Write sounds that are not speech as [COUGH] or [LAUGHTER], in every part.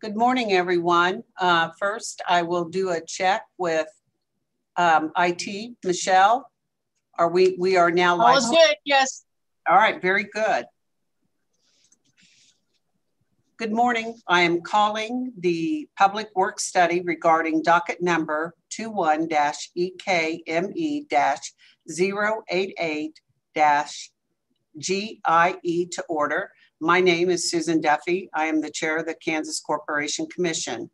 Good morning, everyone. Uh, first, I will do a check with um, IT. Michelle, are we, we are now live? All good, yes. All right, very good. Good morning. I am calling the public work study regarding docket number 21-EKME-088-GIE to order. My name is Susan Duffy. I am the chair of the Kansas Corporation Commission.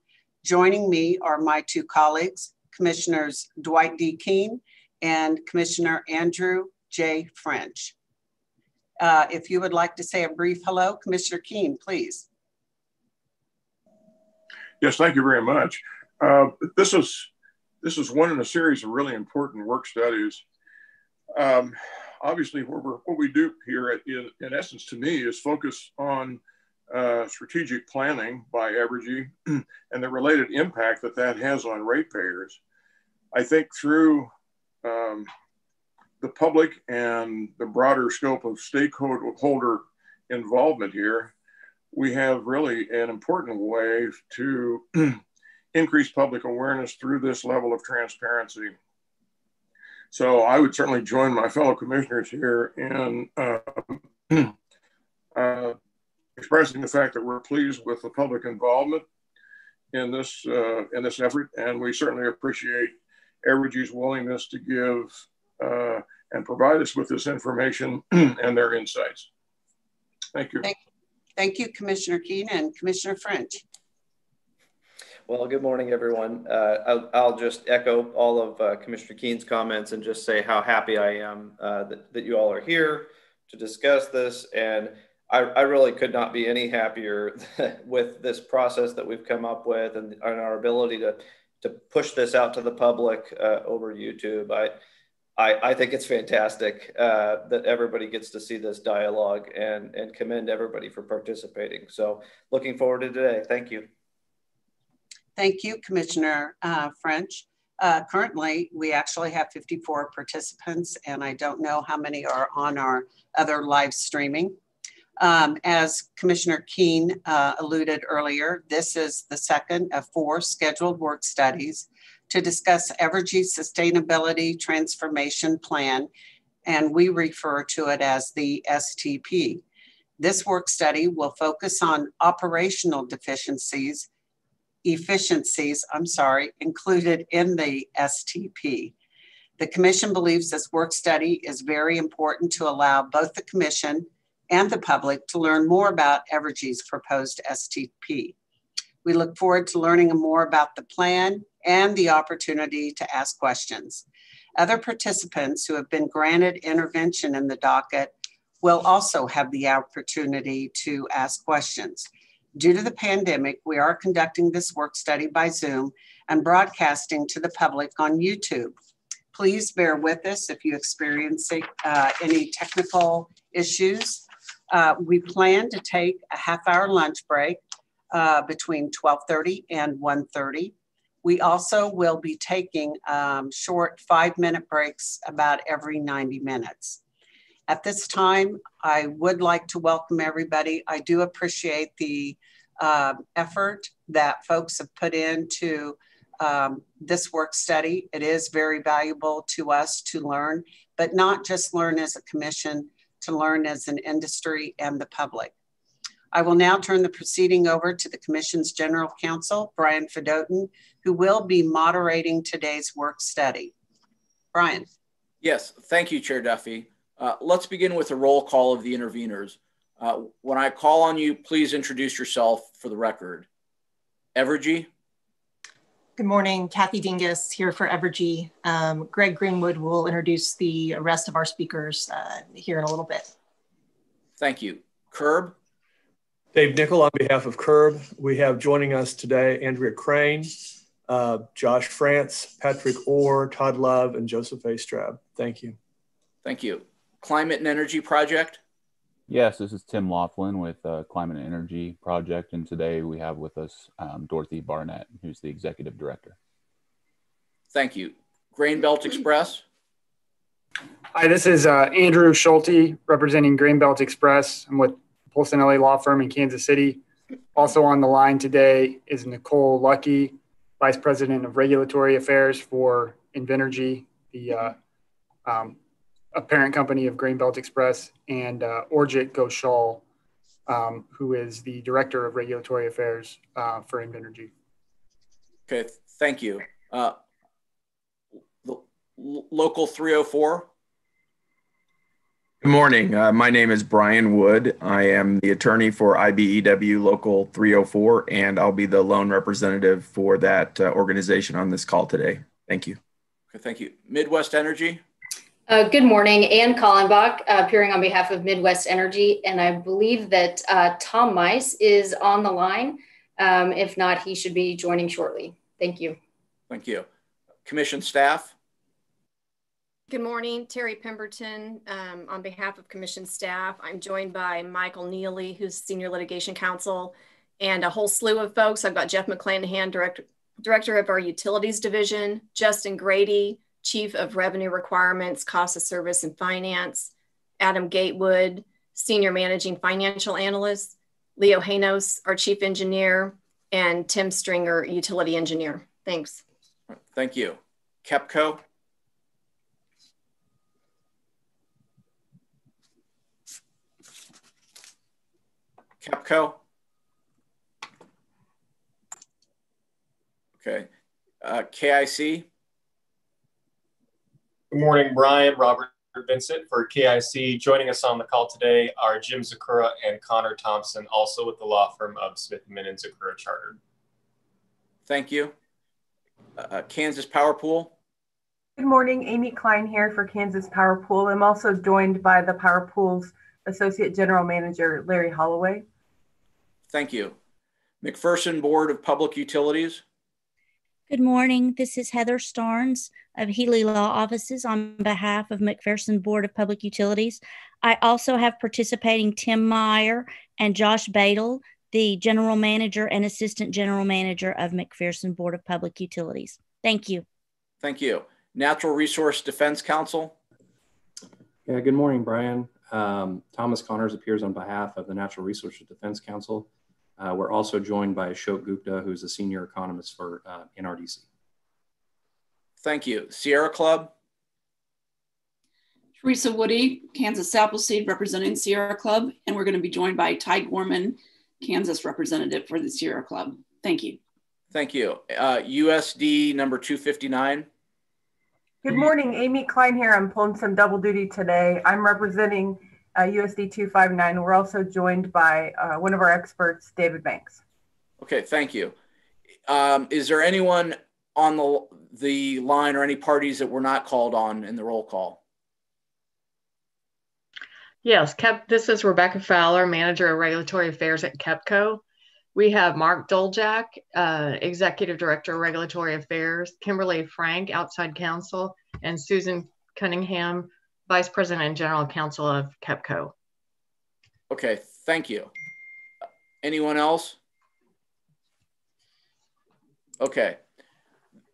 Joining me are my two colleagues, Commissioners Dwight D. Keene and Commissioner Andrew J. French. Uh, if you would like to say a brief hello, Commissioner Keene, please. Yes, thank you very much. Uh, this is this is one in a series of really important work studies. Um, obviously, what, what, we do here, at, in, in, essence, to me, is focus on uh, strategic planning by Evergy [CLEARS THROAT] and the related impact that that has on ratepayers. I think through um, the public and the broader scope of stakeholder involvement here, we have really an important way to [CLEARS THROAT] increase public awareness through this level of transparency. So I would certainly join my fellow commissioners here in uh, [CLEARS THROAT] uh, expressing the fact that we're pleased with the public involvement in this uh, in this effort, and we certainly appreciate Evergy's willingness to give uh, and provide us with this information [CLEARS THROAT] and their insights. Thank you. Thank, thank you, Commissioner Keene and Commissioner French. Well, good morning, everyone. Uh, I'll, I'll, just echo all of uh, Commissioner Keene's comments and just say how happy I am uh, that, that, you all are here to discuss this. And I, I really could not be any happier [LAUGHS] with this process that we've come up with and, and our ability to, to push this out to the public uh, over YouTube. I, I, I, think it's fantastic uh, that everybody gets to see this dialogue and, and commend everybody for participating. So looking forward to today. Thank you. Thank you, Commissioner uh, French. Uh, currently, we actually have 54 participants, and I don't know how many are on our other live streaming. Um, as Commissioner Keene uh, alluded earlier, this is the second of four scheduled work studies to discuss Evergy's Sustainability Transformation Plan, and we refer to it as the STP. This work study will focus on operational deficiencies efficiencies, I'm sorry, included in the STP. The Commission believes this work study is very important to allow both the Commission and the public to learn more about Evergy's proposed STP. We look forward to learning more about the plan and the opportunity to ask questions. Other participants who have been granted intervention in the docket will also have the opportunity to ask questions. Due to the pandemic, we are conducting this work study by Zoom and broadcasting to the public on YouTube. Please bear with us if you experience uh, any technical issues. Uh, we plan to take a half hour lunch break uh, between 12.30 and 1.30. We also will be taking um, short five minute breaks about every 90 minutes. At this time, I would like to welcome everybody. I do appreciate the uh, effort that folks have put into um, this work study. It is very valuable to us to learn, but not just learn as a commission, to learn as an industry and the public. I will now turn the proceeding over to the Commission's General Counsel, Brian Fedotin, who will be moderating today's work study. Brian. Yes, thank you, Chair Duffy. Uh, let's begin with a roll call of the interveners. Uh, when I call on you, please introduce yourself for the record. Evergy. Good morning, Kathy Dingus here for Evergy. Um, Greg Greenwood will introduce the rest of our speakers uh, here in a little bit. Thank you. CURB. Dave Nickel on behalf of CURB. We have joining us today Andrea Crane, uh, Josh France, Patrick Orr, Todd Love, and Joseph Astrab. Thank you. Thank you. Climate and Energy Project. Yes, this is Tim Laughlin with uh, Climate and Energy Project, and today we have with us um, Dorothy Barnett, who's the executive director. Thank you. Grain Belt Express. Hi, this is uh, Andrew Schulte representing Grain Belt Express. I'm with Polsinelli Law Firm in Kansas City. Also on the line today is Nicole Luckey, Vice President of Regulatory Affairs for Invenergy, the uh, um, a parent company of Grain Belt Express, and uh, Orjit Ghoshal, um, who is the Director of Regulatory Affairs uh, for Invenergy. Okay, thank you. Uh, local 304. Good morning. Uh, my name is Brian Wood. I am the attorney for IBEW Local 304, and I'll be the lone representative for that uh, organization on this call today. Thank you. Okay, thank you. Midwest Energy. Uh, good morning. Ann Kallenbach, uh, appearing on behalf of Midwest Energy, and I believe that uh, Tom Mice is on the line. Um, if not, he should be joining shortly. Thank you. Thank you. Commission staff. Good morning, Terry Pemberton. Um, on behalf of Commission staff, I'm joined by Michael Neely, who's Senior Litigation Counsel, and a whole slew of folks. I've got Jeff McClanahan, Director, Director of our Utilities Division, Justin Grady, Chief of Revenue Requirements, Cost of Service and Finance, Adam Gatewood, Senior Managing Financial Analyst, Leo Haynos, our Chief Engineer, and Tim Stringer, Utility Engineer. Thanks. Thank you. KEPCO. KEPCO? Okay. Uh, KIC? Good morning, Brian. Robert Vincent for KIC. Joining us on the call today are Jim Zakoura and Connor Thompson, also with the law firm of Smithyman Zakoura Chartered. Thank you. Uh, Kansas Power Pool. Good morning, Amy Klein here for Kansas Power Pool. I'm also joined by the Power Pool's Associate General Manager, Larry Holloway. Thank you. McPherson Board of Public Utilities. Good morning. This is Heather Starnes of Healy Law Offices on behalf of McPherson Board of Public Utilities. I also have participating Tim Meyer and Josh Badel, the General Manager and Assistant General Manager of McPherson Board of Public Utilities. Thank you. Thank you. Natural Resource Defense Council. Yeah, good morning, Brian. Um, Thomas Connors appears on behalf of the Natural Resources Defense Council. Uh, we're also joined by Ashok Gupta, who's a senior economist for uh, NRDC. Thank you. Sierra Club. Teresa Woody, Kansas Appleseed representing Sierra Club, and we're going to be joined by Ty Gorman, Kansas representative for the Sierra Club. Thank you. Thank you. Uh, USD number 259. Good morning, Amy Klein here. I'm pulling some double duty today. I'm representing uh, USD 259. We're also joined by uh, one of our experts, David Banks. Okay, thank you. Um, is there anyone on the, the line or any parties that were not called on in the roll call? Yes, Kep, this is Rebecca Fowler, Manager of Regulatory Affairs at KEPCO. We have Mark Doljak, uh, Executive Director of Regulatory Affairs, Kimberly Frank, Outside Counsel, and Susan Cunningham, Vice President and General Counsel of KEPCO. Okay, thank you. Anyone else? Okay.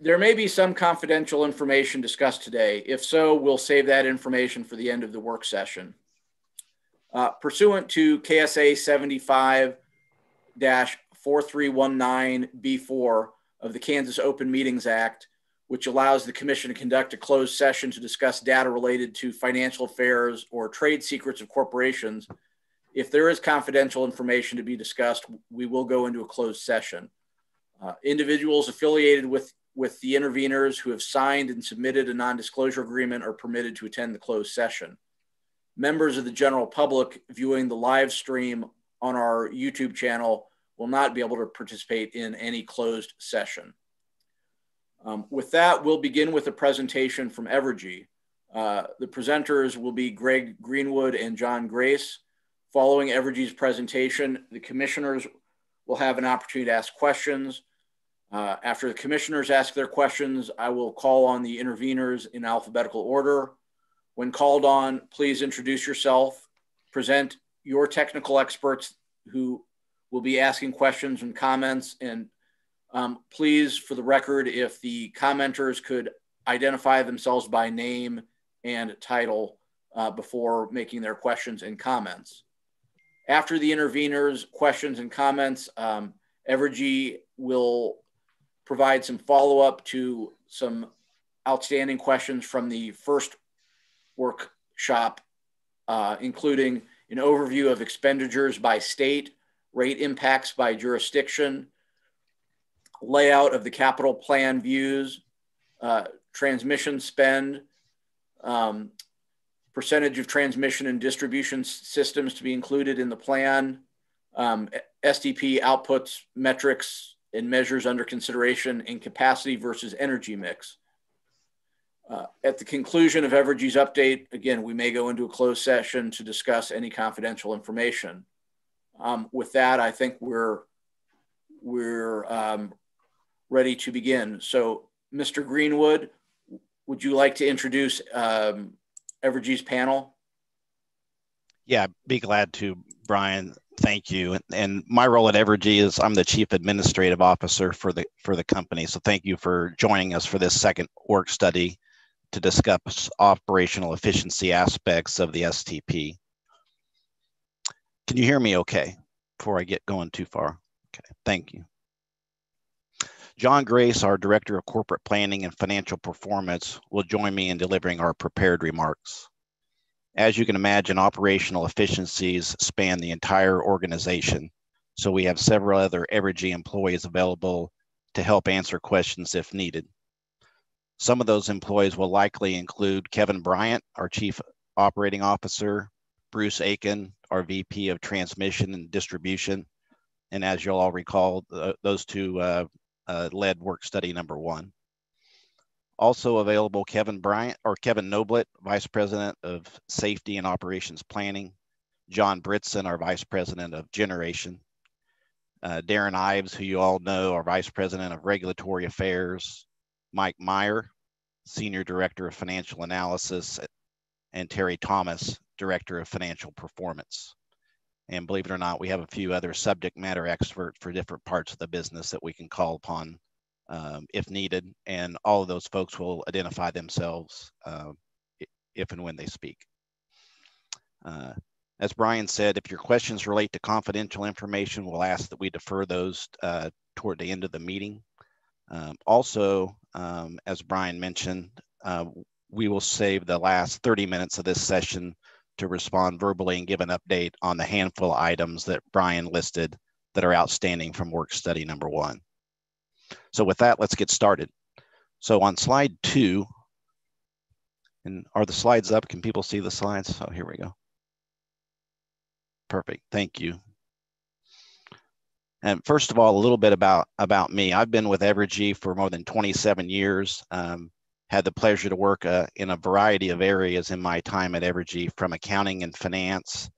There may be some confidential information discussed today. If so, we'll save that information for the end of the work session. Uh, pursuant to KSA 75 4319B4 of the Kansas Open Meetings Act, which allows the commission to conduct a closed session to discuss data related to financial affairs or trade secrets of corporations. If there is confidential information to be discussed, we will go into a closed session. Uh, individuals affiliated with, with the interveners who have signed and submitted a non-disclosure agreement are permitted to attend the closed session. Members of the general public viewing the live stream on our YouTube channel will not be able to participate in any closed session. Um, with that, we'll begin with a presentation from Evergy. Uh, the presenters will be Greg Greenwood and John Grace. Following Evergy's presentation, the commissioners will have an opportunity to ask questions. Uh, after the commissioners ask their questions, I will call on the interveners in alphabetical order. When called on, please introduce yourself, present your technical experts who will be asking questions and comments. And um, please, for the record, if the commenters could identify themselves by name and title uh, before making their questions and comments. After the interveners' questions and comments, um, Evergy will provide some follow-up to some outstanding questions from the first workshop, uh, including an overview of expenditures by state, rate impacts by jurisdiction, layout of the capital plan views, uh, transmission spend, um, percentage of transmission and distribution systems to be included in the plan, um, STP outputs, metrics, and measures under consideration in capacity versus energy mix. Uh, at the conclusion of Evergy's update, again, we may go into a closed session to discuss any confidential information. Um, with that, I think we're we're um, ready to begin. So, Mr. Greenwood, would you like to introduce um, Evergy's panel? Yeah, be glad to, Brian. Thank you. And my role at Evergy is I'm the chief administrative officer for the for the company. So thank you for joining us for this second work study to discuss operational efficiency aspects of the STP. Can you hear me okay before I get going too far? Okay, thank you. John Grace, our Director of Corporate Planning and Financial Performance, will join me in delivering our prepared remarks. As you can imagine, operational efficiencies span the entire organization, so we have several other Evergy employees available to help answer questions if needed. Some of those employees will likely include Kevin Bryant, our Chief Operating Officer, Bruce Akin, our VP of Transmission and Distribution, and as you'll all recall, those two uh, uh, led work study number one. Also available, Kevin Bryant or Kevin Noblet, Vice President of Safety and Operations Planning, John Bridson, our Vice President of Generation, uh, Darren Ives, who you all know, our Vice President of Regulatory Affairs, Mike Meyer, Senior Director of Financial Analysis, and Terry Thomas, Director of Financial Performance. And believe it or not, we have a few other subject matter experts for different parts of the business that we can call upon um, if needed. And all of those folks will identify themselves uh, if and when they speak. Uh, as Brian said, if your questions relate to confidential information, we'll ask that we defer those uh, toward the end of the meeting. Um, also, um, as Brian mentioned, uh, we will save the last 30 minutes of this session to respond verbally and give an update on the handful of items that Brian listed that are outstanding from work study number one. So with that, let's get started. So on slide two, and are the slides up? Can people see the slides? Oh, here we go. Perfect, thank you. And first of all, a little bit about, about me. I've been with Evergy for more than 27 years. Um, had the pleasure to work uh, in a variety of areas in my time at Evergy, from accounting and finance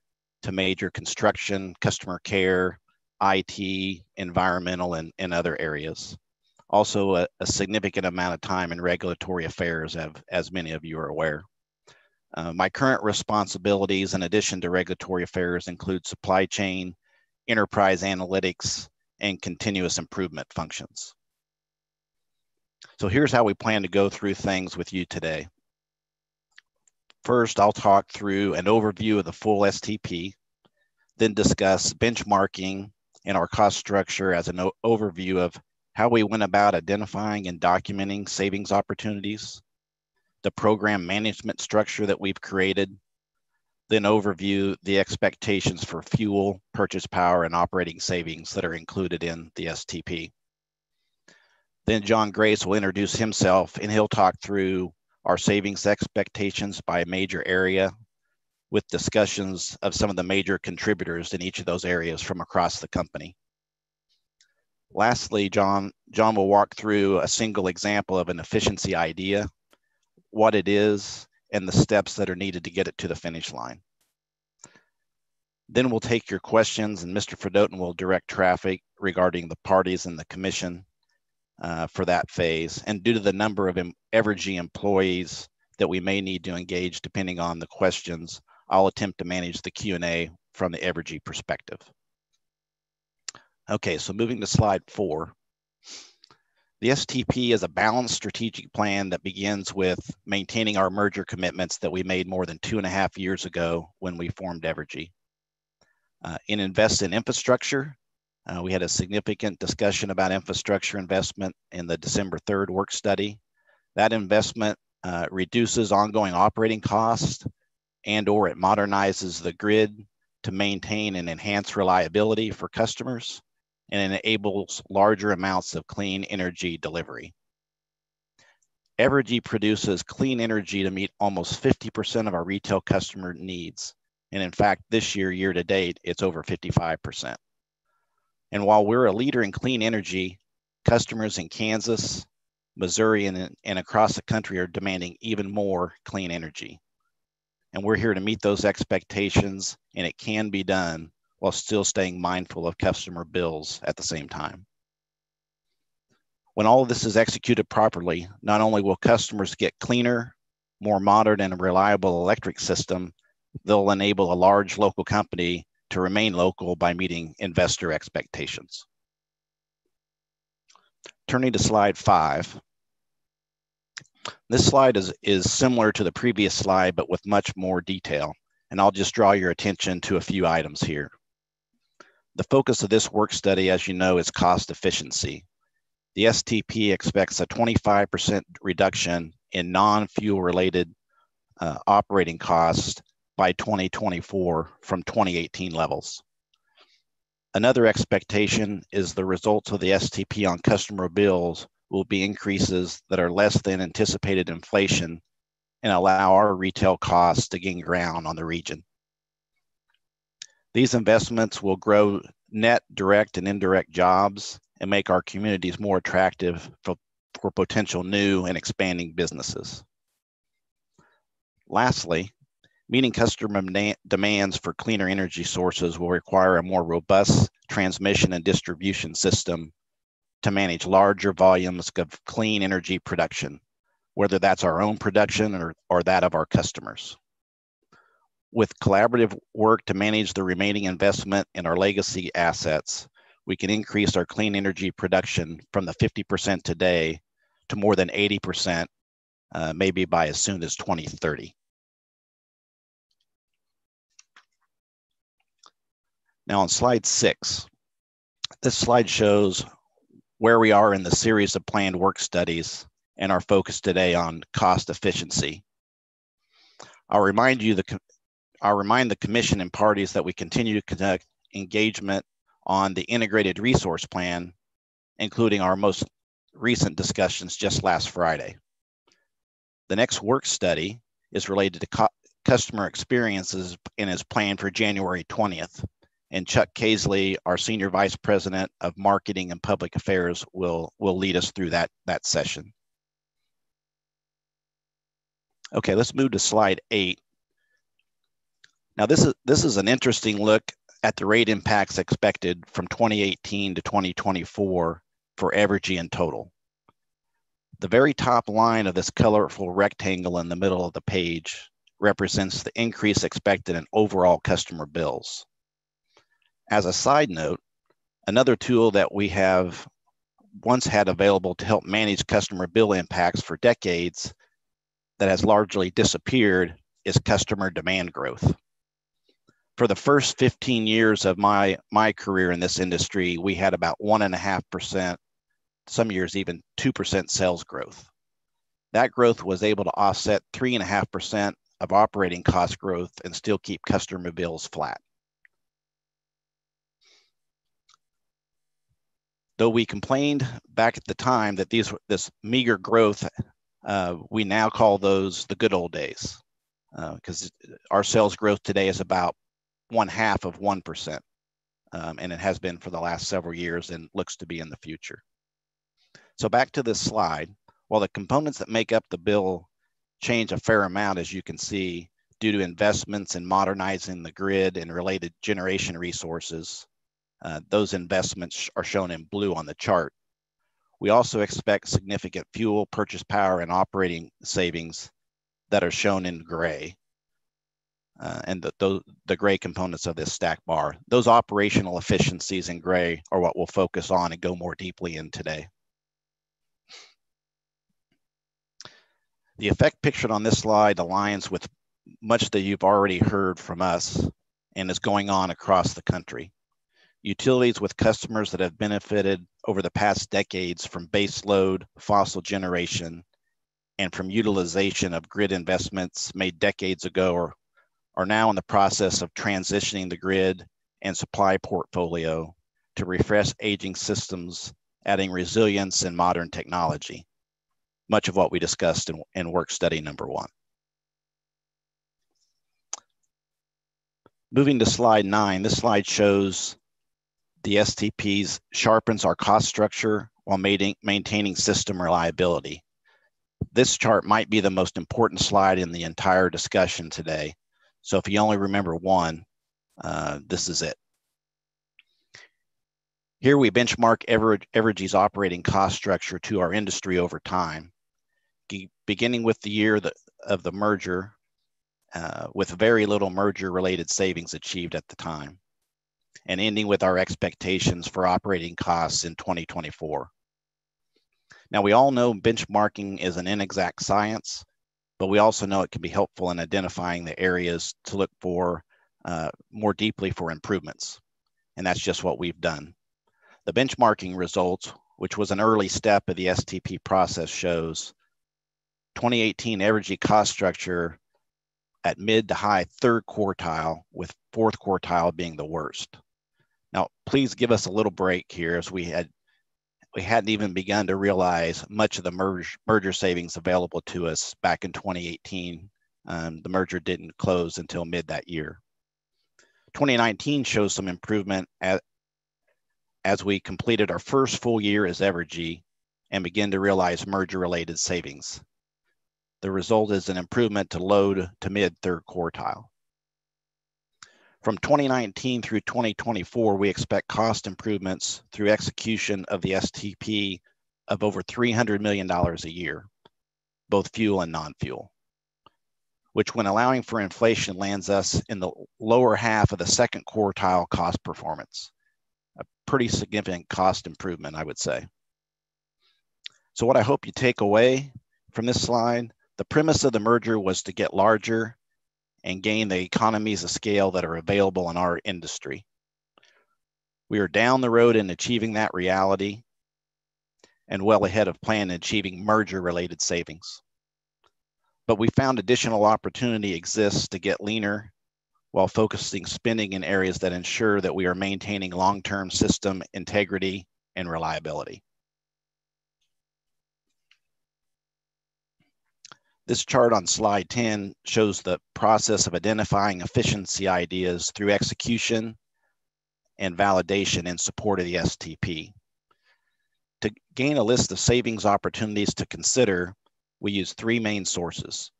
to major construction, customer care, IT, environmental, and, and other areas. Also, a, a significant amount of time in regulatory affairs, as, as many of you are aware. Uh, my current responsibilities, in addition to regulatory affairs, include supply chain, enterprise analytics, and continuous improvement functions. So here's how we plan to go through things with you today. First, I'll talk through an overview of the full STP, then discuss benchmarking and our cost structure as an overview of how we went about identifying and documenting savings opportunities, the program management structure that we've created, then overview the expectations for fuel, purchase power, and operating savings that are included in the STP. Then John Grace will introduce himself and he'll talk through our savings expectations by major area with discussions of some of the major contributors in each of those areas from across the company. Lastly, John, John will walk through a single example of an efficiency idea, what it is, and the steps that are needed to get it to the finish line. Then we'll take your questions and Mr. Fedotin will direct traffic regarding the parties and the commission uh, for that phase. And due to the number of Evergy employees that we may need to engage depending on the questions, I'll attempt to manage the Q&A from the Evergy perspective. Okay, so moving to slide four. The STP is a balanced strategic plan that begins with maintaining our merger commitments that we made more than two and a half years ago when we formed Evergy. uh, in invest in infrastructure. Uh, we had a significant discussion about infrastructure investment in the December 3rd work study. That investment uh, reduces ongoing operating costs and or it modernizes the grid to maintain and enhance reliability for customers and enables larger amounts of clean energy delivery. Evergy produces clean energy to meet almost 50% of our retail customer needs. And in fact, this year, year to date, it's over 55%. And while we're a leader in clean energy, customers in Kansas, Missouri, and, and across the country are demanding even more clean energy. And we're here to meet those expectations, and it can be done while still staying mindful of customer bills at the same time. When all of this is executed properly, not only will customers get cleaner, more modern and reliable electric system, they'll enable a large local company to remain local by meeting investor expectations. Turning to slide five. This slide is, is similar to the previous slide, but with much more detail. And I'll just draw your attention to a few items here. The focus of this work study, as you know, is cost efficiency. The STP expects a 25% reduction in non-fuel related uh, operating costs by 2024 from 2018 levels. Another expectation is the results of the STP on customer bills will be increases that are less than anticipated inflation and allow our retail costs to gain ground on the region. These investments will grow net direct and indirect jobs and make our communities more attractive for, for potential new and expanding businesses. Lastly, meeting customer demands for cleaner energy sources will require a more robust transmission and distribution system to manage larger volumes of clean energy production, whether that's our own production or, or that of our customers. With collaborative work to manage the remaining investment in our legacy assets, we can increase our clean energy production from the 50% today to more than 80%, uh, maybe by as soon as 2030. Now on slide six, this slide shows where we are in the series of planned work studies and our focus today on cost efficiency. I'll remind you the I'll remind the commission and parties that we continue to conduct engagement on the integrated resource plan, including our most recent discussions just last Friday. The next work study is related to customer experiences and is planned for January 20th and Chuck Caisley, our Senior Vice President of Marketing and Public Affairs, will, will lead us through that, that session. Okay, let's move to slide eight. Now this is, this is an interesting look at the rate impacts expected from 2018 to 2024 for Evergy in total. The very top line of this colorful rectangle in the middle of the page represents the increase expected in overall customer bills. As a side note, another tool that we have once had available to help manage customer bill impacts for decades that has largely disappeared is customer demand growth. For the first 15 years of my, my career in this industry, we had about 1.5%, some years even 2% sales growth. That growth was able to offset 3.5% of operating cost growth and still keep customer bills flat. Though we complained back at the time that these this meager growth, uh, we now call those the good old days, because uh, our sales growth today is about one half of one percent, um, and it has been for the last several years and looks to be in the future. So back to this slide. While the components that make up the bill change a fair amount, as you can see, due to investments in modernizing the grid and related generation resources, uh, those investments are shown in blue on the chart. We also expect significant fuel purchase power and operating savings that are shown in gray. Uh, and the, the, the gray components of this stack bar. Those operational efficiencies in gray are what we'll focus on and go more deeply in today. The effect pictured on this slide aligns with much that you've already heard from us and is going on across the country. Utilities with customers that have benefited over the past decades from base load fossil generation and from utilization of grid investments made decades ago are, are now in the process of transitioning the grid and supply portfolio to refresh aging systems, adding resilience and modern technology. Much of what we discussed in, in work study number one. Moving to slide nine, this slide shows the STPs sharpens our cost structure while maintaining system reliability. This chart might be the most important slide in the entire discussion today. So if you only remember one, uh, this is it. Here we benchmark Ever Evergy's operating cost structure to our industry over time, beginning with the year of the merger, uh, with very little merger related savings achieved at the time, and ending with our expectations for operating costs in 2024. Now, we all know benchmarking is an inexact science, but we also know it can be helpful in identifying the areas to look for uh, more deeply for improvements. And that's just what we've done. The benchmarking results, which was an early step of the STP process, shows 2018 Evergy cost structure at mid to high third quartile, with fourth quartile being the worst. Now, please give us a little break here as we had we hadn't even begun to realize much of the merge, merger savings available to us back in 2018. Um, the merger didn't close until mid that year. 2019 shows some improvement at, as we completed our first full year as Evergy and begin to realize merger related savings. The result is an improvement to low to mid third quartile. From 2019 through 2024, we expect cost improvements through execution of the STP of over $300 million a year, both fuel and non-fuel, which when allowing for inflation lands us in the lower half of the second quartile cost performance a pretty significant cost improvement, I would say. So what I hope you take away from this slide, the premise of the merger was to get larger and gain the economies of scale that are available in our industry. We are down the road in achieving that reality and well ahead of plan in achieving merger related savings. But we found additional opportunity exists to get leaner while focusing spending in areas that ensure that we are maintaining long-term system integrity and reliability. This chart on slide 10 shows the process of identifying efficiency ideas through execution and validation in support of the STP. To gain a list of savings opportunities to consider, we use three main sources.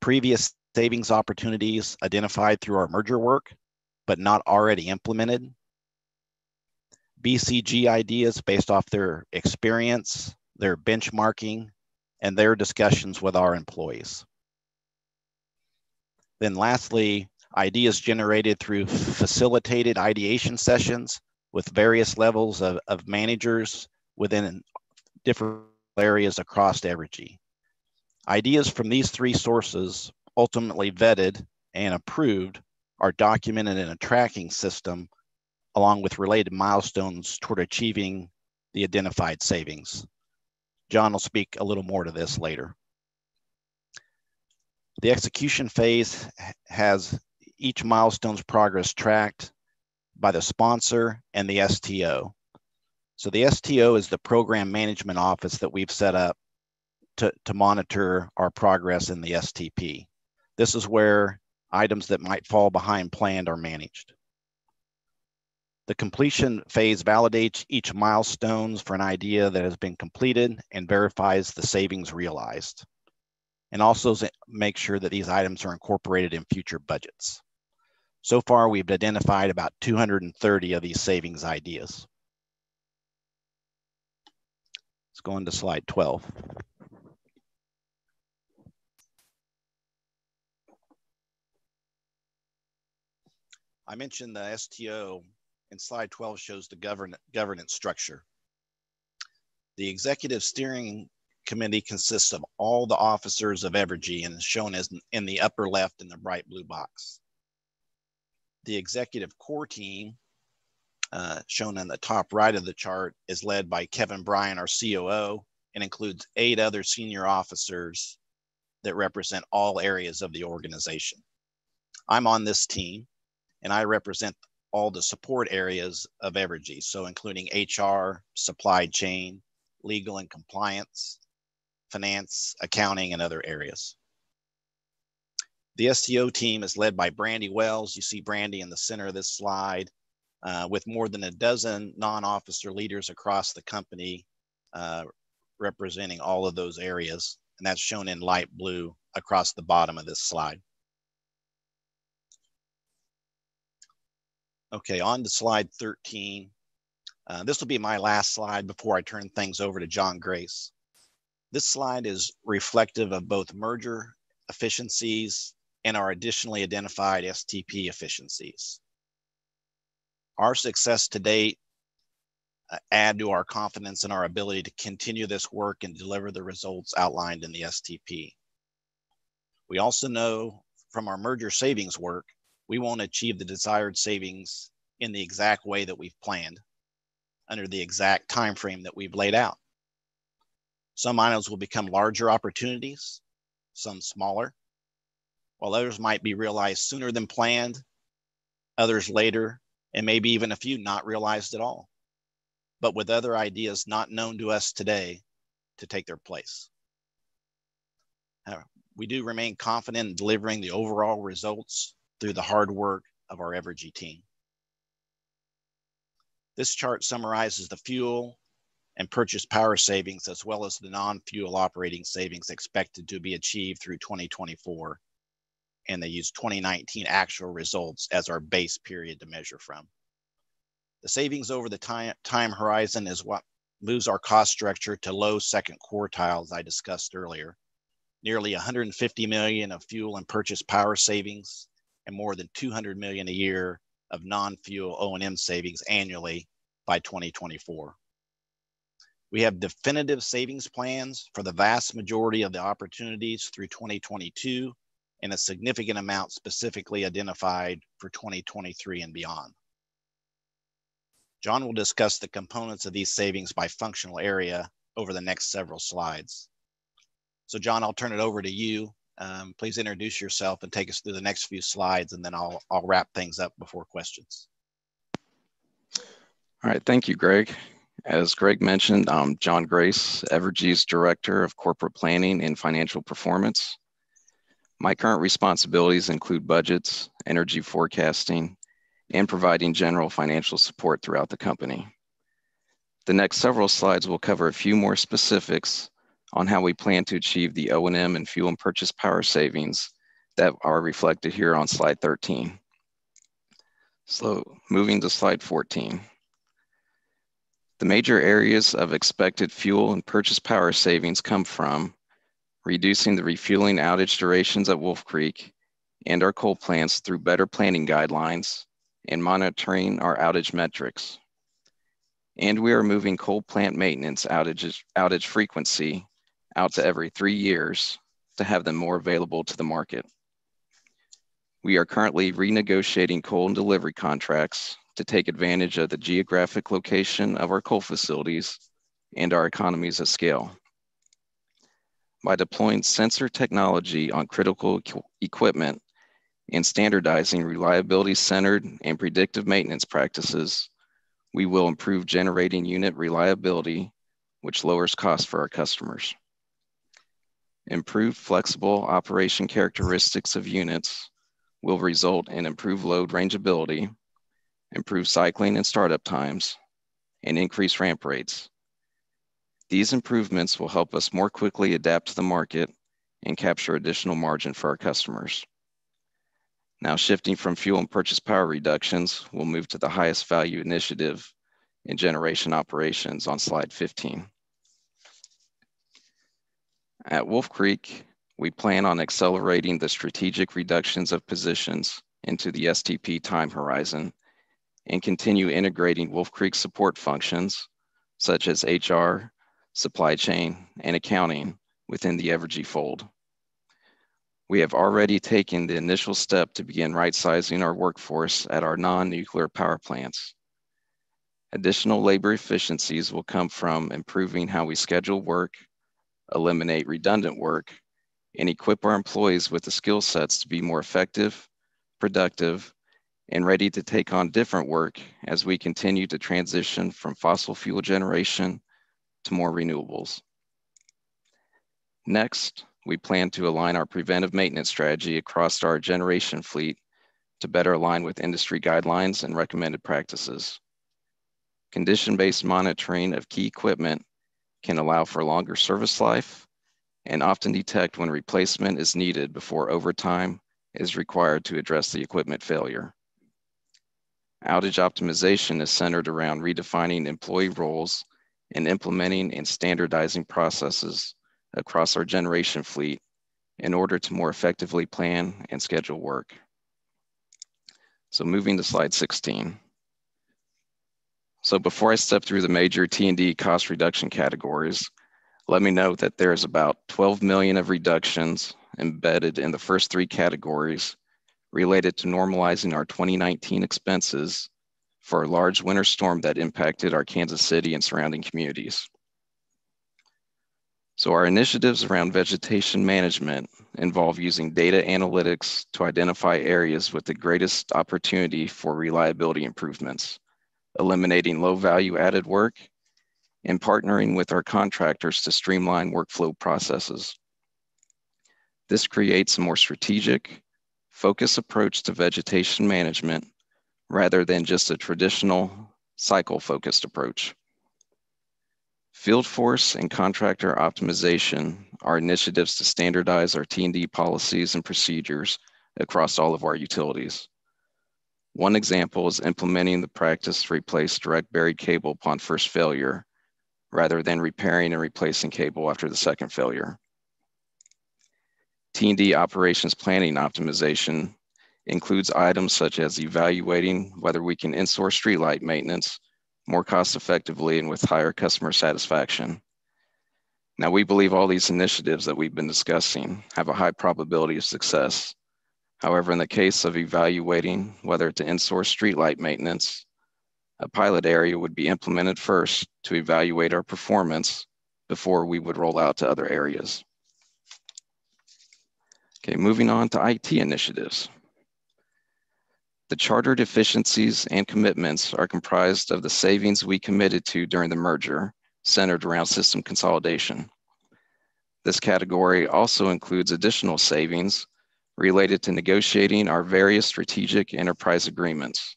Previous savings opportunities identified through our merger work, but not already implemented. BCG ideas based off their experience, their benchmarking, and their discussions with our employees. Then lastly, ideas generated through facilitated ideation sessions with various levels of, of managers within different areas across Evergy. Ideas from these three sources ultimately vetted and approved are documented in a tracking system along with related milestones toward achieving the identified savings. John will speak a little more to this later. The execution phase has each milestone's progress tracked by the sponsor and the STO. So the STO is the program management office that we've set up to, to monitor our progress in the STP. This is where items that might fall behind planned are managed. The completion phase validates each milestones for an idea that has been completed and verifies the savings realized. And also make sure that these items are incorporated in future budgets. So far, we've identified about 230 of these savings ideas. Let's go into slide 12. I mentioned the STO, and slide 12 shows the govern governance structure. The executive steering committee consists of all the officers of Evergy and is shown as in the upper left in the bright blue box. The executive core team, uh, shown in the top right of the chart, is led by Kevin Bryant, our COO, and includes eight other senior officers that represent all areas of the organization. I'm on this team and I represent all the support areas of Evergy, so including HR, supply chain, legal and compliance, finance, accounting, and other areas. The STO team is led by Brandy Wells. You see Brandy in the center of this slide uh, with more than a dozen non-officer leaders across the company uh, representing all of those areas. And that's shown in light blue across the bottom of this slide. Okay, on to slide 13. Uh, this will be my last slide before I turn things over to John Grace. This slide is reflective of both merger efficiencies and our additionally identified STP efficiencies. Our success to date uh, add to our confidence in our ability to continue this work and deliver the results outlined in the STP. We also know from our merger savings work, we won't achieve the desired savings in the exact way that we've planned under the exact time frame that we've laid out. Some items will become larger opportunities, some smaller, while others might be realized sooner than planned, others later, and maybe even a few not realized at all, but with other ideas not known to us today to take their place. we do remain confident in delivering the overall results through the hard work of our Evergy team. This chart summarizes the fuel, and purchase power savings, as well as the non-fuel operating savings expected to be achieved through 2024. And they use 2019 actual results as our base period to measure from. The savings over the time, time horizon is what moves our cost structure to low second quartiles I discussed earlier. Nearly 150 million of fuel and purchase power savings and more than 200 million a year of non-fuel O&M savings annually by 2024. We have definitive savings plans for the vast majority of the opportunities through 2022 and a significant amount specifically identified for 2023 and beyond. John will discuss the components of these savings by functional area over the next several slides. So John, I'll turn it over to you. Um, please introduce yourself and take us through the next few slides and then I'll, I'll wrap things up before questions. All right, thank you, Greg. As Greg mentioned, I'm John Grace, Evergy's Director of Corporate Planning and Financial Performance. My current responsibilities include budgets, energy forecasting, and providing general financial support throughout the company. The next several slides will cover a few more specifics on how we plan to achieve the O&M and fuel and purchase power savings that are reflected here on slide 13. So moving to slide 14. The major areas of expected fuel and purchase power savings come from reducing the refueling outage durations at Wolf Creek and our coal plants through better planning guidelines and monitoring our outage metrics. And we are moving coal plant maintenance outages, outage frequency out to every three years to have them more available to the market. We are currently renegotiating coal and delivery contracts to take advantage of the geographic location of our coal facilities and our economies of scale. By deploying sensor technology on critical equipment and standardizing reliability centered and predictive maintenance practices, we will improve generating unit reliability, which lowers costs for our customers. Improved flexible operation characteristics of units will result in improved load rangeability improved cycling and startup times, and increased ramp rates. These improvements will help us more quickly adapt to the market and capture additional margin for our customers. Now shifting from fuel and purchase power reductions, we'll move to the highest value initiative in generation operations on slide 15. At Wolf Creek, we plan on accelerating the strategic reductions of positions into the STP time horizon and continue integrating Wolf Creek support functions such as HR, supply chain, and accounting within the Evergy fold. we have already taken the initial step to begin right-sizing our workforce at our non-nuclear power plants. Additional labor efficiencies will come from improving how we schedule work, eliminate redundant work, and equip our employees with the skill sets to be more effective, productive, and ready to take on different work as we continue to transition from fossil fuel generation to more renewables. Next, we plan to align our preventive maintenance strategy across our generation fleet to better align with industry guidelines and recommended practices. Condition-based monitoring of key equipment can allow for longer service life and often detect when replacement is needed before overtime is required to address the equipment failure. Outage optimization is centered around redefining employee roles and implementing and standardizing processes across our generation fleet in order to more effectively plan and schedule work. So moving to slide 16. So before I step through the major T&D cost reduction categories, let me note that there is about 12 million of reductions embedded in the first three categories related to normalizing our 2019 expenses for a large winter storm that impacted our Kansas City and surrounding communities. So our initiatives around vegetation management involve using data analytics to identify areas with the greatest opportunity for reliability improvements, eliminating low value added work, and partnering with our contractors to streamline workflow processes. This creates a more strategic, focused approach to vegetation management rather than just a traditional cycle focused approach. Field force and contractor optimization are initiatives to standardize our T&D policies and procedures across all of our utilities. One example is implementing the practice to replace direct buried cable upon first failure, rather than repairing and replacing cable after the second failure. T&D operations planning optimization includes items such as evaluating whether we can in-source streetlight maintenance more cost effectively and with higher customer satisfaction. Now, we believe all these initiatives that we've been discussing have a high probability of success. However, in the case of evaluating whether to in-source streetlight maintenance, a pilot area would be implemented first to evaluate our performance before we would roll out to other areas. Okay, moving on to IT initiatives. The chartered efficiencies and commitments are comprised of the savings we committed to during the merger, centered around system consolidation. This category also includes additional savings related to negotiating our various strategic enterprise agreements.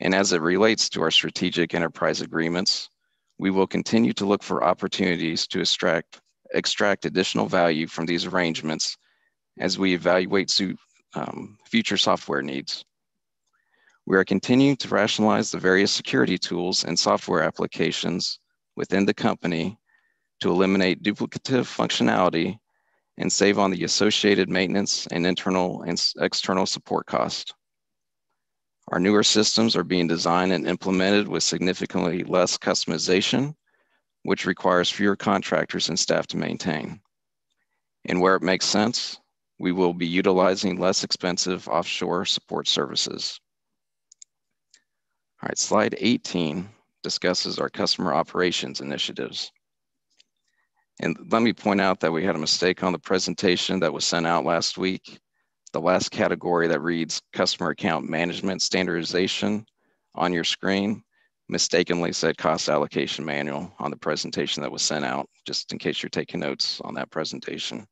And as it relates to our strategic enterprise agreements, we will continue to look for opportunities to extract, extract additional value from these arrangements as we evaluate um, future software needs. We are continuing to rationalize the various security tools and software applications within the company to eliminate duplicative functionality and save on the associated maintenance and internal and external support costs. Our newer systems are being designed and implemented with significantly less customization, which requires fewer contractors and staff to maintain. And where it makes sense, we will be utilizing less expensive offshore support services. All right, slide 18 discusses our customer operations initiatives. And let me point out that we had a mistake on the presentation that was sent out last week. The last category that reads customer account management standardization on your screen mistakenly said cost allocation manual on the presentation that was sent out, just in case you're taking notes on that presentation.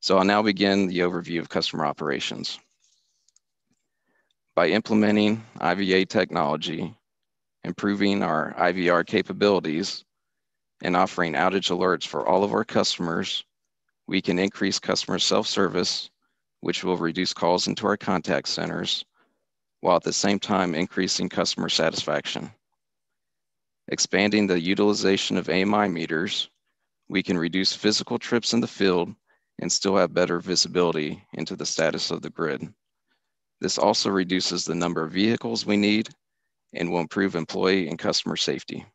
So I'll now begin the overview of customer operations. By implementing IVA technology, improving our IVR capabilities, and offering outage alerts for all of our customers, we can increase customer self-service, which will reduce calls into our contact centers, while at the same time increasing customer satisfaction. Expanding the utilization of AMI meters, we can reduce physical trips in the field and still have better visibility into the status of the grid. This also reduces the number of vehicles we need and will improve employee and customer safety.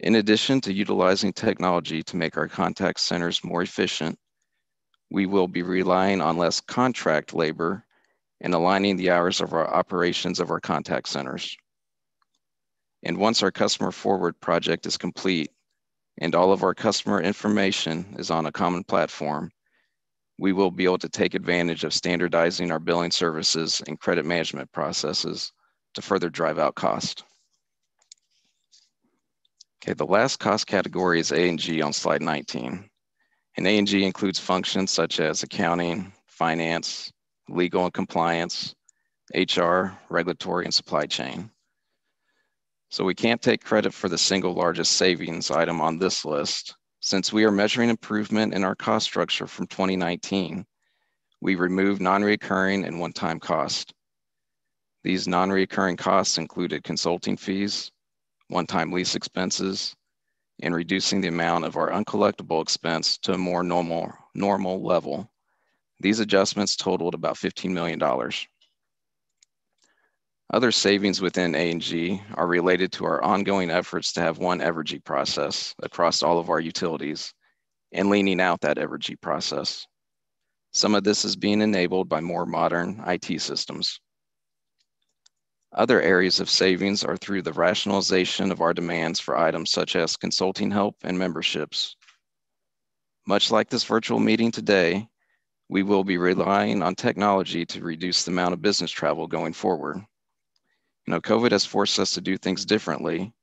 In addition to utilizing technology to make our contact centers more efficient, we will be relying on less contract labor and aligning the hours of our operations of our contact centers. And once our customer forward project is complete and all of our customer information is on a common platform, we will be able to take advantage of standardizing our billing services and credit management processes to further drive out cost. Okay, the last cost category is A&G on slide 19. And A&G includes functions such as accounting, finance, legal and compliance, HR, regulatory, and supply chain. So we can't take credit for the single largest savings item on this list. Since we are measuring improvement in our cost structure from 2019, we removed non-recurring and one-time cost. These non-recurring costs included consulting fees, one-time lease expenses, and reducing the amount of our uncollectible expense to a more normal, normal level. These adjustments totaled about $15 million. Other savings within A&G are related to our ongoing efforts to have one Evergy process across all of our utilities and leaning out that Evergy process. Some of this is being enabled by more modern IT systems. Other areas of savings are through the rationalization of our demands for items such as consulting help and memberships. Much like this virtual meeting today, we will be relying on technology to reduce the amount of business travel going forward. You know, COVID has forced us to do things differently,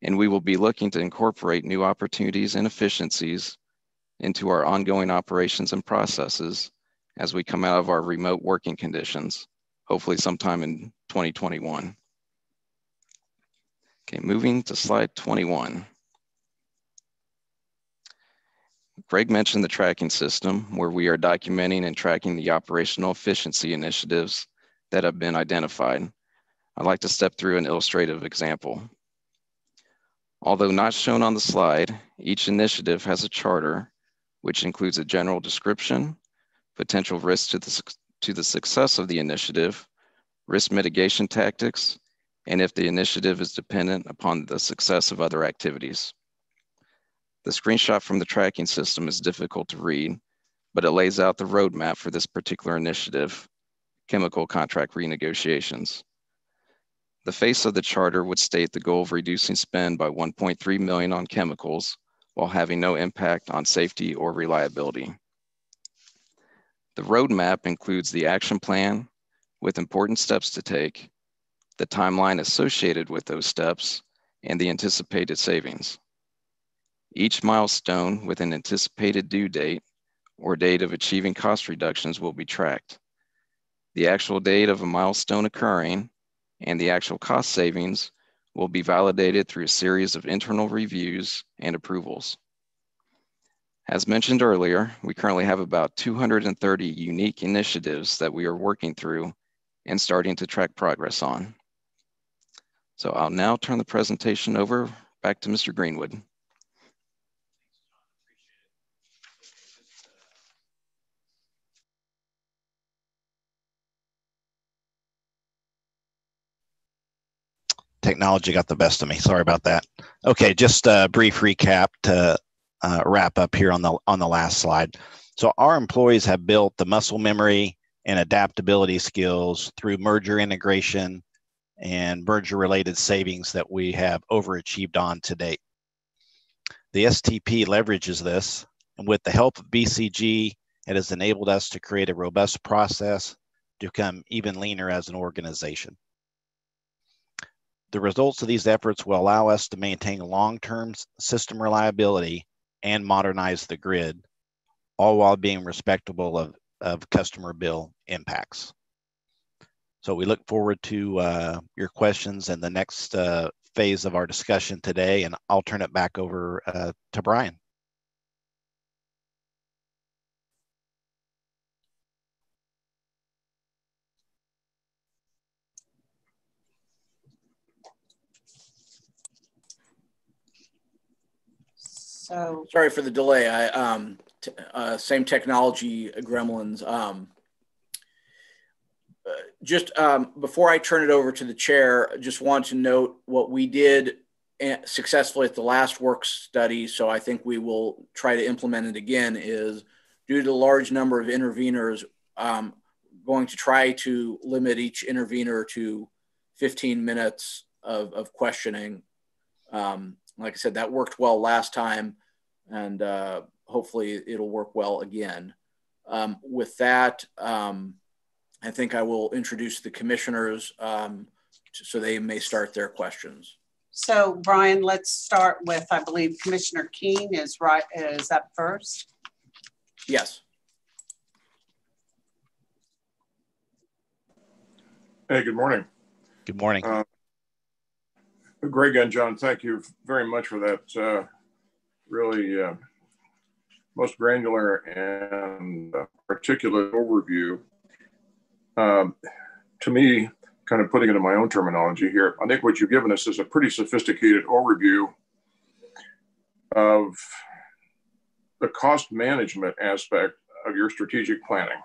and we will be looking to incorporate new opportunities and efficiencies into our ongoing operations and processes as we come out of our remote working conditions hopefully sometime in 2021. Okay, moving to slide 21. Greg mentioned the tracking system where we are documenting and tracking the operational efficiency initiatives that have been identified. I'd like to step through an illustrative example. Although not shown on the slide, each initiative has a charter, which includes a general description, potential risks to the to the success of the initiative, risk mitigation tactics, and if the initiative is dependent upon the success of other activities. The screenshot from the tracking system is difficult to read, but it lays out the roadmap for this particular initiative, chemical contract renegotiations. The face of the charter would state the goal of reducing spend by 1.3 million on chemicals while having no impact on safety or reliability. The roadmap includes the action plan with important steps to take, the timeline associated with those steps, and the anticipated savings. Each milestone with an anticipated due date or date of achieving cost reductions will be tracked. The actual date of a milestone occurring and the actual cost savings will be validated through a series of internal reviews and approvals. As mentioned earlier, we currently have about 230 unique initiatives that we are working through and starting to track progress on. So I'll now turn the presentation over back to Mr. Greenwood. Technology got the best of me. Sorry about that. Okay, just a brief recap to uh, wrap up here on the on the last slide. So our employees have built the muscle memory and adaptability skills through merger integration and merger related savings that we have overachieved on to date. The STP leverages this, and with the help of BCG, it has enabled us to create a robust process to become even leaner as an organization. The results of these efforts will allow us to maintain long term system reliability and modernize the grid, all while being respectable of, of customer bill impacts. So we look forward to uh, your questions and the next uh, phase of our discussion today, and I'll turn it back over uh, to Brian. So sorry for the delay. I um, uh, same technology gremlins. Um, uh, just um, before I turn it over to the chair, just want to note what we did eh, successfully at the last work study. So I think we will try to implement it again. Is due to the large number of interveners, um, going to try to limit each intervener to 15 minutes of, of questioning. Um, like I said, that worked well last time, and uh, hopefully it'll work well again. Um, with that, um, I think I will introduce the commissioners um, so they may start their questions. So Brian, let's start with, I believe Commissioner Keen is right, is up first. Yes. Hey, good morning. Good morning. Uh, Greg and John, thank you very much for that uh, really uh, most granular and uh, articulate overview. Um, to me, kind of putting it in my own terminology here, I think what you've given us is a pretty sophisticated overview of the cost management aspect of your strategic planning.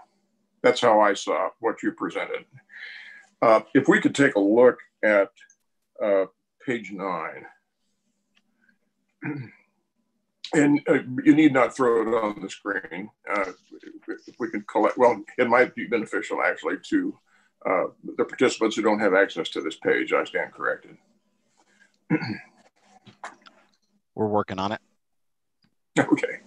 That's how I saw what you presented. Uh, if we could take a look at uh, page nine, and uh, you need not throw it on the screen. Uh, if we can collect, well, it might be beneficial actually to uh, the participants who don't have access to this page. I stand corrected. We're working on it. [LAUGHS] Okay.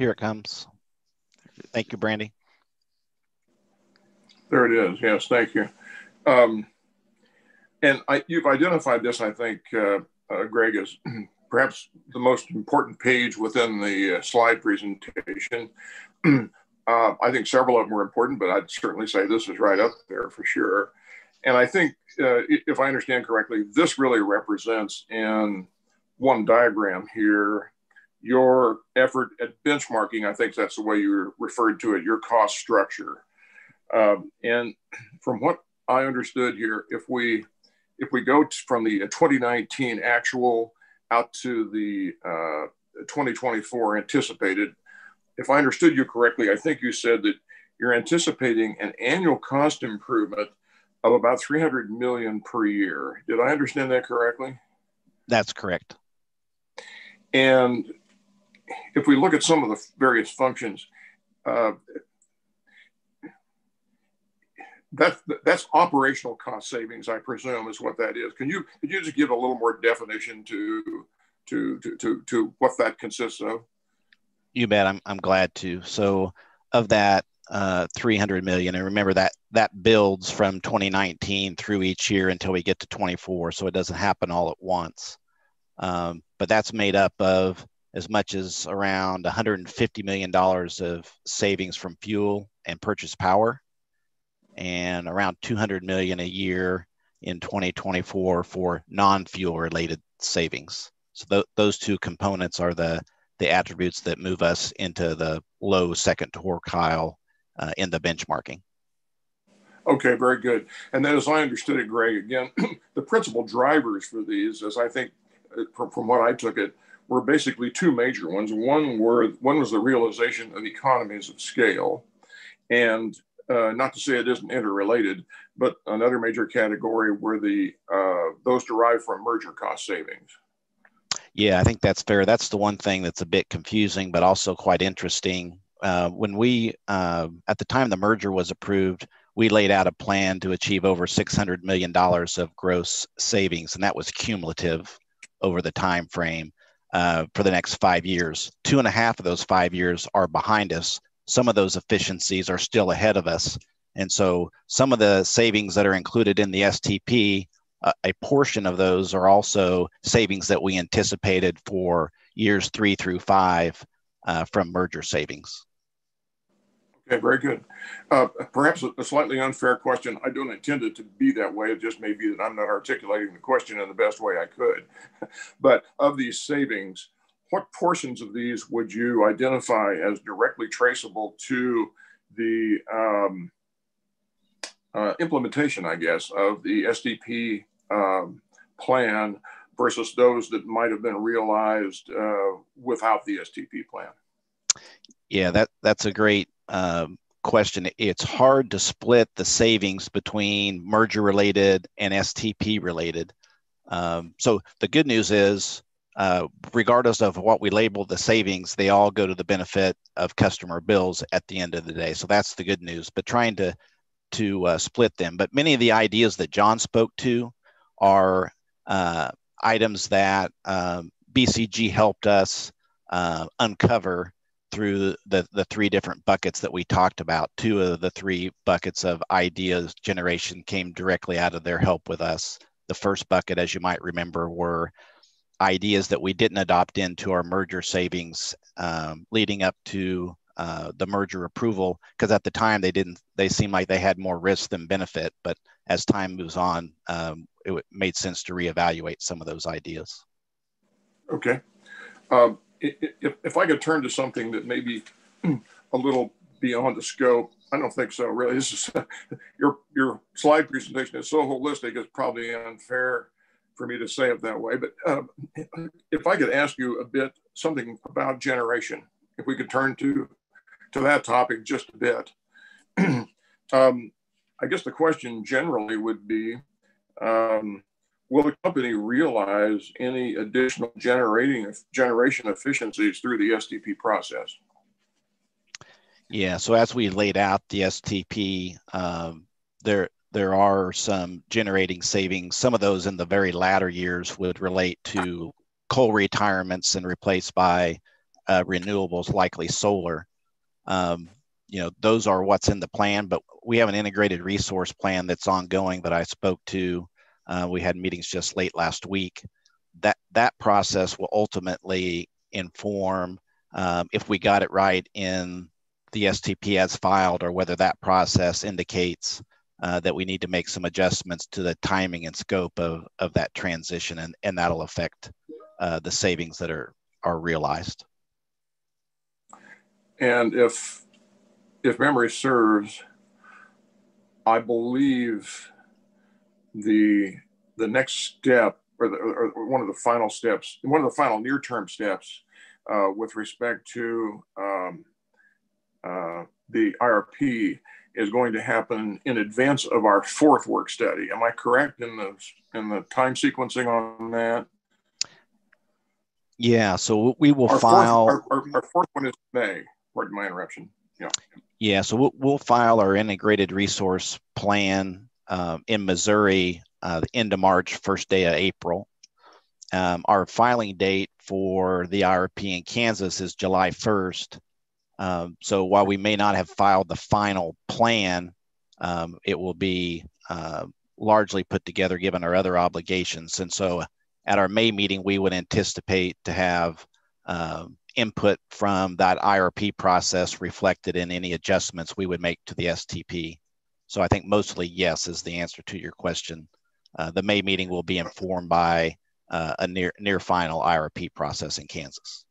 Here it comes. Thank you, Brandy. There it is. Yes, thank you. Um, and I, you've identified this, I think, uh, uh, Greg, as [CLEARS THROAT] perhaps the most important page within the uh, slide presentation. [CLEARS THROAT] Uh, I think several of them are important, but I'd certainly say this is right up there for sure. And I think, uh, if I understand correctly, this really represents in one diagram here your effort at benchmarking, I think that's the way you referred to it, your cost structure. Um, and from what I understood here, if we if we go from the 2019 actual out to the uh, 2024 anticipated, if I understood you correctly, I think you said that you're anticipating an annual cost improvement of about 300 million per year. Did I understand that correctly? That's correct. And if we look at some of the various functions, uh, that, that's operational cost savings, I presume, is what that is. Can you could you just give a little more definition to to to to, to what that consists of? You bet. I'm I'm glad to. So of that uh, 300 million, and remember that that builds from 2019 through each year until we get to 24. So it doesn't happen all at once. Um, but that's made up of as much as around $150 million of savings from fuel and purchase power and around 200 million a year in 2024 for non-fuel related savings. So th- those two components are the the attributes that move us into the low second quartile uh, in the benchmarking. Okay, very good. And then, as I understood it, Greg, again, [CLEARS THROAT] the principal drivers for these, as I think uh, from, from what I took it, were basically two major ones. One were one was the realization of economies of scale, and uh, not to say it isn't interrelated, but another major category were the uh, those derived from merger cost savings. Yeah, I think that's fair. That's the one thing that's a bit confusing, but also quite interesting. Uh, when we, uh, at the time the merger was approved, we laid out a plan to achieve over $600 million of gross savings, and that was cumulative over the time frame uh, for the next five years. Two and a half of those five years are behind us. Some of those efficiencies are still ahead of us. And so some of the savings that are included in the STP, uh, a portion of those are also savings that we anticipated for years three through five uh, from merger savings. Okay, very good. Uh, perhaps a, slightly unfair question. I don't intend it to be that way. It just may be that I'm not articulating the question in the best way I could. [LAUGHS] but of these savings, what portions of these would you identify as directly traceable to the um, uh, implementation, I guess, of the STP um, plan versus those that might have been realized uh, without the STP plan? Yeah, that that's a great um, question. It's hard to split the savings between merger related and STP related. Um, so the good news is, uh, regardless of what we label the savings, they all go to the benefit of customer bills at the end of the day. So that's the good news. But trying to to uh, split them. But many of the ideas that John spoke to are uh, items that um, BCG helped us uh, uncover through the, the three different buckets that we talked about. Two of the three buckets of ideas generation came directly out of their help with us. The first bucket, as you might remember, were ideas that we didn't adopt into our merger savings um, leading up to uh, the merger approval because at the time they didn't they seemed like they had more risk than benefit but as time moves on um, it made sense to reevaluate some of those ideas okay um, if, if i could turn to something that may be a little beyond the scope i don't think so really this is [LAUGHS] your your slide presentation is so holistic it's probably unfair for me to say it that way but um, if i could ask you a bit something about generation if we could turn to to that topic just a bit. [CLEARS THROAT] um, I guess the question generally would be, um, will the company realize any additional generating generation efficiencies through the STP process? Yeah, so as we laid out the STP, um, there there are some generating savings. Some of those in the very latter years would relate to coal retirements and replaced by uh, renewables, likely solar. Um, you know, those are what's in the plan, but we have an integrated resource plan that's ongoing that I spoke to. Uh, we had meetings just late last week. That that process will ultimately inform um, if we got it right in the STP as filed, or whether that process indicates uh, that we need to make some adjustments to the timing and scope of, of that transition, and, and that'll affect uh, the savings that are are realized. And if if memory serves, I believe the the next step or, the, or one of the final steps, one of the final near-term steps uh, with respect to um, uh, the IRP is going to happen in advance of our fourth work study. Am I correct in the in the time sequencing on that? Yeah, so we will our file. Fourth, our, our, our fourth one is May. Pardon my interruption. Yeah. Yeah, so we'll, we'll file our integrated resource plan um, in Missouri uh, the end of March, first day of April. Um, our filing date for the IRP in Kansas is July 1st. Um, so while we may not have filed the final plan, um, it will be uh, largely put together given our other obligations. And so at our May meeting, we would anticipate to have um, input from that IRP process reflected in any adjustments we would make to the STP. So I think mostly yes is the answer to your question. Uh, the May meeting will be informed by uh, a near near final IRP process in Kansas.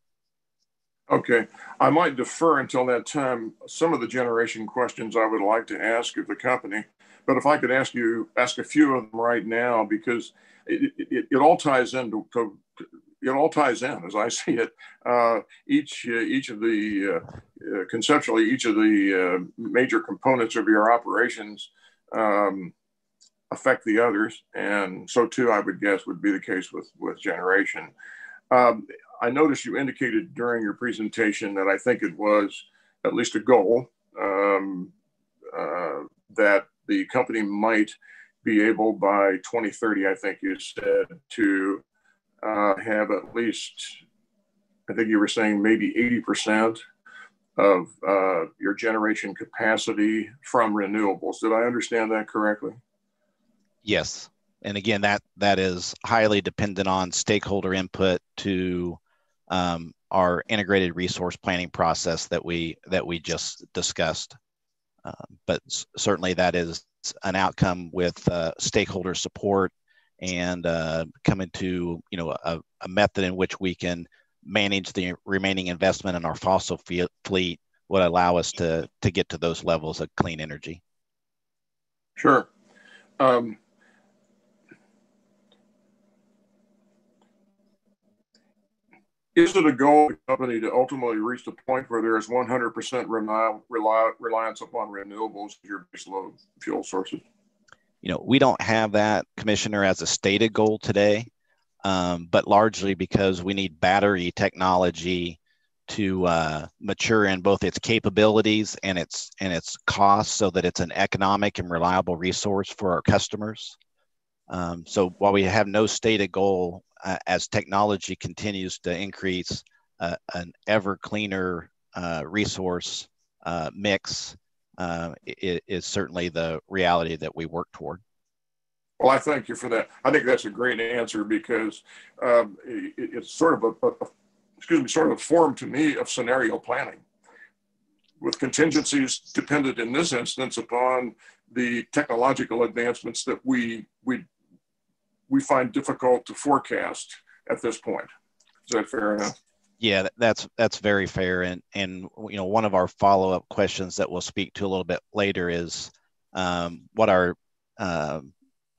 Okay, I might defer until that time some of the generation questions I would like to ask of the company, but if I could ask you ask a few of them right now because it, it, it all ties into to, it all ties in as I [LAUGHS] see it. Uh, each uh, each of the uh, uh conceptually each of the uh, major components of your operations um, affect the others, and so too I would guess would be the case with with generation. Um, I noticed you indicated during your presentation that I think it was at least a goal um, that the company might be able by 2030, I think you said, to uh, have at least, I think you were saying maybe 80% of uh, your generation capacity from renewables. Did I understand that correctly? Yes. And again, that that is highly dependent on stakeholder input to um, our integrated resource planning process that we that we just discussed. Uh, but certainly, that is an outcome with uh, stakeholder support and uh, to you know a, a, method in which we can manage the remaining investment in our fossil fleet would allow us to to get to those levels of clean energy. Sure. Um, is it a goal of the company to ultimately reach the point where there is 100% reliance upon renewables as your base load fuel sources? You know, we don't have that, Commissioner, as a stated goal today, um, but largely because we need battery technology to uh, mature in both its capabilities and its and its costs, so that it's an economic and reliable resource for our customers. Um, so while we have no stated goal, uh, as technology continues to increase, uh, an ever cleaner uh, resource uh, mix uh, is, is, certainly the reality that we work toward. Well, I thank you for that. I think that's a great answer because um, it, it's sort of a, a, excuse me, sort of a form to me of scenario planning with contingencies dependent in this instance upon the technological advancements that we we we find difficult to forecast at this point. Is that fair enough? Yeah, that's that's very fair. And and you know, one of our follow up questions that we'll speak to a little bit later is um, what our uh,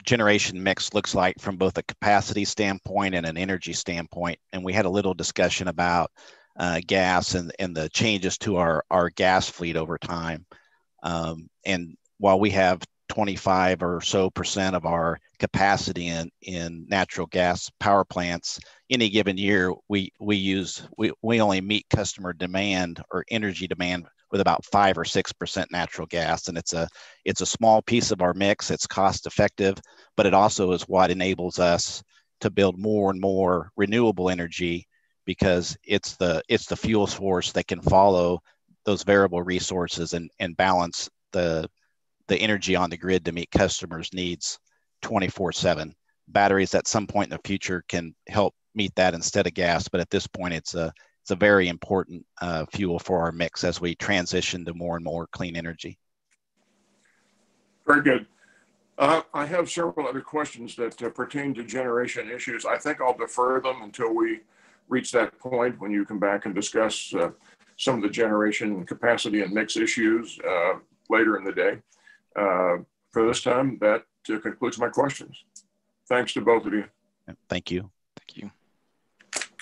generation mix looks like from both a capacity standpoint and an energy standpoint. And we had a little discussion about uh, gas and and the changes to our our gas fleet over time. Um, and while we have 25 or so percent of our capacity in, in natural gas power plants. Any given year we we use we, we only meet customer demand or energy demand with about five or six percent natural gas and it's a it's a small piece of our mix. It's cost effective but it also is what enables us to build more and more renewable energy because it's the it's the fuel source that can follow those variable resources and, and balance the the energy on the grid to meet customers' needs 24 7. Batteries at some point in the future can help meet that instead of gas, but at this point, it's a it's a very important uh, fuel for our mix as we transition to more and more clean energy. Very good. Uh, I have several other questions that uh, pertain to generation issues. I think I'll defer them until we reach that point when you come back and discuss uh, some of the generation capacity and mix issues uh, later in the day uh, for this time, that uh, concludes my questions. Thanks to both of you. Thank you. Thank you.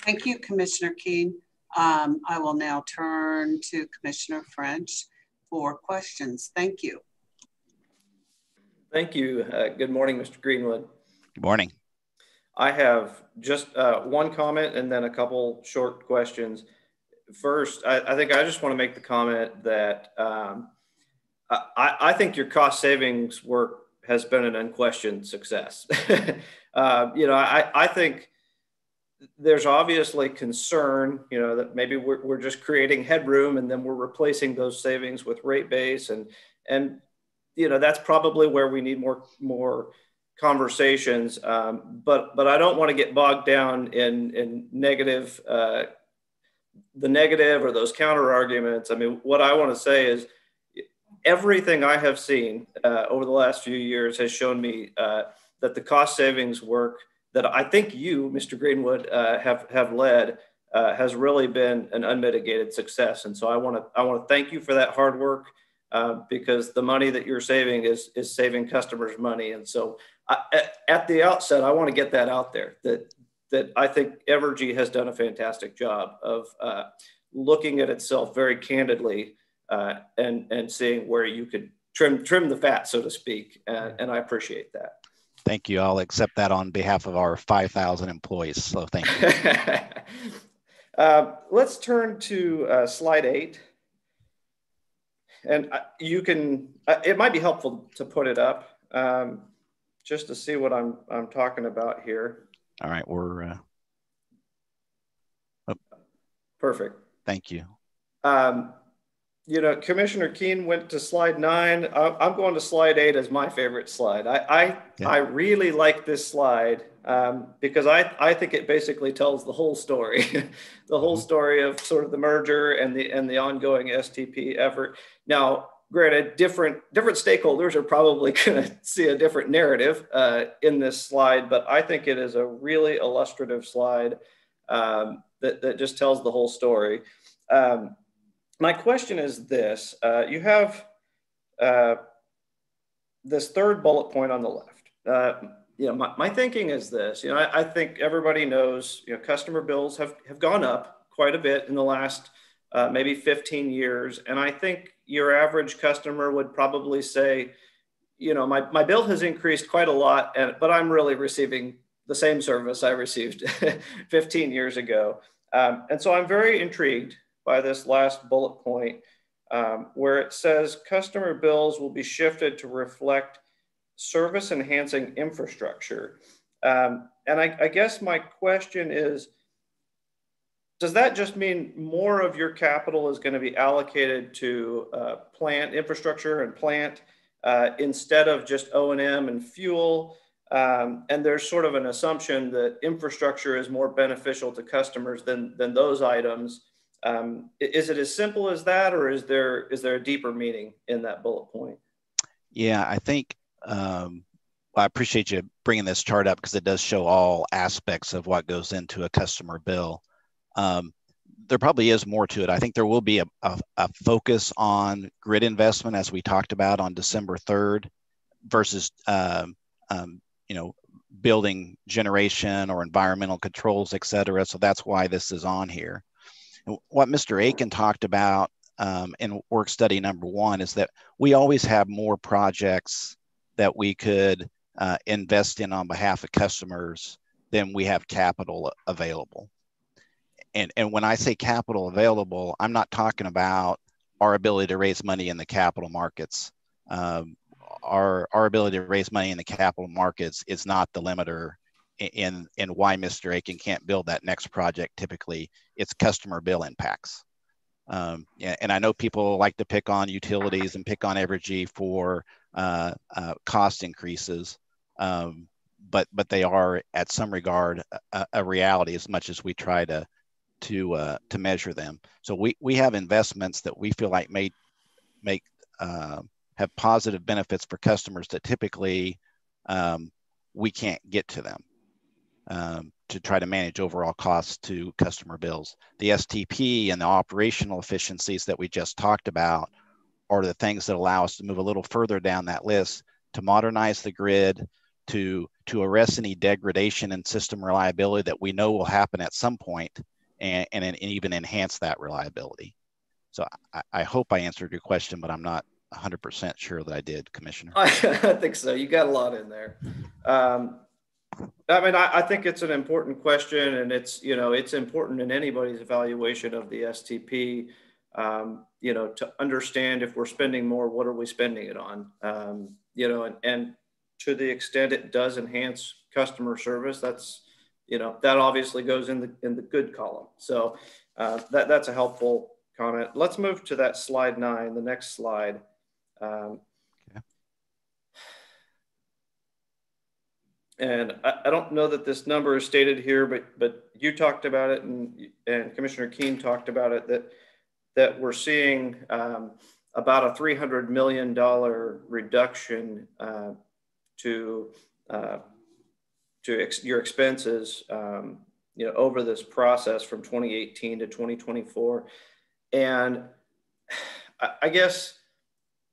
Thank you, Commissioner Keen. Um, I will now turn to Commissioner French for questions. Thank you. Thank you. Uh, good morning, Mr. Greenwood. Good morning. I have just uh, one comment and then a couple short questions. First, I, I, think I just want to make the comment that um, I, I think your cost savings work has been an unquestioned success. [LAUGHS] uh, you know, I, I think there's obviously concern, you know, that maybe we're, we're just creating headroom and then we're replacing those savings with rate base and and you know that's probably where we need more more conversations. Um, but but I don't want to get bogged down in in negative uh, the negative or those counter arguments. I mean, what I want to say is everything I have seen uh, over the last few years has shown me uh, that the cost savings work that I think you, Mr. Greenwood, uh, have have led uh, has really been an unmitigated success. And so I want to I want to thank you for that hard work uh, because the money that you're saving is is saving customers money. And so I, at the outset, I want to get that out there that that I think Evergy has done a fantastic job of uh, looking at itself very candidly uh, and and seeing where you could trim trim the fat, so to speak. And, and I appreciate that. Thank you. I'll accept that on behalf of our 5,000 employees. So thank you. [LAUGHS] uh, let's turn to uh, slide eight. And uh, you can, uh, it might be helpful to put it up um, just to see what I'm, I'm talking about here. All right, we're. Uh, oh. Perfect. Thank you. Um, you know, Commissioner Keen went to slide nine. I'm going to slide eight as my favorite slide. I I, yeah. I really like this slide um, because I, I think it basically tells the whole story, [LAUGHS] the whole mm-hmm. story of sort of the merger and the and the ongoing STP effort. Now, granted, different different stakeholders are probably [LAUGHS] going to see a different narrative uh, in this slide, but I think it is a really illustrative slide um, that that just tells the whole story. Um, my question is this uh, you have uh, this third bullet point on the left. Uh, you know, my, my thinking is this, you know, I, I, think everybody knows, you know, customer bills have, have gone up quite a bit in the last uh, maybe 15 years. And I think your average customer would probably say, you know, my, my bill has increased quite a lot, and, but I'm really receiving the same service I received [LAUGHS] 15 years ago. Um, and so I'm very intrigued by this last bullet point um, where it says customer bills will be shifted to reflect service enhancing infrastructure. Um, and I, I, guess my question is, does that just mean more of your capital is going to be allocated to uh, plant infrastructure and plant uh, instead of just O&M and fuel? Um, and there's sort of an assumption that infrastructure is more beneficial to customers than, than those items. Um, is it as simple as that, or is there is there a deeper meaning in that bullet point? Yeah, I think um, I appreciate you bringing this chart up because it does show all aspects of what goes into a customer bill. Um, there probably is more to it. I think there will be a, a, a, focus on grid investment as we talked about on December 3rd versus, um, um, you know, building generation or environmental controls, et cetera. So that's why this is on here. What Mr. Akin talked about um, in work study number one is that we always have more projects that we could uh, invest in on behalf of customers than we have capital available. And, and when I say capital available, I'm not talking about our ability to raise money in the capital markets. Um, our, our ability to raise money in the capital markets is not the limiter in, in why Mr. Akin can't build that next project. Typically, it's customer bill impacts. Um, and I know people like to pick on utilities and pick on Evergy for uh, uh, cost increases, um, but but they are at some regard a, a, reality as much as we try to to uh, to measure them. So we we have investments that we feel like may make uh, have positive benefits for customers that typically um, we can't get to them. Um, to try to manage overall costs to customer bills. The STP and the operational efficiencies that we just talked about are the things that allow us to move a little further down that list to modernize the grid, to, to arrest any degradation in system reliability that we know will happen at some point and, and, and even enhance that reliability. So I, I, hope I answered your question, but I'm not 100% sure that I did, Commissioner. [LAUGHS] I, think so. You got a lot in there. Um, I mean, I, I, think it's an important question, and it's you know it's important in anybody's evaluation of the STP. Um, you know, to understand if we're spending more, what are we spending it on? Um, you know, and, and to the extent it does enhance customer service, that's you know that obviously goes in the in the good column. So uh, that that's a helpful comment. Let's move to that slide nine, the next slide. Um, And I, I, don't know that this number is stated here, but but you talked about it, and and Commissioner Keen talked about it that that we're seeing um, about a three hundred million dollar reduction uh, to uh, to ex your expenses, um, you know, over this process from 2018 to 2024, and I, I guess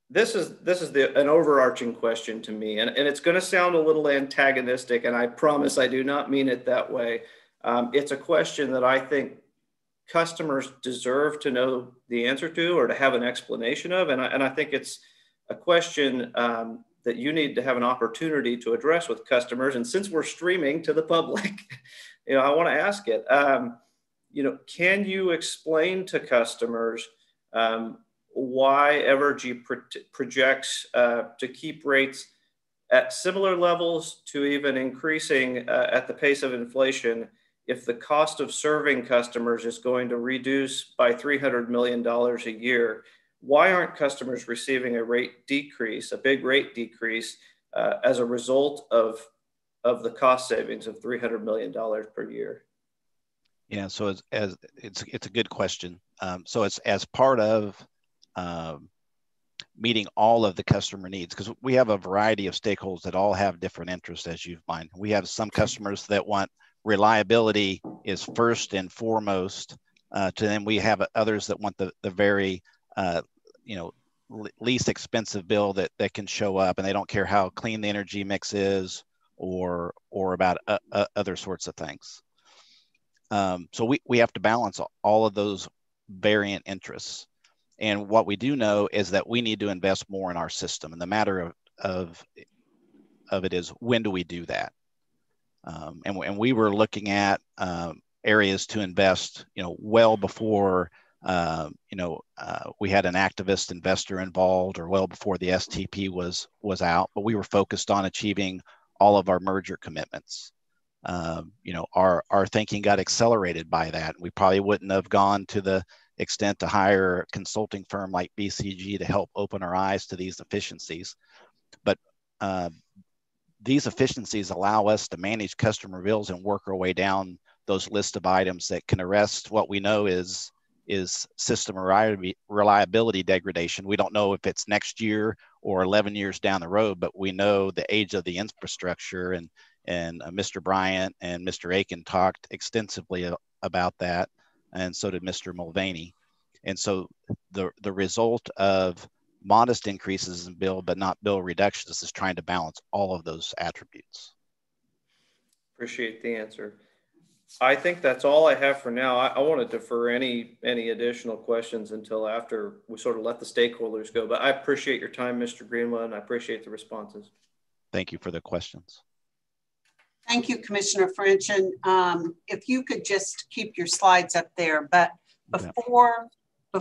this is this is the an overarching question to me and, and it's going to sound a little antagonistic and i promise i do not mean it that way. Um, it's a question that i think customers deserve to know the answer to or to have an explanation of and i, and I think it's a question um, that you need to have an opportunity to address with customers and since we're streaming to the public [LAUGHS] you know i want to ask it um, you know can you explain to customers um, why Evergy pro projects uh, to keep rates at similar levels to even increasing uh, at the pace of inflation if the cost of serving customers is going to reduce by $300 million a year. Why aren't customers receiving a rate decrease, a big rate decrease, uh, as a result of, of the cost savings of $300 million per year? Yeah, so it's, as, it's, it's a good question. Um, so it's as part of um, meeting all of the customer needs because we have a variety of stakeholders that all have different interests as you've mind we have some customers that want reliability is first and foremost uh, to them we have others that want the, the very uh, you know least expensive bill that that can show up and they don't care how clean the energy mix is or or about uh, uh, other sorts of things. Um, so we, we have to balance all of those variant interests. And what we do know is that we need to invest more in our system. And the matter of, of, of it is when do we do that? Um, and, and we were looking at um, areas to invest, you know, well before, uh, you know, uh, we had an activist investor involved or well before the STP was, was out, but we were focused on achieving all of our merger commitments. Um, you know, our, our thinking got accelerated by that. We probably wouldn't have gone to the extent to hire a consulting firm like BCG to help open our eyes to these efficiencies. But uh, these efficiencies allow us to manage customer bills and work our way down those list of items that can arrest what we know is is system reliability degradation. We don't know if it's next year or 11 years down the road, but we know the age of the infrastructure and and uh, Mr. Bryant and Mr. Akin talked extensively about that, and so did Mr. Mulvaney. And so the the result of modest increases in bill, but not bill reductions, is trying to balance all of those attributes. Appreciate the answer. I think that's all I have for now. I, I want to defer any any additional questions until after we sort of let the stakeholders go. But I appreciate your time, Mr. Greenwood, and I appreciate the responses. Thank you for the questions. Thank you, Commissioner French. And um, if you could just keep your slides up there. But before, yeah.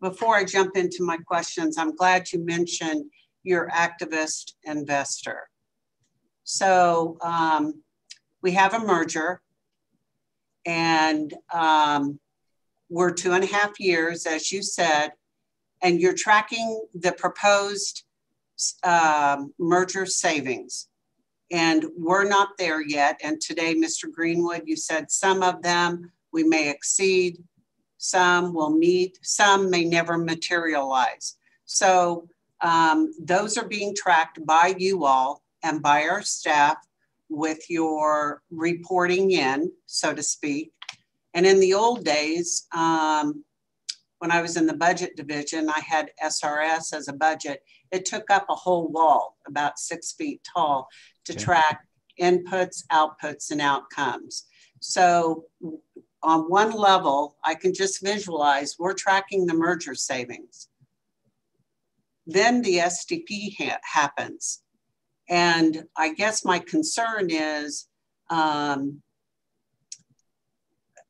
before I jump into my questions, I'm glad you mentioned your activist investor. So um, we have a merger and um, we're two and a half years, as you said, and you're tracking the proposed uh, merger savings. And we're not there yet. And today, Mr. Greenwood, you said some of them we may exceed, some will meet, some may never materialize. So um, those are being tracked by you all and by our staff with your reporting in, so to speak. And in the old days, um, when I was in the budget division, I had SRS as a budget. It took up a whole wall about six feet tall to okay. track inputs, outputs, and outcomes. So on one level, I can just visualize we're tracking the merger savings. Then the STP ha happens. And I guess my concern is um,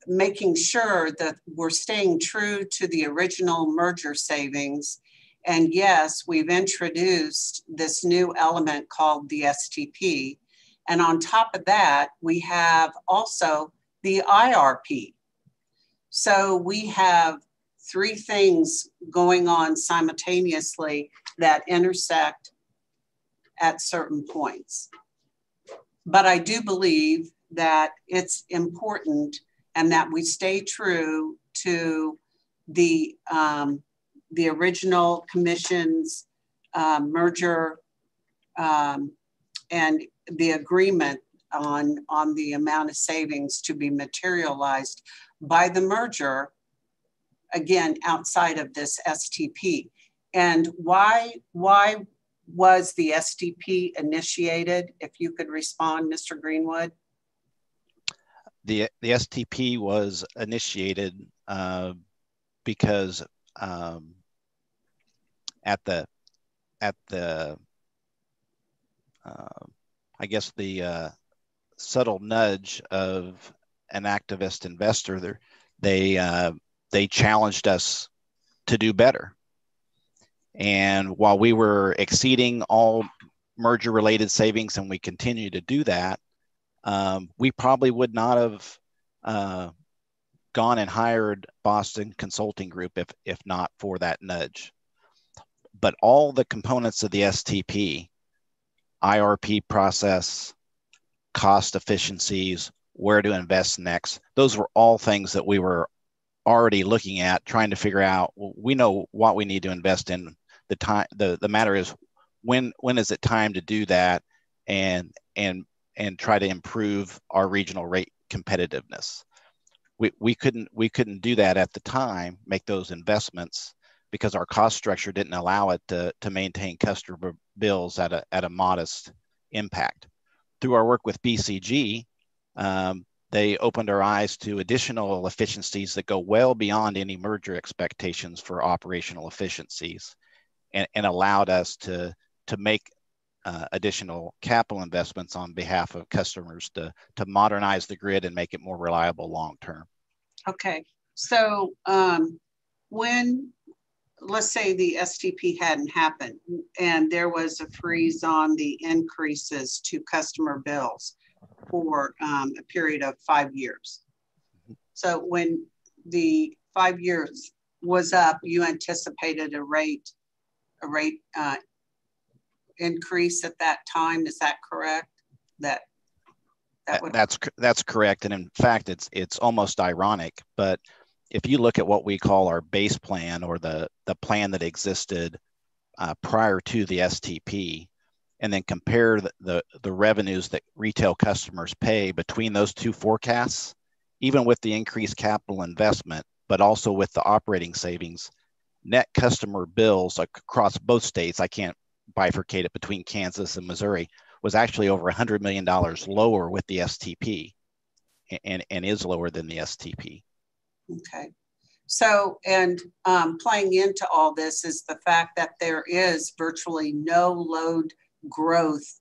making sure that we're staying true to the original merger savings. And yes, we've introduced this new element called the STP. And on top of that, we have also the IRP. So we have three things going on simultaneously that intersect at certain points. But I do believe that it's important and that we stay true to the, um, the original commission's uh, merger um, and the agreement on, on the amount of savings to be materialized by the merger, again, outside of this STP. And why, why was the STP initiated? If you could respond, Mr. Greenwood. The, the STP was initiated uh, because um, at the at the uh, I guess the uh, subtle nudge of an activist investor, they uh, they challenged us to do better. And while we were exceeding all merger related savings and we continue to do that, um, we probably would not have uh, gone and hired Boston Consulting Group if, if not for that nudge. But all the components of the STP, IRP process, cost efficiencies, where to invest next, those were all things that we were already looking at, trying to figure out. We know what we need to invest in the time the, the matter is when when is it time to do that and and and try to improve our regional rate competitiveness we, we couldn't we couldn't do that at the time make those investments because our cost structure didn't allow it to, to maintain customer bills at a, at a modest impact. Through our work with BCG, um, they opened our eyes to additional efficiencies that go well beyond any merger expectations for operational efficiencies and, and allowed us to, to make uh, additional capital investments on behalf of customers to, to modernize the grid and make it more reliable long term. Okay, so um, when, let's say the STP hadn't happened and there was a freeze on the increases to customer bills for um, a period of five years. So when the five years was up, you anticipated a rate, a rate uh, increase at that time. Is that correct? That that would that's that's correct, and in fact, it's it's almost ironic. But if you look at what we call our base plan or the the plan that existed uh, prior to the STP, and then compare the, the, the revenues that retail customers pay between those two forecasts, even with the increased capital investment, but also with the operating savings, net customer bills across both states, I can't bifurcate it between Kansas and Missouri, was actually over $100 million lower with the STP and, and is lower than the STP. Okay. So, and um, playing into all this is the fact that there is virtually no load growth,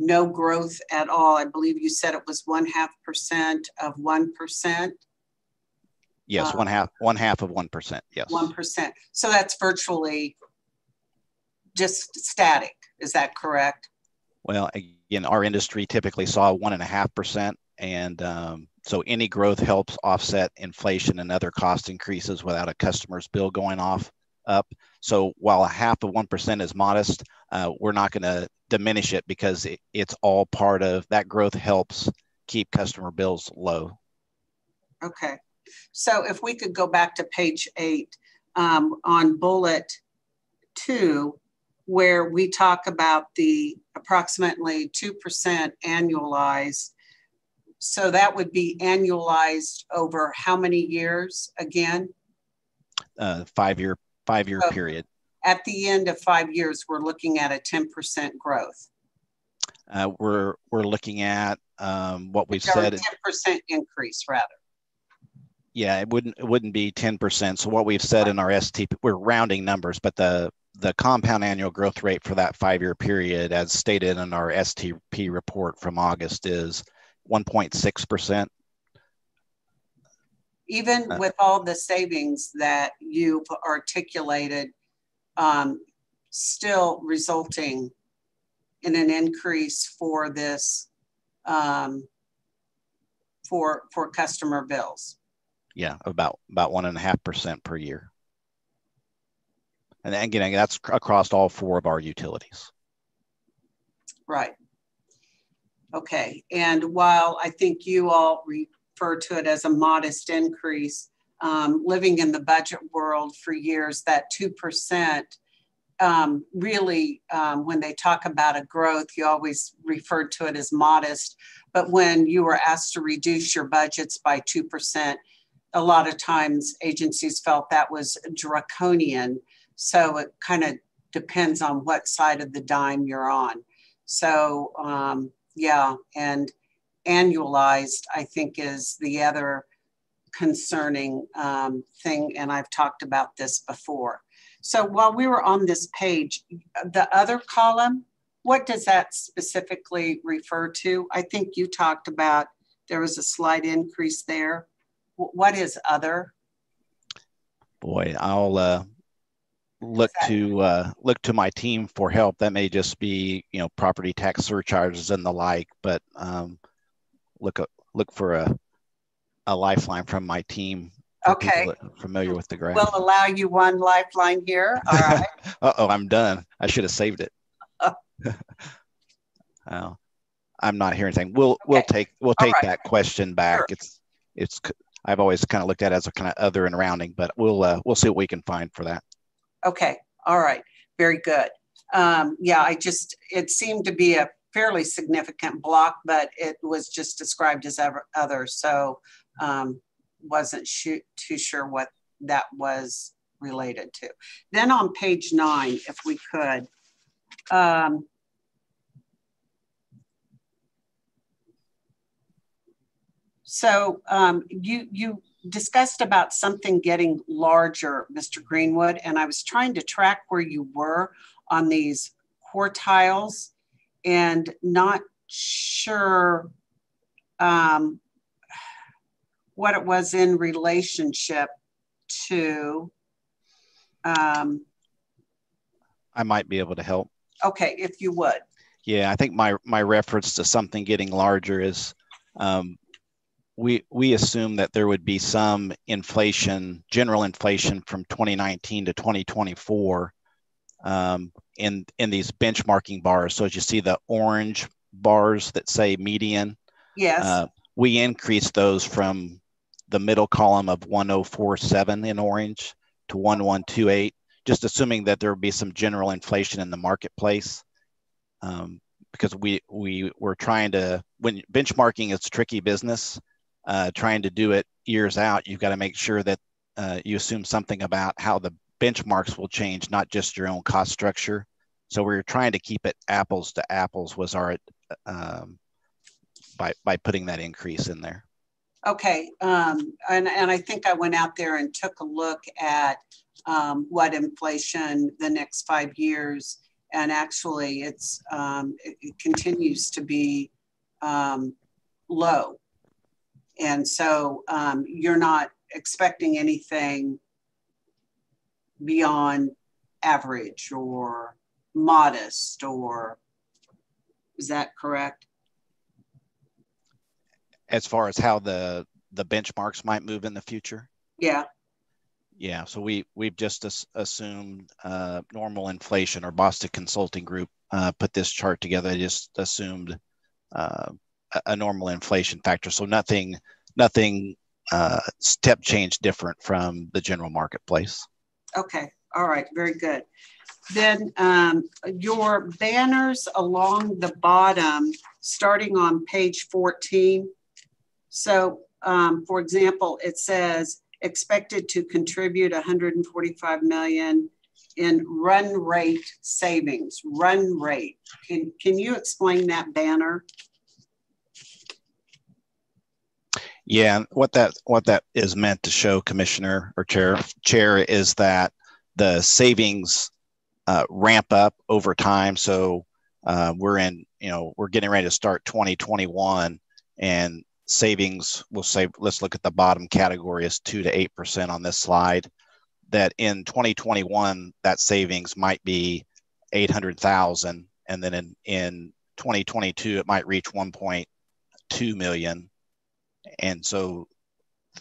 no growth at all. I believe you said it was one half percent of 1%. Yes, um, one half one half of one percent. Yes, one percent. So that's virtually just static. Is that correct? Well, again, our industry typically saw one and a half percent, and um, so any growth helps offset inflation and other cost increases without a customer's bill going off up. So while a half of one percent is modest, uh, we're not going to diminish it because it, it's all part of that growth helps keep customer bills low. Okay, so if we could go back to page eight um, on bullet two, where we talk about the approximately 2% annualized. So that would be annualized over how many years again? Uh, five year five year so period. At the end of five years, we're looking at a 10% growth. Uh, we're we're looking at um, what we've said. 10% increase rather. Yeah, it wouldn't it wouldn't be 10%. So what we've said in our STP, we're rounding numbers, but the the compound annual growth rate for that five year period, as stated in our STP report from August, is 1.6%. Even uh, with all the savings that you've articulated, um, still resulting in an increase for this um, for for customer bills. Yeah, about about one and a half percent per year. And again, that's across all four of our utilities. Right. Okay. And while I think you all refer to it as a modest increase, um, living in the budget world for years, that 2% um, really, um, when they talk about a growth, you always refer to it as modest. But when you were asked to reduce your budgets by 2%, a lot of times agencies felt that was draconian. So it kind of depends on what side of the dime you're on. So, um, yeah, and annualized, I think, is the other concerning um, thing. And I've talked about this before. So while we were on this page, the other column, what does that specifically refer to? I think you talked about there was a slight increase there. What is other? Boy, I'll uh, look to uh, look to my team for help. That may just be you know property tax surcharges and the like, but um, look look for a a lifeline from my team. Okay. Familiar with the graph. We'll allow you one lifeline here. All right. [LAUGHS] uh oh, I'm done. I should have saved it. oh, [LAUGHS] I'm not hearing anything. We'll okay. we'll take we'll take right. that question back. Sure. It's it's I've always kind of looked at it as a kind of other and rounding, but we'll uh, we'll see what we can find for that. Okay, all right, very good. Um, yeah, I just, it seemed to be a fairly significant block, but it was just described as ever, other. So um, wasn't too sure what that was related to. Then on page nine, if we could, um, so um, you you discussed about something getting larger, Mr. Greenwood, and I was trying to track where you were on these quartiles and not sure um, what it was in relationship to. Um, I might be able to help. okay, if you would. Yeah, I think my my reference to something getting larger is um, we we assume that there would be some inflation, general inflation from 2019 to 2024 um, in in these benchmarking bars. So as you see the orange bars that say median, Yes. uh, we increased those from the middle column of 1047 in orange to 1128, just assuming that there would be some general inflation in the marketplace. Um, because we we were trying to when benchmarking is tricky business, uh, trying to do it years out, you've got to make sure that uh, you assume something about how the benchmarks will change, not just your own cost structure. So we were trying to keep it apples to apples was our um, by by putting that increase in there. Okay, um, and, and I think I went out there and took a look at um, what inflation the next five years, and actually it's um, it, it continues to be um, low, and so um, you're not expecting anything beyond average or modest, or is that correct? As far as how the the benchmarks might move in the future. Yeah. Yeah, so we we've just as, assumed uh, normal inflation, or Boston Consulting Group uh, put this chart together. They just assumed uh, a, normal inflation factor, so nothing nothing uh, step change different from the general marketplace. Okay, all right, very good. Then um, your banners along the bottom, starting on page 14. So, um, for example, it says expected to contribute 145 million in run rate savings. Run rate. Can can you explain that banner? Yeah, and what that what that is meant to show, Commissioner or Chair Chair, is that the savings uh, ramp up over time. So uh, we're in, you know, we're getting ready to start 2021, and savings. We'll say, let's look at the bottom category as two to eight percent on this slide. That in 2021, that savings might be 800,000, and then in in 2022, it might reach 1.2 million and so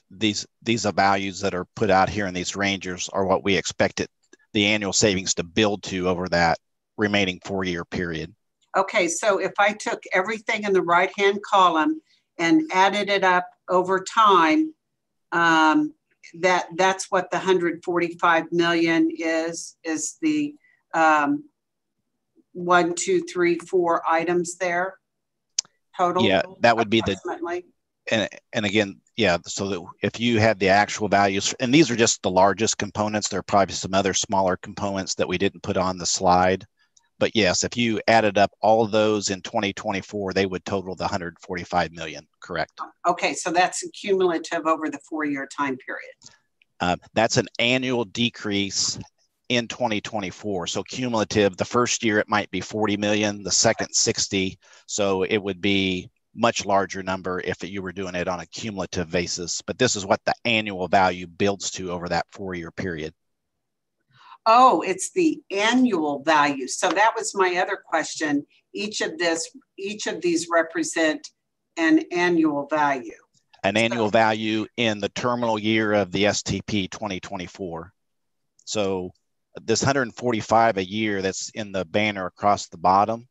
these these are values that are put out here in these ranges are what we expected the annual savings to build to over that remaining four year period. Okay, so if I took everything in the right hand column and added it up over time, um, that that's what the 145 million is is the um, one, two, three, four items there total. Yeah, that would be the? And and again, yeah. So that if you had the actual values, and these are just the largest components, there are probably some other smaller components that we didn't put on the slide. But yes, if you added up all those in 2024, they would total the 145 million. Correct. Okay, so that's cumulative over the four year time period. Uh, that's an annual decrease in 2024. So cumulative, the first year it might be 40 million, the second 60. So it would be much larger number if you were doing it on a cumulative basis. But this is what the annual value builds to over that four year period. Oh, it's the annual value. So that was my other question. Each of this, each of these represent an annual value. An annual value in the terminal year of the STP 2024. So this 145 a year that's in the banner across the bottom,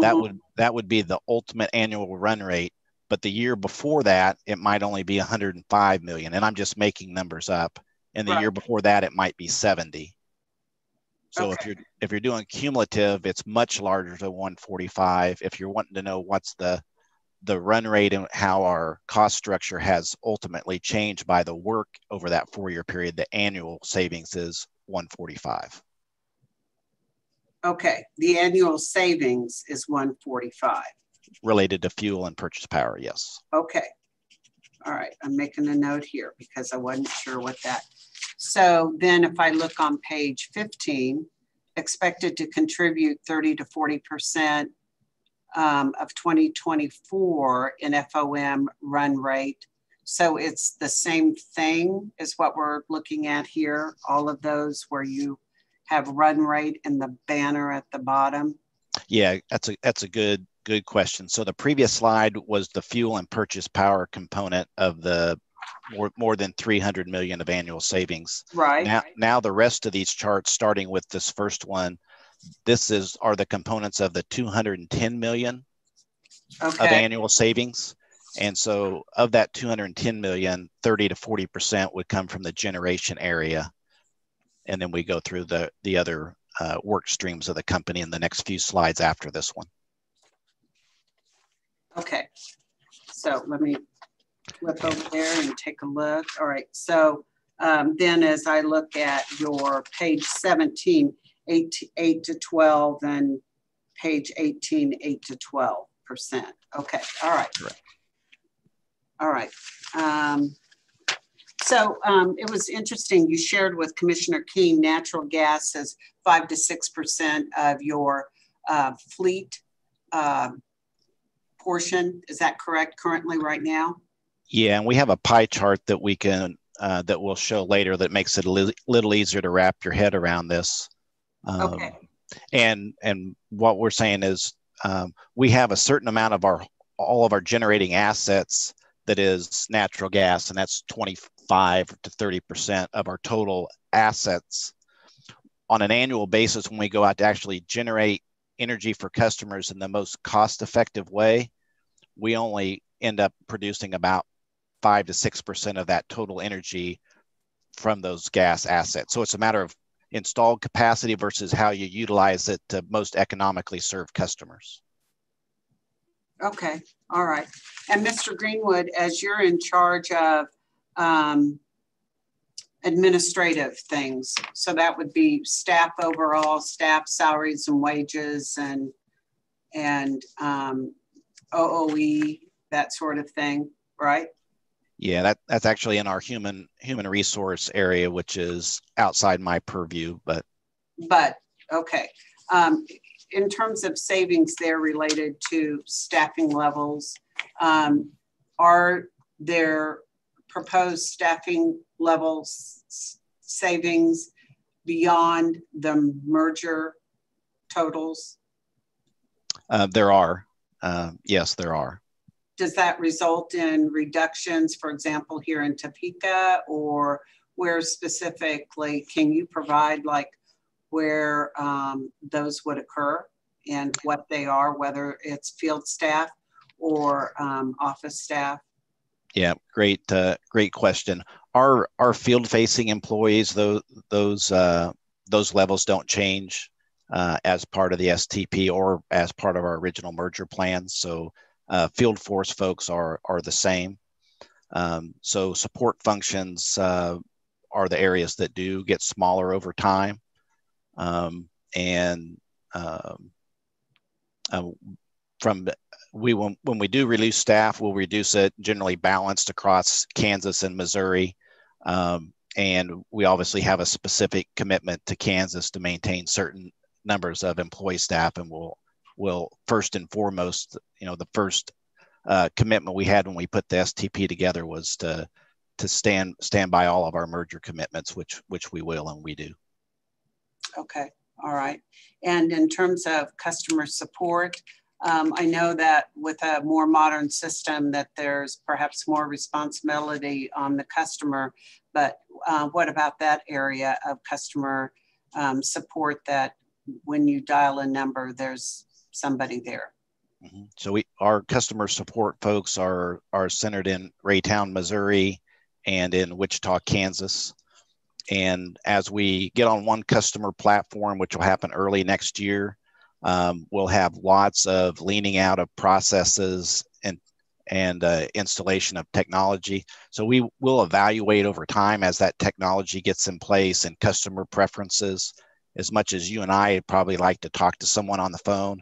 that Mhm. would that would be the ultimate annual run rate. But the year before that, it might only be 105 million, and I'm just making numbers up. And the year before that, it might be 70. So if you're if you're doing cumulative, it's much larger than 145. If you're wanting to know what's the the run rate and how our cost structure has ultimately changed by the work over that four year period, the annual savings is 145. Okay, the annual savings is 145. related to fuel and purchase power. Yes. Okay. All right, I'm making a note here because I wasn't sure what that. So then if I look on page 15, expected to contribute 30 to 40% um, of 2024 in FOM run rate. So it's the same thing as what we're looking at here, all of those where you have run rate in the banner at the bottom. Yeah, that's a that's a good good question. So the previous slide was the fuel and purchase power component of the more, more than 300 million of annual savings. Right. Now, now the rest of these charts, starting with this first one, this is are the components of the 210 million okay. of annual savings. And so of that 210 million, 30 to 40% would come from the generation area. And then we go through the, the other uh, work streams of the company in the next few slides after this one. Okay, so let me flip over there and take a look. All right, so um, then as I look at your page 17, 8 to, 8 to 12, and page 18, 8 to 12 percent. Okay, all right. Correct. All right. Um, so um, it was interesting. You shared with Commissioner Keen natural gas as five to six percent of your uh, fleet uh, portion. Is that correct currently right now? Yeah, and we have a pie chart that we can uh, that we'll show later that makes it a li little easier to wrap your head around this. Um, okay. And and what we're saying is um, we have a certain amount of our all of our generating assets that is natural gas, and that's 25 to 30 percent of our total assets. On an annual basis, when we go out to actually generate energy for customers in the most cost-effective way, we only end up producing about five to six percent of that total energy from those gas assets. So it's a matter of installed capacity versus how you utilize it to most economically serve customers. Okay, all right. And Mr. Greenwood, as you're in charge of um, administrative things, so that would be staff overall, staff salaries and wages, and and um, OOE, that sort of thing, right? Yeah, that, that's actually in our human human resource area, which is outside my purview, but but okay. Um, in terms of savings there related to staffing levels, um, are there proposed staffing levels savings beyond the merger totals? Uh, there are. Uh, yes, there are does that result in reductions, for example, here in Topeka, or where specifically can you provide like where um, those would occur and what they are, whether it's field staff or um, office staff? Yeah, great, uh, great question. Our our field facing employees, those those uh, those levels don't change uh, as part of the STP or as part of our original merger plans. So uh, field force folks are, are the same. Um, so support functions uh, are the areas that do get smaller over time. Um, and um, uh, from we when, when we do release staff, we'll reduce it generally balanced across Kansas and Missouri. Um, and we obviously have a specific commitment to Kansas to maintain certain numbers of employee staff, and we'll will first and foremost, you know, the first uh, commitment we had when we put the STP together was to to stand stand by all of our merger commitments, which which we will and we do. Okay, all right. And in terms of customer support, um, I know that with a more modern system that there's perhaps more responsibility on the customer, but uh, what about that area of customer um, support that when you dial a number, there's somebody there. Mm-hmm. So we our customer support folks are are centered in Raytown, Missouri, and in Wichita, Kansas. And as we get on one customer platform, which will happen early next year, um, we'll have lots of leaning out of processes and and uh, installation of technology. So we will evaluate over time as that technology gets in place and customer preferences. As much as you and I probably like to talk to someone on the phone,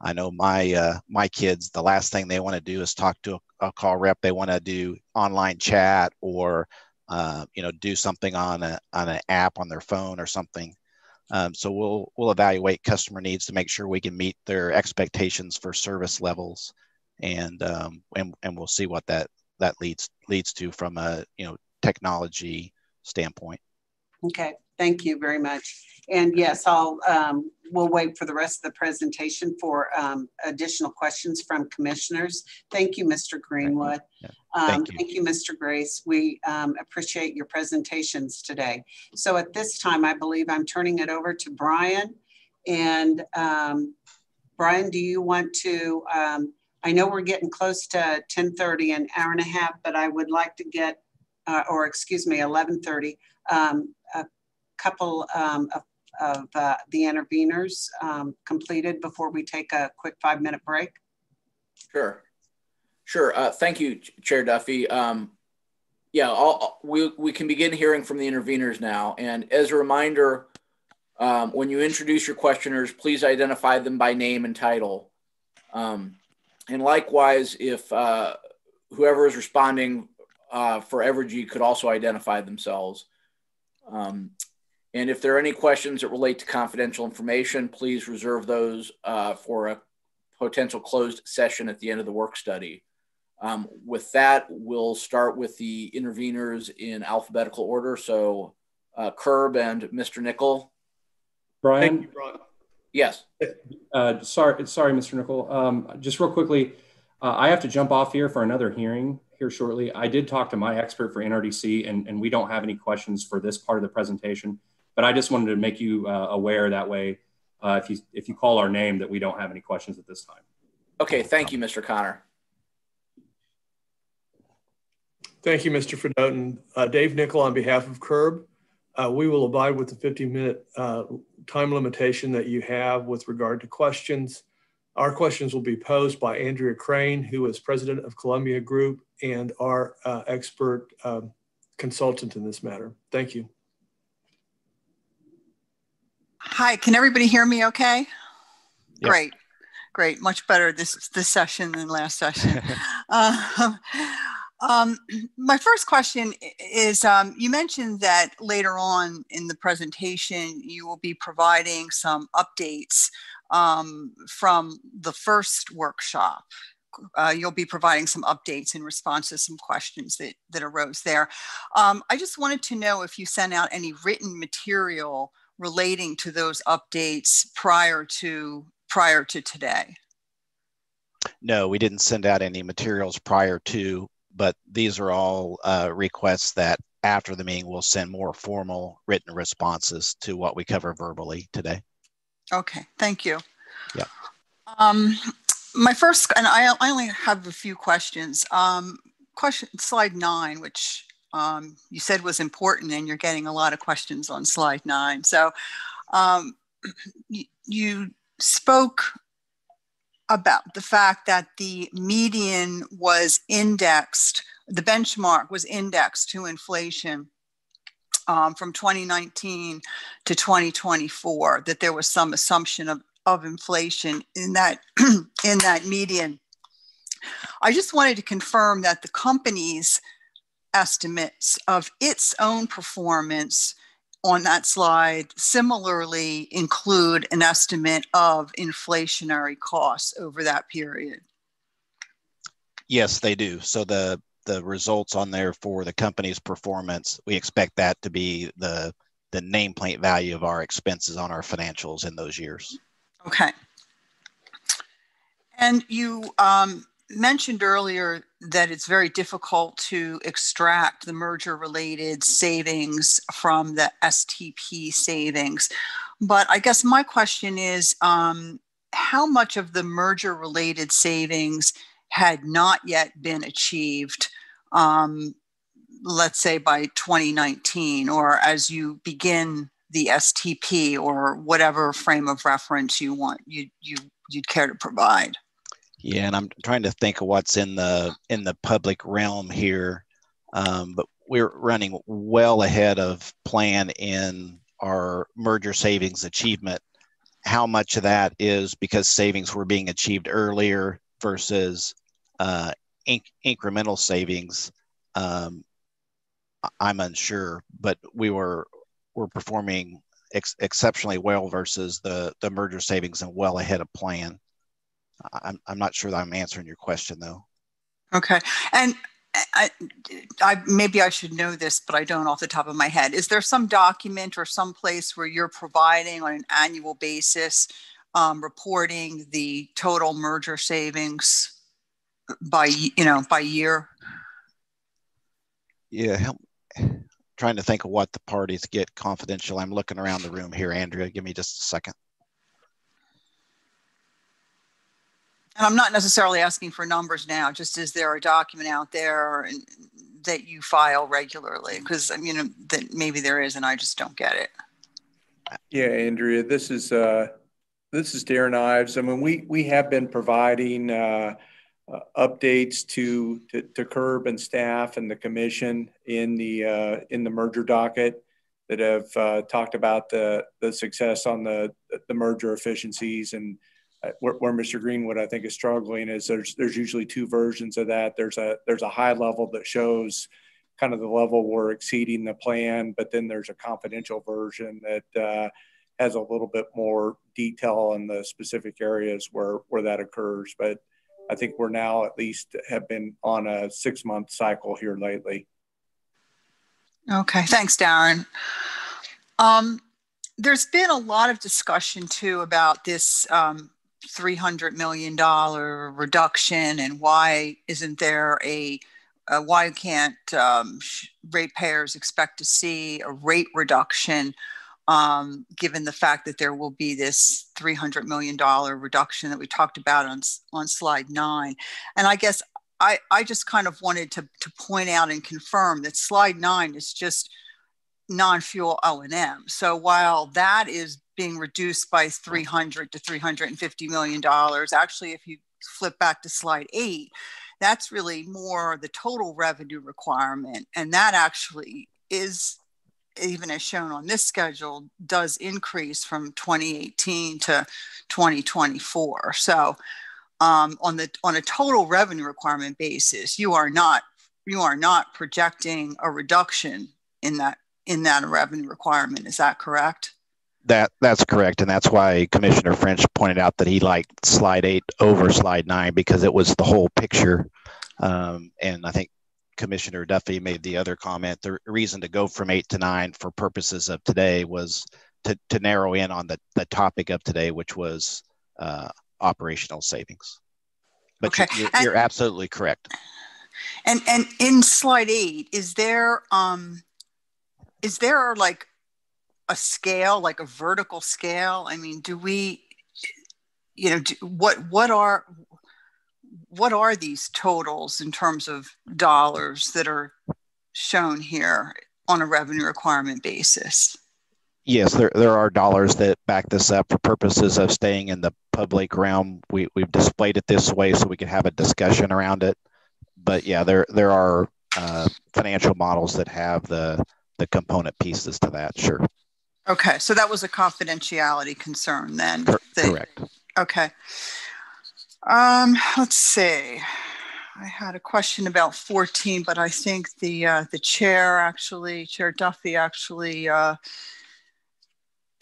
I know my uh, my kids, the last thing they want to do is talk to a, a call rep, they want to do online chat or uh, you know do something on a on an app on their phone or something. Um, so we'll we'll evaluate customer needs to make sure we can meet their expectations for service levels, and um, and and we'll see what that that leads leads to from a you know technology standpoint. Okay, thank you very much. And yes, I'll um, we'll wait for the rest of the presentation for um, additional questions from commissioners. Thank you, Mr. Greenwood. Um, thank, you. thank, you. Mr. Grace. We um, appreciate your presentations today. So at this time, I believe I'm turning it over to Brian. And um, Brian, do you want to, um, I know we're getting close to 1030, an hour and a half, but I would like to get, uh, or excuse me, 1130, um, couple um, of of uh, the interveners um, completed before we take a quick five minute break? Sure. Sure. Uh, thank you, Chair Duffy. Um, yeah, I'll, we, we can begin hearing from the interveners now. And as a reminder, um, when you introduce your questioners, please identify them by name and title. Um, and likewise, if uh, whoever is responding uh, for Evergy could also identify themselves. Um, and if there are any questions that relate to confidential information, please reserve those uh, for a potential closed session at the end of the work study. Um, with that, we'll start with the interveners in alphabetical order. So uh, CURB and Mr. Nickel. Brian? You, Brian. Yes. Uh, sorry, sorry, Mr. Nickel. Um, just real quickly, uh, I have to jump off here for another hearing here shortly. I did talk to my expert for NRDC, and, and we don't have any questions for this part of the presentation. But I just wanted to make you uh, aware that way, uh, if you if you call our name, that we don't have any questions at this time. Okay, thank you, Mr. Connor. Thank you, Mr. Fedotin. Uh, Dave Nickel on behalf of CURB. Uh, we will abide with the 15 minute uh, time limitation that you have with regard to questions. Our questions will be posed by Andrea Crane, who is president of Columbia Group and our uh, expert um, consultant in this matter. Thank you. Hi, can everybody hear me okay? Yep. Great, great. Much better this, this session than last session. uh, [LAUGHS] um, my first question is um, you mentioned that later on in the presentation, you will be providing some updates um, from the first workshop. Uh, you'll be providing some updates in response to some questions that, that arose there. Um, I just wanted to know if you sent out any written material relating to those updates prior to prior to today? No, we didn't send out any materials prior to, but these are all uh, requests that after the meeting we'll send more formal written responses to what we cover verbally today. Okay, thank you. Yeah. Um, my first, and I, I only have a few questions. Um, question slide nine, which um, you said was important, and you're getting a lot of questions on slide nine. So um, [CLEARS THROAT] you, you spoke about the fact that the median was indexed, the benchmark was indexed to inflation um, from 2019 to 2024, that there was some assumption of, of inflation in that, [CLEARS THROAT] in that median. I just wanted to confirm that the companies estimates of its own performance on that slide similarly include an estimate of inflationary costs over that period? Yes, they do. So the the results on there for the company's performance, we expect that to be the the nameplate value of our expenses on our financials in those years. Okay. And you um, mentioned earlier that it's very difficult to extract the merger related savings from the STP savings. But I guess my question is um, how much of the merger related savings had not yet been achieved, um, let's say by 2019, or as you begin the STP or whatever frame of reference you want you, you you'd care to provide? Yeah, and I'm trying to think of what's in the in the public realm here, um, but we're running well ahead of plan in our merger savings achievement. How much of that is because savings were being achieved earlier versus uh, inc- incremental savings, um, I'm unsure, but we were were performing ex- exceptionally well versus the the merger savings and well ahead of plan. I'm I'm not sure that I'm answering your question though. Okay, and I, I, maybe I should know this, but I don't off the top of my head. Is there some document or some place where you're providing on an annual basis um, reporting the total merger savings by you know by year? Yeah, help. Trying to think of what the parties get confidential. I'm looking around the room here, Andrea. Give me just a second. And I'm not necessarily asking for numbers now. Just is there a document out there that you file regularly? Because I mean, that maybe there is, and I just don't get it. Yeah, Andrea, this is uh, this is Darrin Ives. I mean, we we have been providing uh, uh, updates to, to, to CURB and staff and the commission in the uh, in the merger docket that have uh, talked about the the success on the the merger efficiencies and where, where, Mr. Greenwood I think is struggling is there's there's usually two versions of that. There's a there's a high level that shows kind of the level we're exceeding the plan, but then there's a confidential version that uh, has a little bit more detail in the specific areas where where that occurs. But I think we're now at least have been on a six month cycle here lately. Okay, thanks, Darrin. Um, there's been a lot of discussion too about this um, $300 million reduction and why isn't there a, uh, why can't um, ratepayers expect to see a rate reduction um, given the fact that there will be this $300 million reduction that we talked about on, on slide nine. And I guess I, I just kind of wanted to, to point out and confirm that slide nine is just non-fuel O&M. So while that is being reduced by 300 to 350 million dollars. Actually, if you flip back to slide eight, that's really more the total revenue requirement. And that actually is, even as shown on this schedule, does increase from 2018 to 2024. So um, on the on a total revenue requirement basis, you are not you are not projecting a reduction in that in that revenue requirement. Is that correct? That that's correct, and that's why Commissioner French pointed out that he liked slide eight over slide nine because it was the whole picture. Um, and I think Commissioner Duffy made the other comment. The reason to go from eight to nine for purposes of today was to, to narrow in on the, the topic of today, which was uh, operational savings. But okay. you're, you're, absolutely correct. And and in slide eight, is there um, is there like a scale, like a vertical scale? I mean, do we, you know, do, what what are what are these totals in terms of dollars that are shown here on a revenue requirement basis? Yes, there, there are dollars that back this up for purposes of staying in the public realm. We, we've displayed it this way so we can have a discussion around it. But yeah, there there are uh, financial models that have the the component pieces to that. Sure. Okay, so that was a confidentiality concern then. correct. Okay. Um, let's see. I had a question about 14, but I think the uh, the chair actually, Chair Duffy actually uh,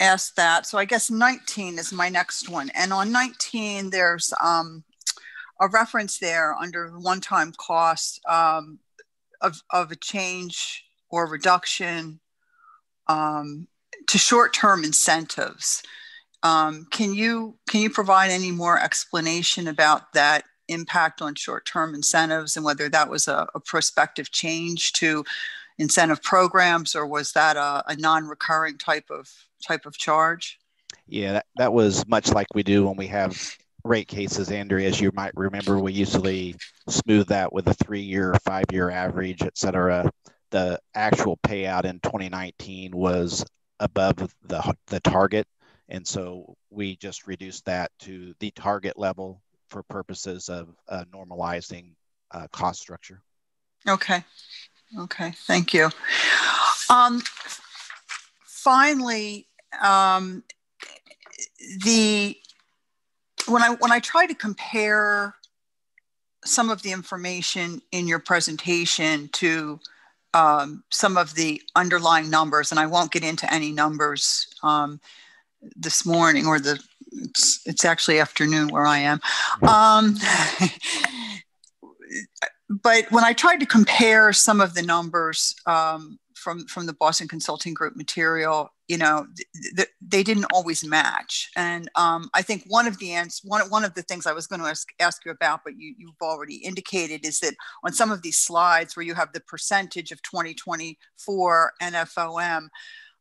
asked that. So I guess 19 is my next one. And on 19, there's um, a reference there under one-time cost um, of, of a change or reduction um, to short-term incentives. Um, can you can you provide any more explanation about that impact on short-term incentives and whether that was a, a prospective change to incentive programs or was that a, a non-recurring type of type of charge? Yeah, that, that was much like we do when we have rate cases, Andrea. As you might remember, we usually smooth that with a three-year, five-year average, et cetera. The actual payout in 2019 was above the, the target. And so we just reduced that to the target level for purposes of uh, normalizing uh, cost structure. Okay. Okay. Thank you. Um, finally, um, the when I when I try to compare some of the information in your presentation to um, some of the underlying numbers, and I won't get into any numbers um, this morning or the it's, it's actually afternoon where I am. Um, [LAUGHS] but when I tried to compare some of the numbers um, from from the Boston Consulting Group material, you know, th- th- they didn't always match. And um, I think one of the ans- one one of the things I was going to ask, ask you about, but you you've already indicated, is that on some of these slides where you have the percentage of 2024 NFOM,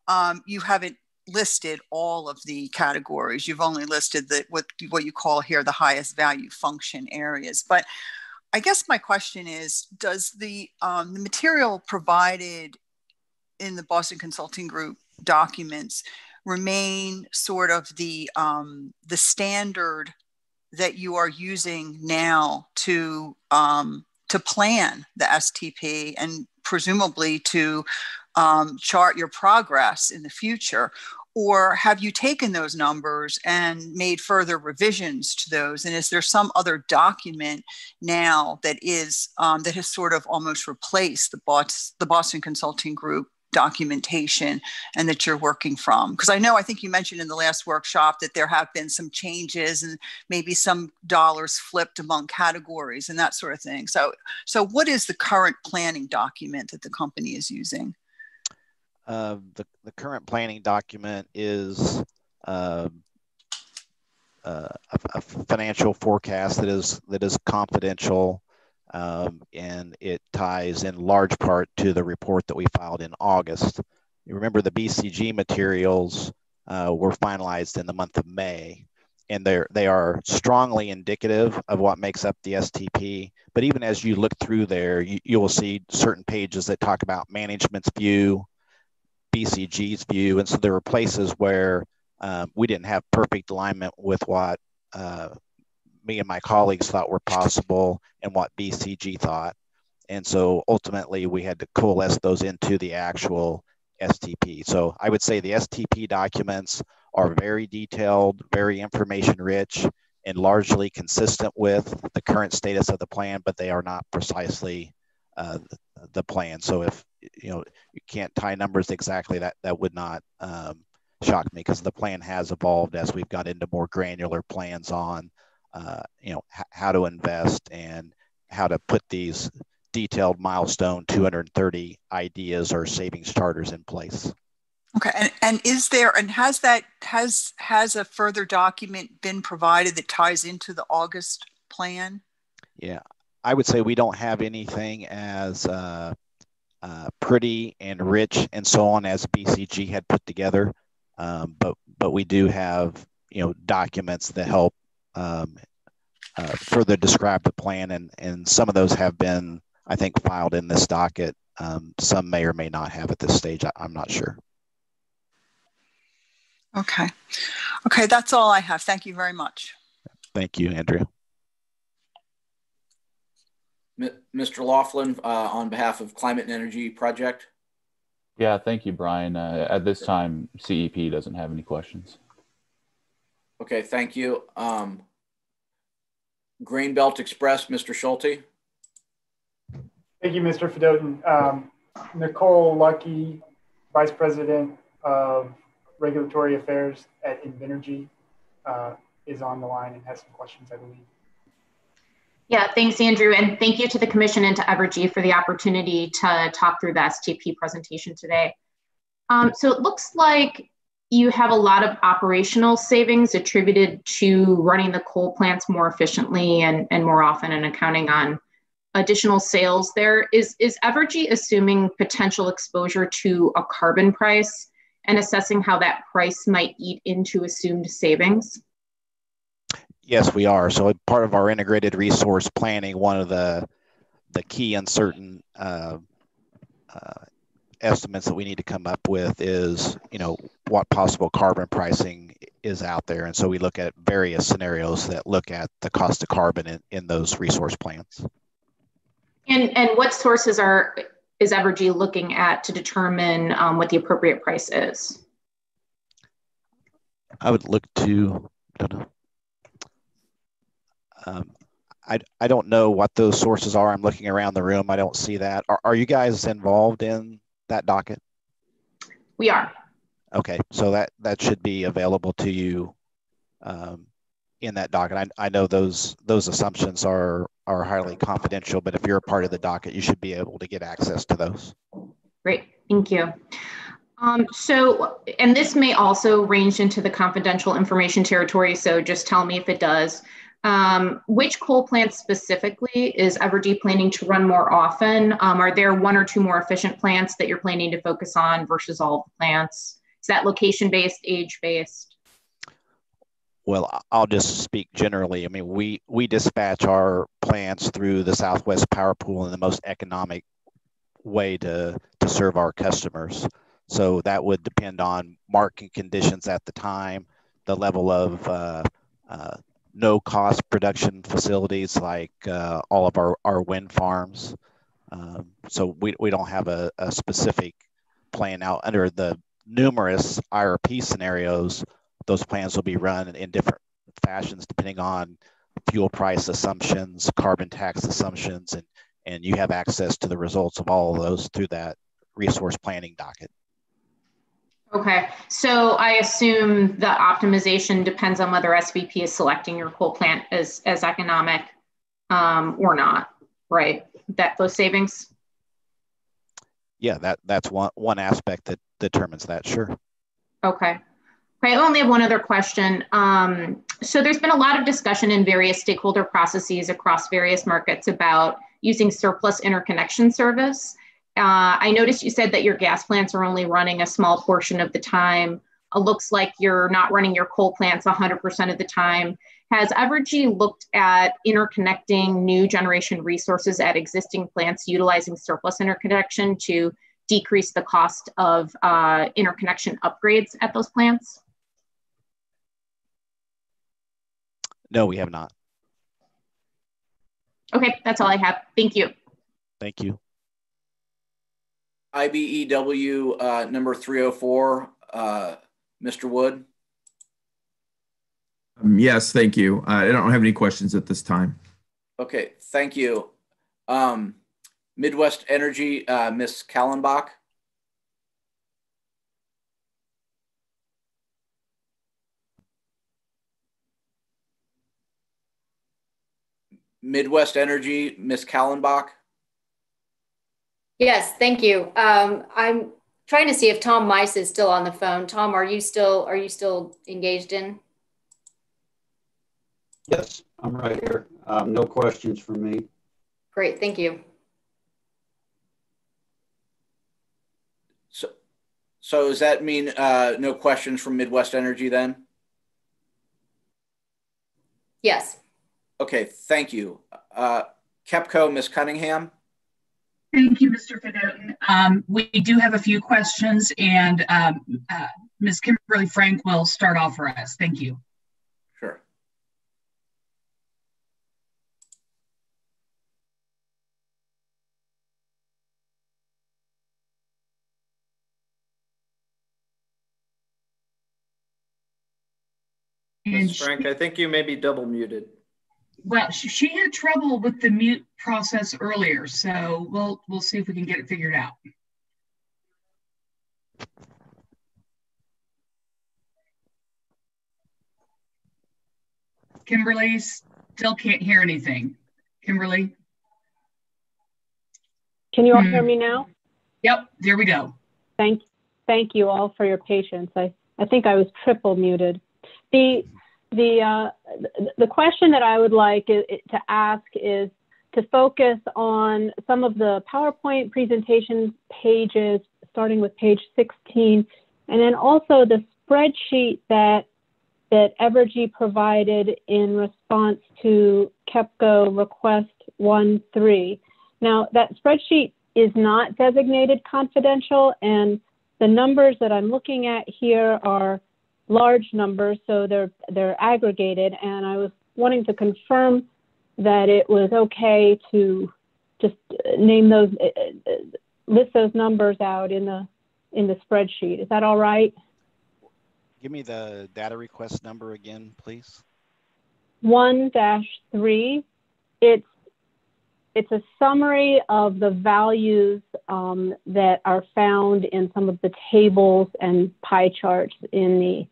um, you haven't listed all of the categories. You've only listed the what what you call here the highest value function areas, but I guess my question is, does the, um, the material provided in the Boston Consulting Group documents remain sort of the um, the standard that you are using now to um, to plan the STP and presumably to um, chart your progress in the future? Or have you taken those numbers and made further revisions to those? And is there some other document now that is um, that has sort of almost replaced the, Boston, the Boston Consulting Group documentation and that you're working from? Because I know, I think you mentioned in the last workshop that there have been some changes and maybe some dollars flipped among categories and that sort of thing. So, so what is the current planning document that the company is using? Uh, the, the current planning document is uh, uh, a, a, financial forecast that is that is confidential um, and it ties in large part to the report that we filed in August. You remember the BCG materials uh, were finalized in the month of May, and they're they are strongly indicative of what makes up the STP. But even as you look through there, you, you will see certain pages that talk about management's view, BCG's view, and so there were places where um, we didn't have perfect alignment with what uh, me and my colleagues thought were possible and what BCG thought. And so ultimately we had to coalesce those into the actual STP. So I would say the STP documents are very detailed, very information rich, and largely consistent with the current status of the plan, but they are not precisely uh, the plan. So if you know you can't tie numbers exactly, that that would not um, shock me because the plan has evolved as we've got into more granular plans on uh, you know h- how to invest and how to put these detailed milestone 230 ideas or savings charters in place. Okay and, and is there and has that has has a further document been provided that ties into the august plan? Yeah i would say we don't have anything as uh, uh, pretty and rich and so on as bcg had put together. Um, but but we do have you know documents that help um, uh, further describe the plan, and and some of those have been, I think, filed in this docket. Um, some may or may not have at this stage. I, I'm not sure. Okay. Okay, that's all I have. Thank you very much. Thank you, Andrea. Mr. Laughlin, uh, on behalf of Climate and Energy Project. Yeah, thank you, Brian. Uh, at this time, CEP doesn't have any questions. Okay, thank you. Um, Grain Belt Express, Mr. Schulte. Thank you, Mr. Fedotin. Um, Nicole Luckey, Vice President of Regulatory Affairs at Invenergy, uh, is on the line and has some questions, I believe. Yeah, thanks, Andrew. And thank you to the Commission and to Evergy for the opportunity to talk through the STP presentation today. Um, so it looks like you have a lot of operational savings attributed to running the coal plants more efficiently and, and more often and accounting on additional sales there. Is, is Evergy assuming potential exposure to a carbon price and assessing how that price might eat into assumed savings? Yes, we are. So part of our integrated resource planning, one of the the key uncertain uh, uh, estimates that we need to come up with is, you know, what possible carbon pricing is out there. And so we look at various scenarios that look at the cost of carbon in, in those resource plans. And, and what sources are is Evergy looking at to determine um, what the appropriate price is? I would look to, I don't know. Um, I, I don't know what those sources are. I'm looking around the room. I don't see that. Are, are you guys involved in that docket? We are. Okay, so that that should be available to you um, in that docket. I, I know those those assumptions are are highly confidential, but if you're a part of the docket, you should be able to get access to those. Great, thank you. Um, so, and this may also range into the confidential information territory, so just tell me if it does. Um, which coal plants specifically is Evergy planning to run more often? Um, are there one or two more efficient plants that you're planning to focus on versus all the plants? Is that location based, age based? Well, I'll just speak generally. I mean, we we dispatch our plants through the Southwest Power Pool in the most economic way to to serve our customers. So that would depend on market conditions at the time, the level of uh, uh, no cost production facilities like uh, all of our, our wind farms. Um, so we, we don't have a, a specific plan out under the numerous IRP scenarios. Those plans will be run in different fashions depending on fuel price assumptions, carbon tax assumptions, and, and you have access to the results of all of those through that resource planning docket. Okay, so I assume the optimization depends on whether SPP is selecting your coal plant as, as economic um, or not, right? That those savings? Yeah, that, that's one, one aspect that determines that, sure. Okay. Okay, I only have one other question. Um, so there's been a lot of discussion in various stakeholder processes across various markets about using surplus interconnection service. Uh, I noticed you said that your gas plants are only running a small portion of the time. It looks like you're not running your coal plants 100% of the time. Has Evergy looked at interconnecting new generation resources at existing plants utilizing surplus interconnection to decrease the cost of uh, interconnection upgrades at those plants? No, we have not. Okay, that's all I have. Thank you. Thank you. IBEW uh, number 304, uh, Mr. Wood. Um, yes, thank you. Uh, I don't have any questions at this time. Okay, thank you. Um, Midwest Energy, uh, Ms. Kallenbach. Midwest Energy, Ms. Kallenbach. Yes, thank you. Um, I'm trying to see if Tom Mice is still on the phone. Tom, are you still are you still engaged in? Yes, I'm right here. Um, no questions for me. Great, thank you. So, so does that mean uh, no questions from Midwest Energy then? Yes. Okay, thank you. Uh, KEPCO, Ms. Cunningham. Thank you, Mr. Fedotin. Um, we do have a few questions, and um, uh, Ms. Kimberly Frank will start off for us. Thank you. Sure. Ms. Frank, I think you may be double muted. Well, she, had trouble with the mute process earlier, so we'll we'll see if we can get it figured out. Kimberly still can't hear anything. Kimberly? Can you all hmm. hear me now? Yep, there we go. Thank, thank you all for your patience. I, I think I was triple muted. The the uh, the question that I would like to ask is to focus on some of the PowerPoint presentation pages, starting with page 16, and then also the spreadsheet that that Evergy provided in response to KEPCO request 1.3. Now, that spreadsheet is not designated confidential, and the numbers that I'm looking at here are large numbers, so they're they're aggregated. And I was wanting to confirm that it was okay to just name those, uh, uh, list those numbers out in the in the spreadsheet. Is that all right? Give me the data request number again, please. One dash three it's it's a summary of the values um, that are found in some of the tables and pie charts in the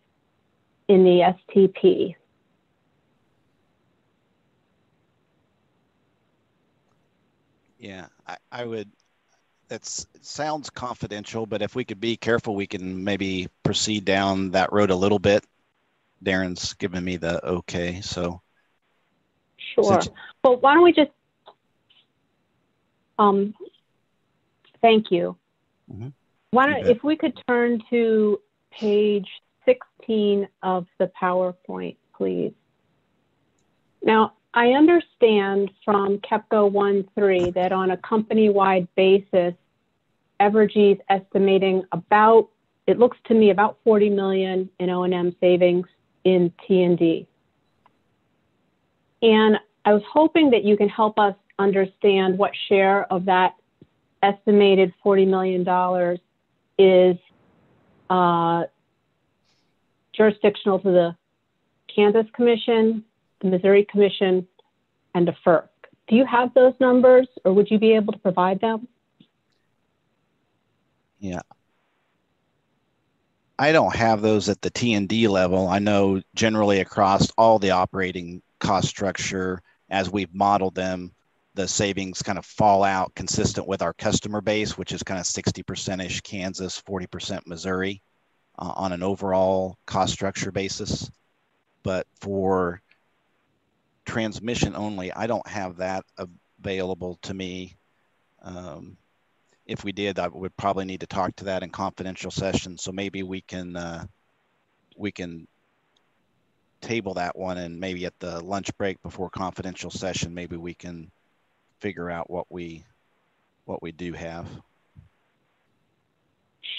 in the STP. Yeah, I, I would. That sounds confidential, but if we could be careful, we can maybe proceed down that road a little bit. Darrin's given me the okay, so. Sure. Since, well, why don't we just um, thank you. Mm-hmm. Why don't, if we could turn to page 16 of the PowerPoint, please. Now, I understand from KEPCO 1-3 that on a company-wide basis, Evergy is estimating about, it looks to me about 40 million in O&M savings in T&D. And I was hoping that you can help us understand what share of that estimated $40 million is uh, jurisdictional to the Kansas Commission, the Missouri Commission, and the FERC. Do you have those numbers or would you be able to provide them? Yeah. I don't have those at the T&D level. I know generally across all the operating cost structure as we've modeled them, the savings kind of fall out consistent with our customer base, which is kind of 60% ish Kansas, 40% Missouri uh, on an overall cost structure basis. But for transmission only, I don't have that available to me. Um, if we did, I would probably need to talk to that in confidential session. So maybe we can uh, we can table that one, and maybe at the lunch break before confidential session, maybe we can figure out what we what we do have.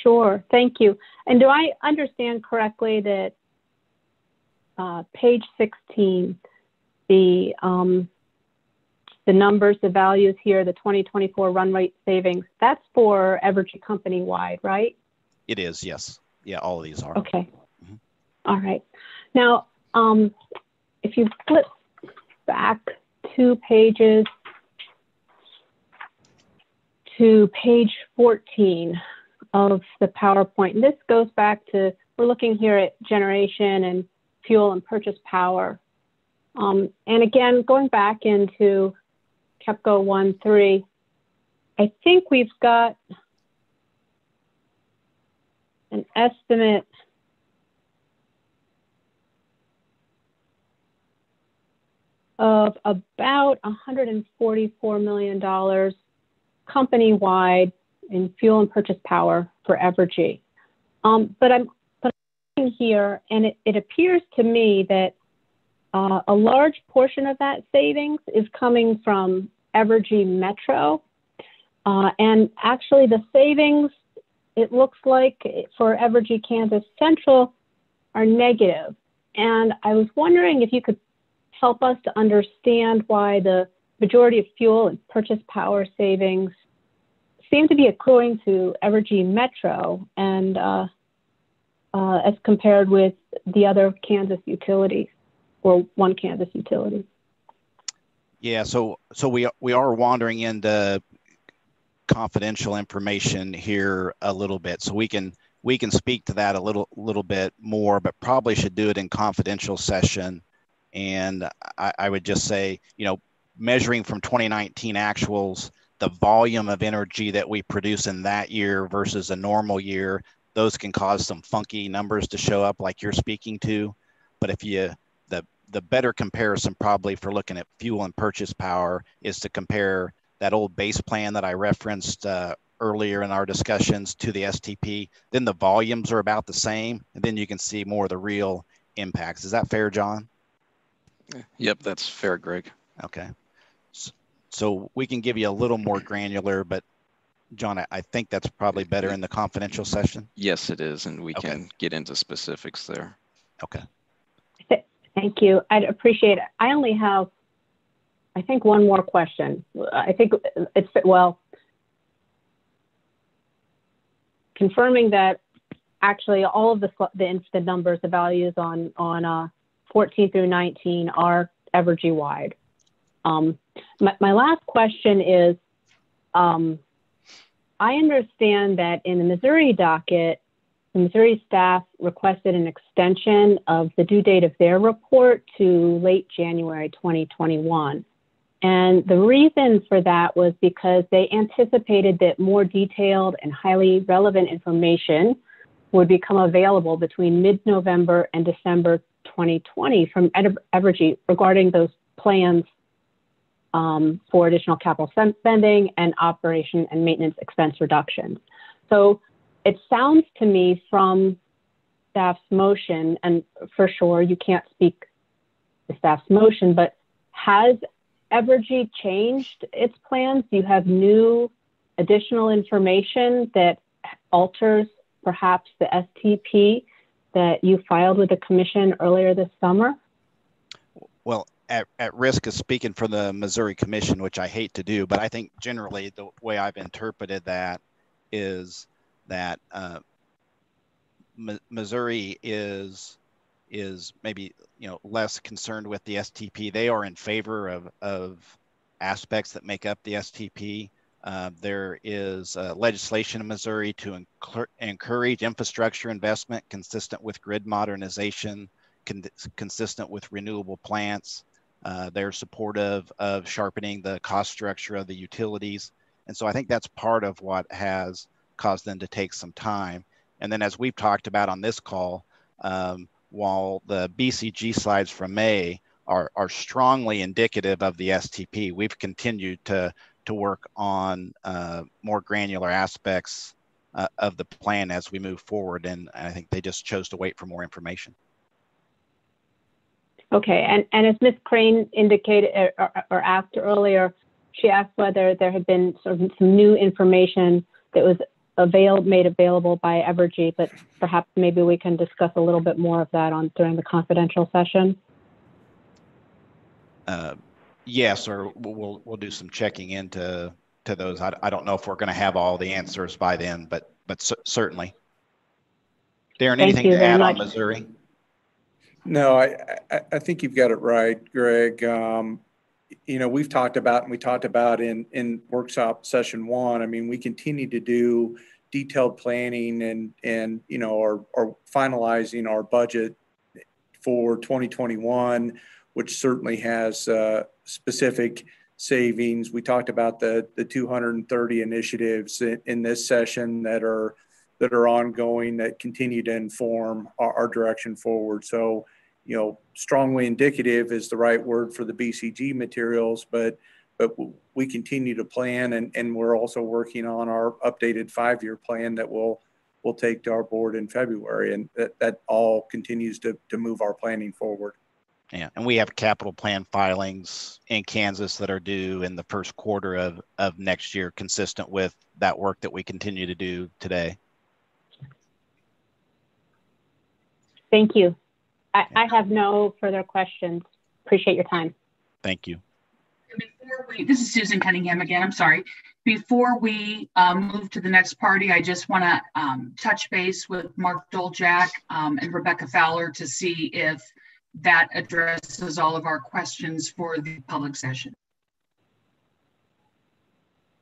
Sure, thank you. And do I understand correctly that uh, page 16, the um, the numbers, the values here, the 2024 run rate savings, that's for Evergy company wide, right? It is, yes. Yeah, all of these are. Okay. Mm -hmm. All right. Now, um, if you flip back two pages to page 14 of the PowerPoint. And this goes back to, we're looking here at generation and fuel and purchase power. Um, and again, going back into KEPCO 1-3, I think we've got an estimate of about $144 million company-wide in fuel and purchase power for Evergy. Um, but I'm looking here, and it, it, appears to me that uh, a large portion of that savings is coming from Evergy Metro. Uh, and actually, the savings, it looks like for Evergy Kansas Central, are negative. And I was wondering if you could help us to understand why the majority of fuel and purchase power savings seem to be accruing to Evergy Metro and uh, uh, as compared with the other Kansas utilities or one Kansas utility. Yeah, so so we we are wandering into confidential information here a little bit, so we can we can speak to that a little little bit more, but probably should do it in confidential session. And I, I would just say, you know, measuring from 2019 actuals, the volume of energy that we produce in that year versus a normal year, those can cause some funky numbers to show up like you're speaking to. But if you the the better comparison probably for looking at fuel and purchase power is to compare that old base plan that I referenced uh, earlier in our discussions to the STP. Then the volumes are about the same, and then you can see more of the real impacts. Is that fair, John? Yep, that's fair, Greg. Okay. So we can give you a little more granular, but John, I, I think that's probably better in the confidential session. Yes, it is, and we okay. can get into specifics there. Okay. Thank you. I'd appreciate it. I only have, I think, one more question. I think it's, well, confirming that actually all of the, the, the numbers, the values on, on uh, 14 through 19 are Evergy wide. Um, my, my last question is, um, I understand that in the Missouri docket, the Missouri staff requested an extension of the due date of their report to late January 2021. And the reason for that was because they anticipated that more detailed and highly relevant information would become available between mid-November and December 2020 from Evergy regarding those plans um, for additional capital spending and operation and maintenance expense reductions. So it sounds to me from staff's motion, and for sure you can't speak the staff's motion, but has Evergy changed its plans? Do you have new additional information that alters perhaps the STP that you filed with the commission earlier this summer? At, at risk of speaking for the Missouri Commission, which I hate to do, but I think generally the way I've interpreted that is that uh, Missouri is is maybe you know less concerned with the STP. They are in favor of of aspects that make up the STP. Uh, there is uh, legislation in Missouri to encourage infrastructure investment consistent with grid modernization, con consistent with renewable plants. Uh, they're supportive of sharpening the cost structure of the utilities. And so I think that's part of what has caused them to take some time. And then, as we've talked about on this call, um, while the BCG slides from May are, are strongly indicative of the STP, we've continued to to work on uh, more granular aspects uh, of the plan as we move forward. And I think they just chose to wait for more information. Okay, and, and as Ms. Crane indicated or, or asked earlier, she asked whether there had been sort of some new information that was avail made available by Evergy, but perhaps maybe we can discuss a little bit more of that on during the confidential session. Uh, yes, or we'll we'll do some checking into to those. I, I don't know if we're going to have all the answers by then, but but certainly. Darrin, Thank anything to add much. on Missouri? No, I, I, I think you've got it right, Greg. Um, you know, we've talked about and we talked about in in workshop session one. I mean, we continue to do detailed planning and and you know are are finalizing our budget for 2021 which certainly has uh, specific savings. We talked about the the 230 initiatives in, in, this session that are that are ongoing that continue to inform our, our, direction forward. So, you know, strongly indicative is the right word for the BCG materials, but but we continue to plan and, and we're also working on our updated five-year plan that will we'll take to our board in February. And that, that all continues to, to move our planning forward. Yeah, and we have capital plan filings in Kansas that are due in the first quarter of, of next year, consistent with that work that we continue to do today. Thank you. I, I have no further questions. Appreciate your time. Thank you. Before we, this is Susan Cunningham again. I'm sorry. Before we um, move to the next party, I just want to um, touch base with Mark Doljack um, and Rebecca Fowler to see if that addresses all of our questions for the public session.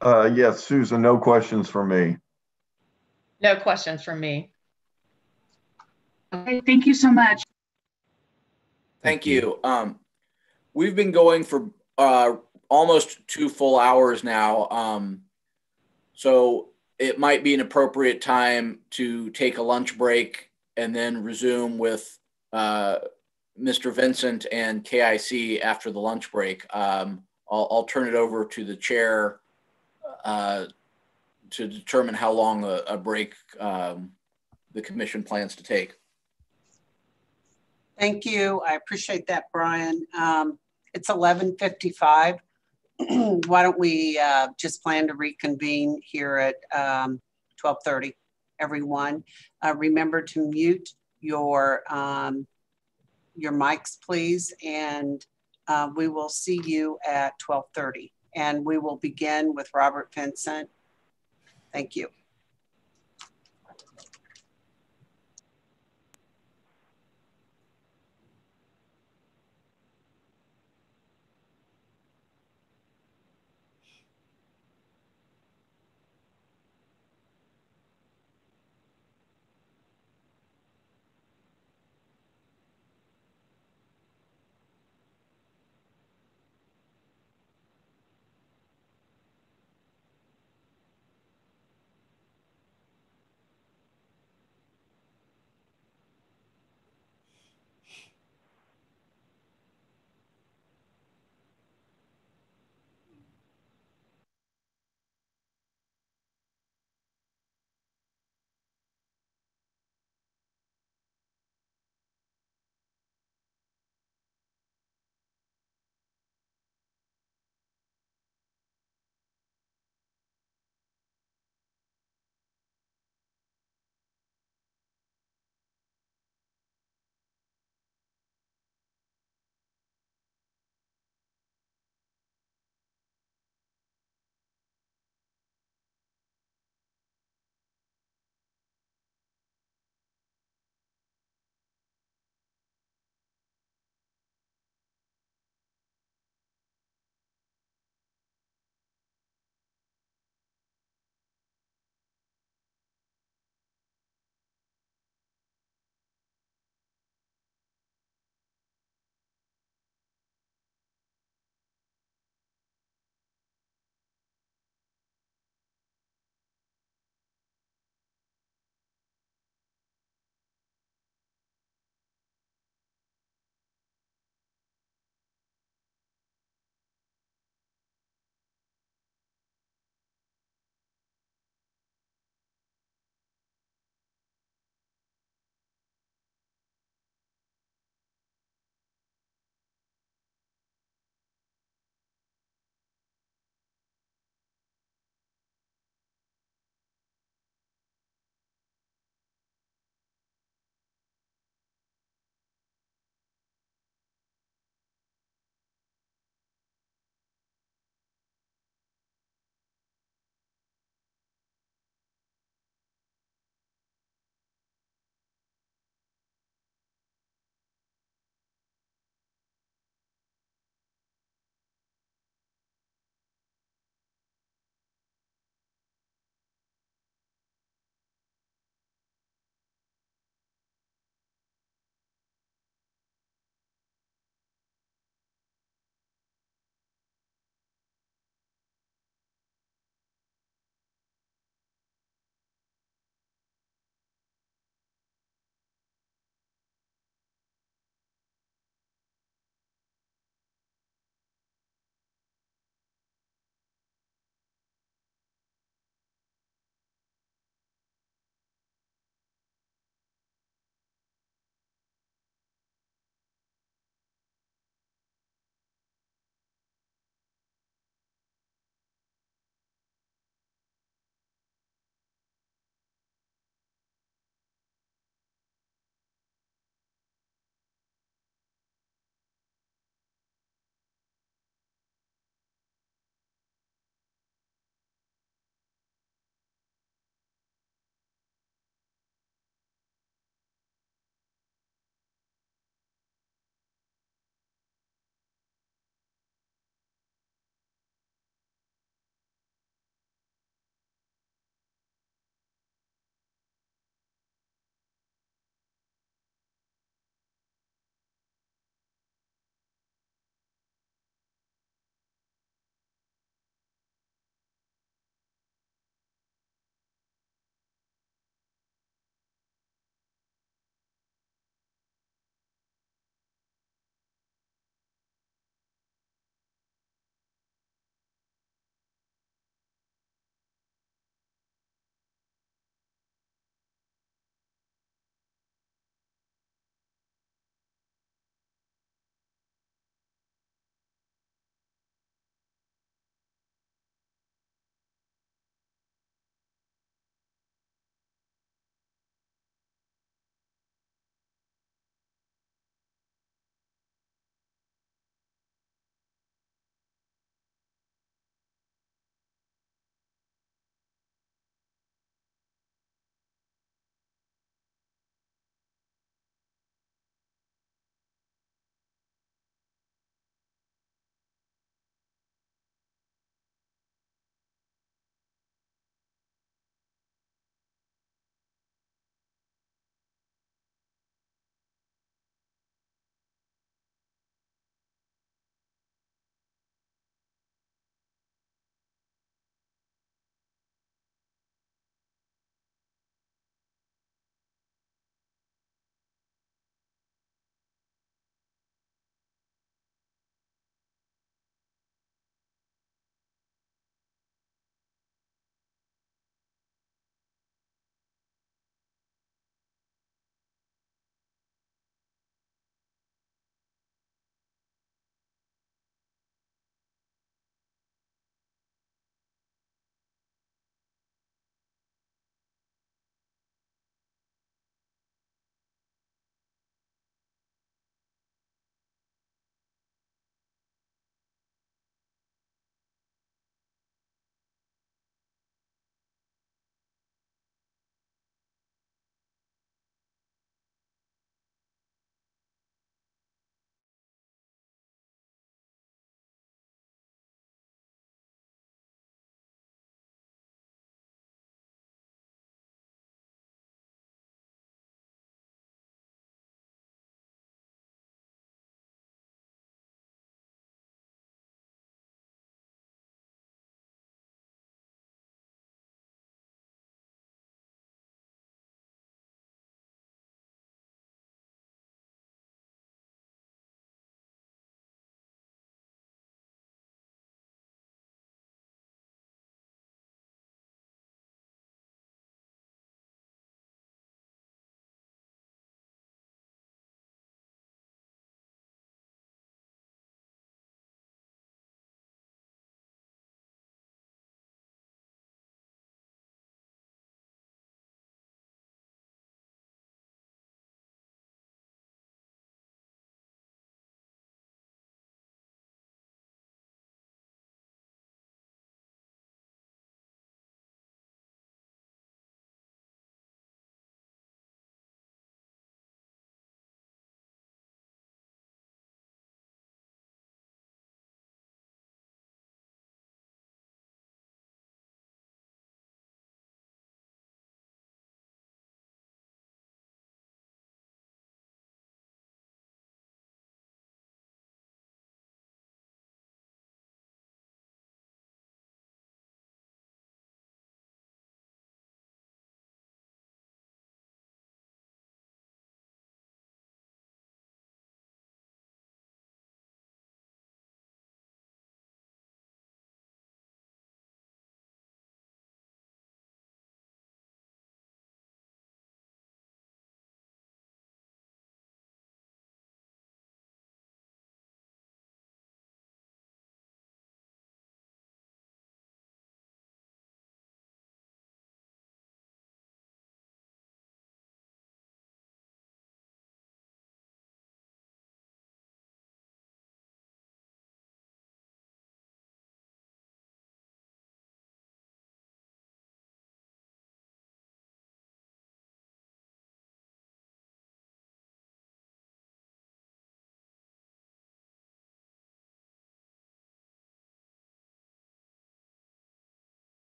Uh, yes, Susan, no questions for me. No questions for me. Okay, thank you so much. Thank you. Um, we've been going for uh, almost two full hours now. Um, so it might be an appropriate time to take a lunch break and then resume with uh, Mr. Vincent and KIC after the lunch break. Um, I'll, I'll, turn it over to the chair uh, to determine how long a, a break um, the commission plans to take. Thank you. I appreciate that, Brian. Um, it's 11.55. [CLEARS THROAT] Why don't we uh, just plan to reconvene here at 12.30, um, everyone. Uh, remember to mute your um, your mics, please, and uh, we will see you at 1230. And we will begin with Robert Vincent. Thank you.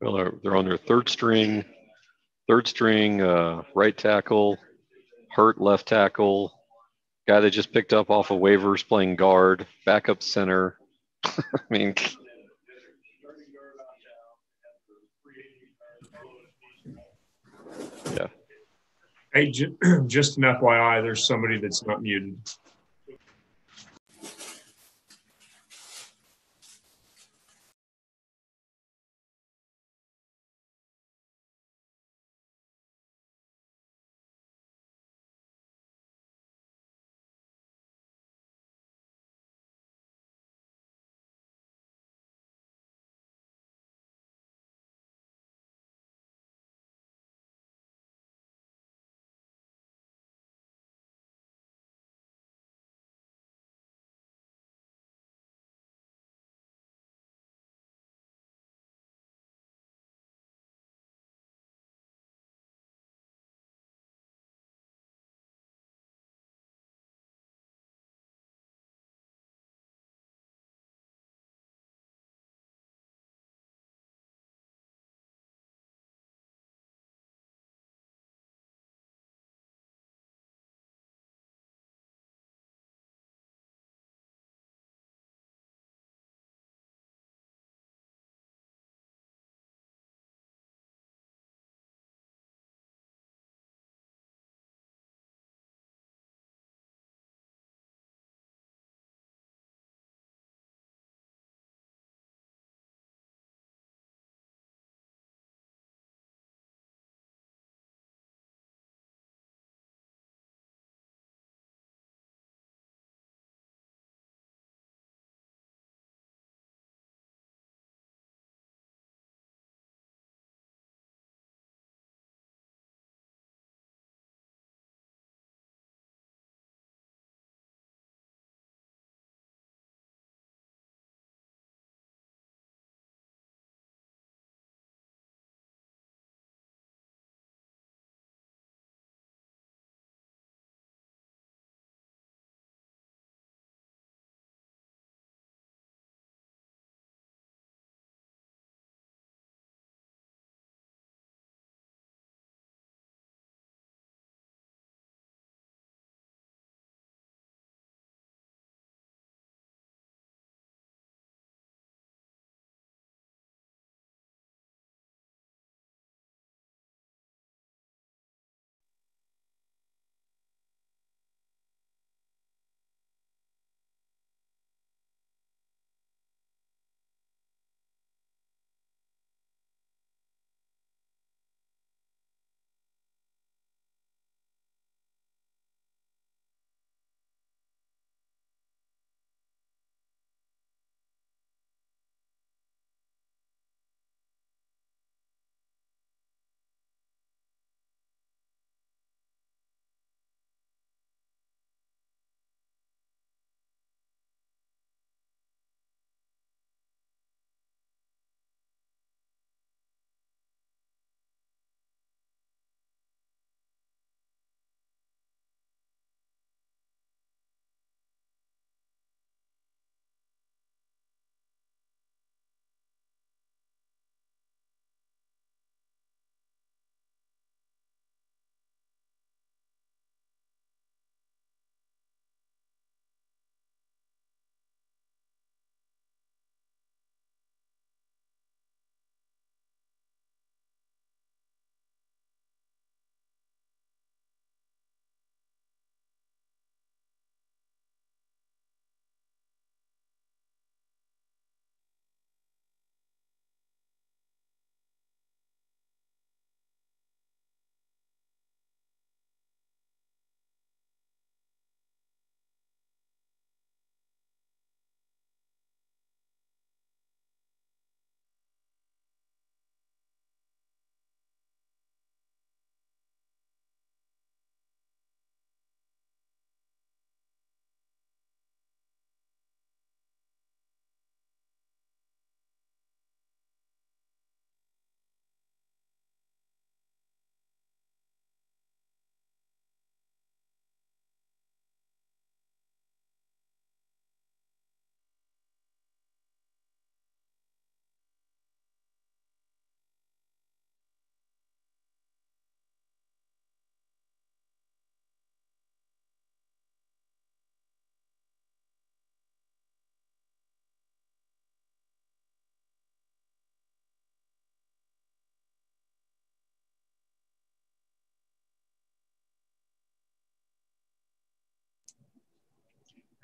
Well, they're, they're on their third string, third string, uh, right tackle, hurt left tackle, guy that just picked up off of waivers playing guard, backup center. [LAUGHS] I mean, yeah. Hey, [CLEARS THROAT] just an FYI, there's somebody that's not muted.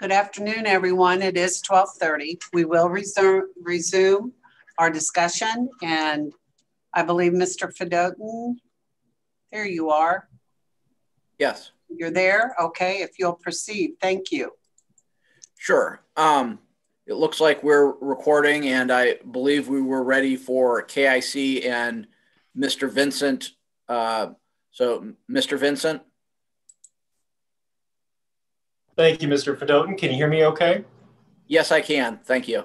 Good afternoon, everyone. It is 1230. We will resume, resume our discussion and I believe Mr. Fedotin, there you are. Yes. You're there? Okay, if you'll proceed, thank you. Sure. Um, it looks like we're recording and I believe we were ready for KIC and Mr. Vincent. Uh, so Mr. Vincent. Thank you, Mr. Fedotin. Can you hear me okay? Yes, I can. Thank you.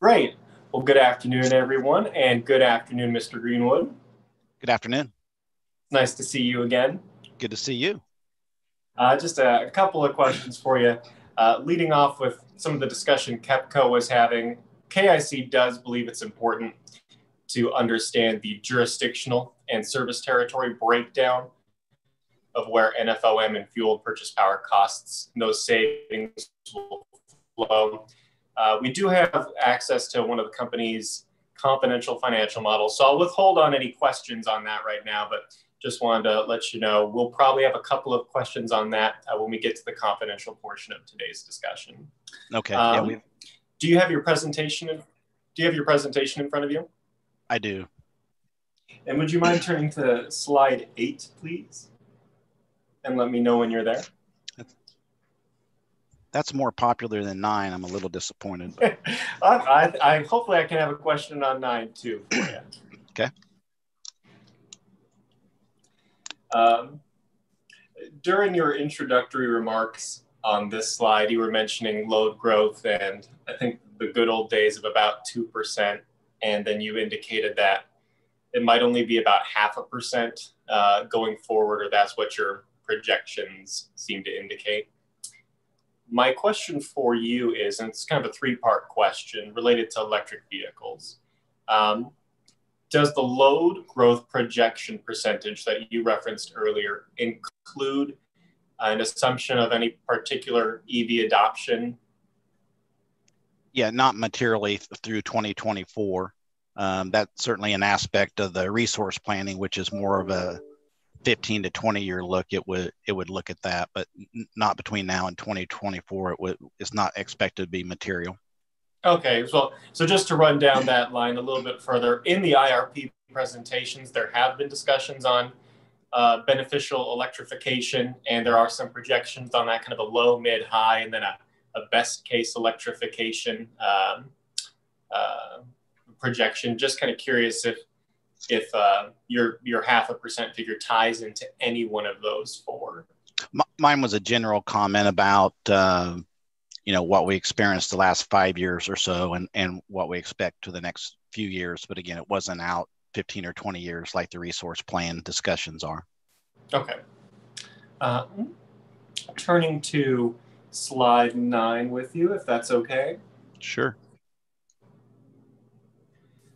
Great. Well, good afternoon, everyone, and good afternoon, Mr. Greenwood. Good afternoon. Nice to see you again. Good to see you. Uh, just a, a, couple of questions for you. Uh, leading off with some of the discussion KEPCO was having, KIC does believe it's important to understand the jurisdictional and service territory breakdown of where NFOM and fuel purchase power costs, and those savings will flow. Uh, we do have access to one of the company's confidential financial models, so I'll withhold on any questions on that right now, but just wanted to let you know we'll probably have a couple of questions on that uh, when we get to the confidential portion of today's discussion. Okay. Um, yeah, do you have your presentation? In, do you have your presentation in front of you? I do. And would you mind turning to slide eight, please? And let me know when you're there. That's more popular than nine. I'm a little disappointed. [LAUGHS] I, I, I, hopefully I can have a question on nine too for you. [CLEARS THROAT] okay. Um, during your introductory remarks on this slide, you were mentioning load growth and I think the good old days of about 2%. And then you indicated that it might only be about half a percent uh, going forward, or that's what your projections seem to indicate. My question for you is, and it's kind of a three part question related to electric vehicles. Um, does the load growth projection percentage that you referenced earlier include an assumption of any particular EV adoption? Yeah, not materially through 2024. Um, that's certainly an aspect of the resource planning, which is more of a 15 to 20 year look. It would it would look at that, but not between now and 2024. It would it's not expected to be material. Okay, so so just to run down that line a little bit further, in the IRP presentations, there have been discussions on uh, beneficial electrification, and there are some projections on that kind of a low, mid, high, and then a, a best case electrification um, uh, projection. Just kind of curious if if uh, your your half a percent figure ties into any one of those four. M- mine was a general comment about uh, you know what we experienced the last five years or so and and what we expect to the next few years. But again it wasn't out 15 or 20 years like the resource plan discussions are. Okay. Uh, turning to slide nine with you if that's okay. Sure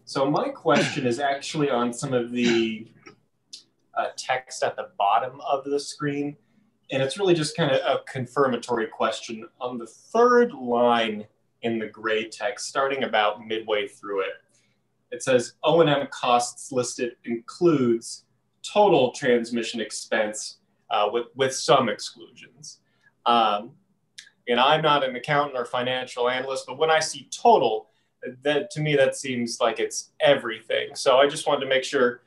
so my question is actually on some of the uh, text at the bottom of the screen and it's really just kind of a confirmatory question. On the third line in the gray text, starting about midway through it, it says O&M costs listed includes total transmission expense uh, with, with some exclusions. Um, and I'm not an accountant or financial analyst, but when I see total, that to me that seems like it's everything. So I just wanted to make sure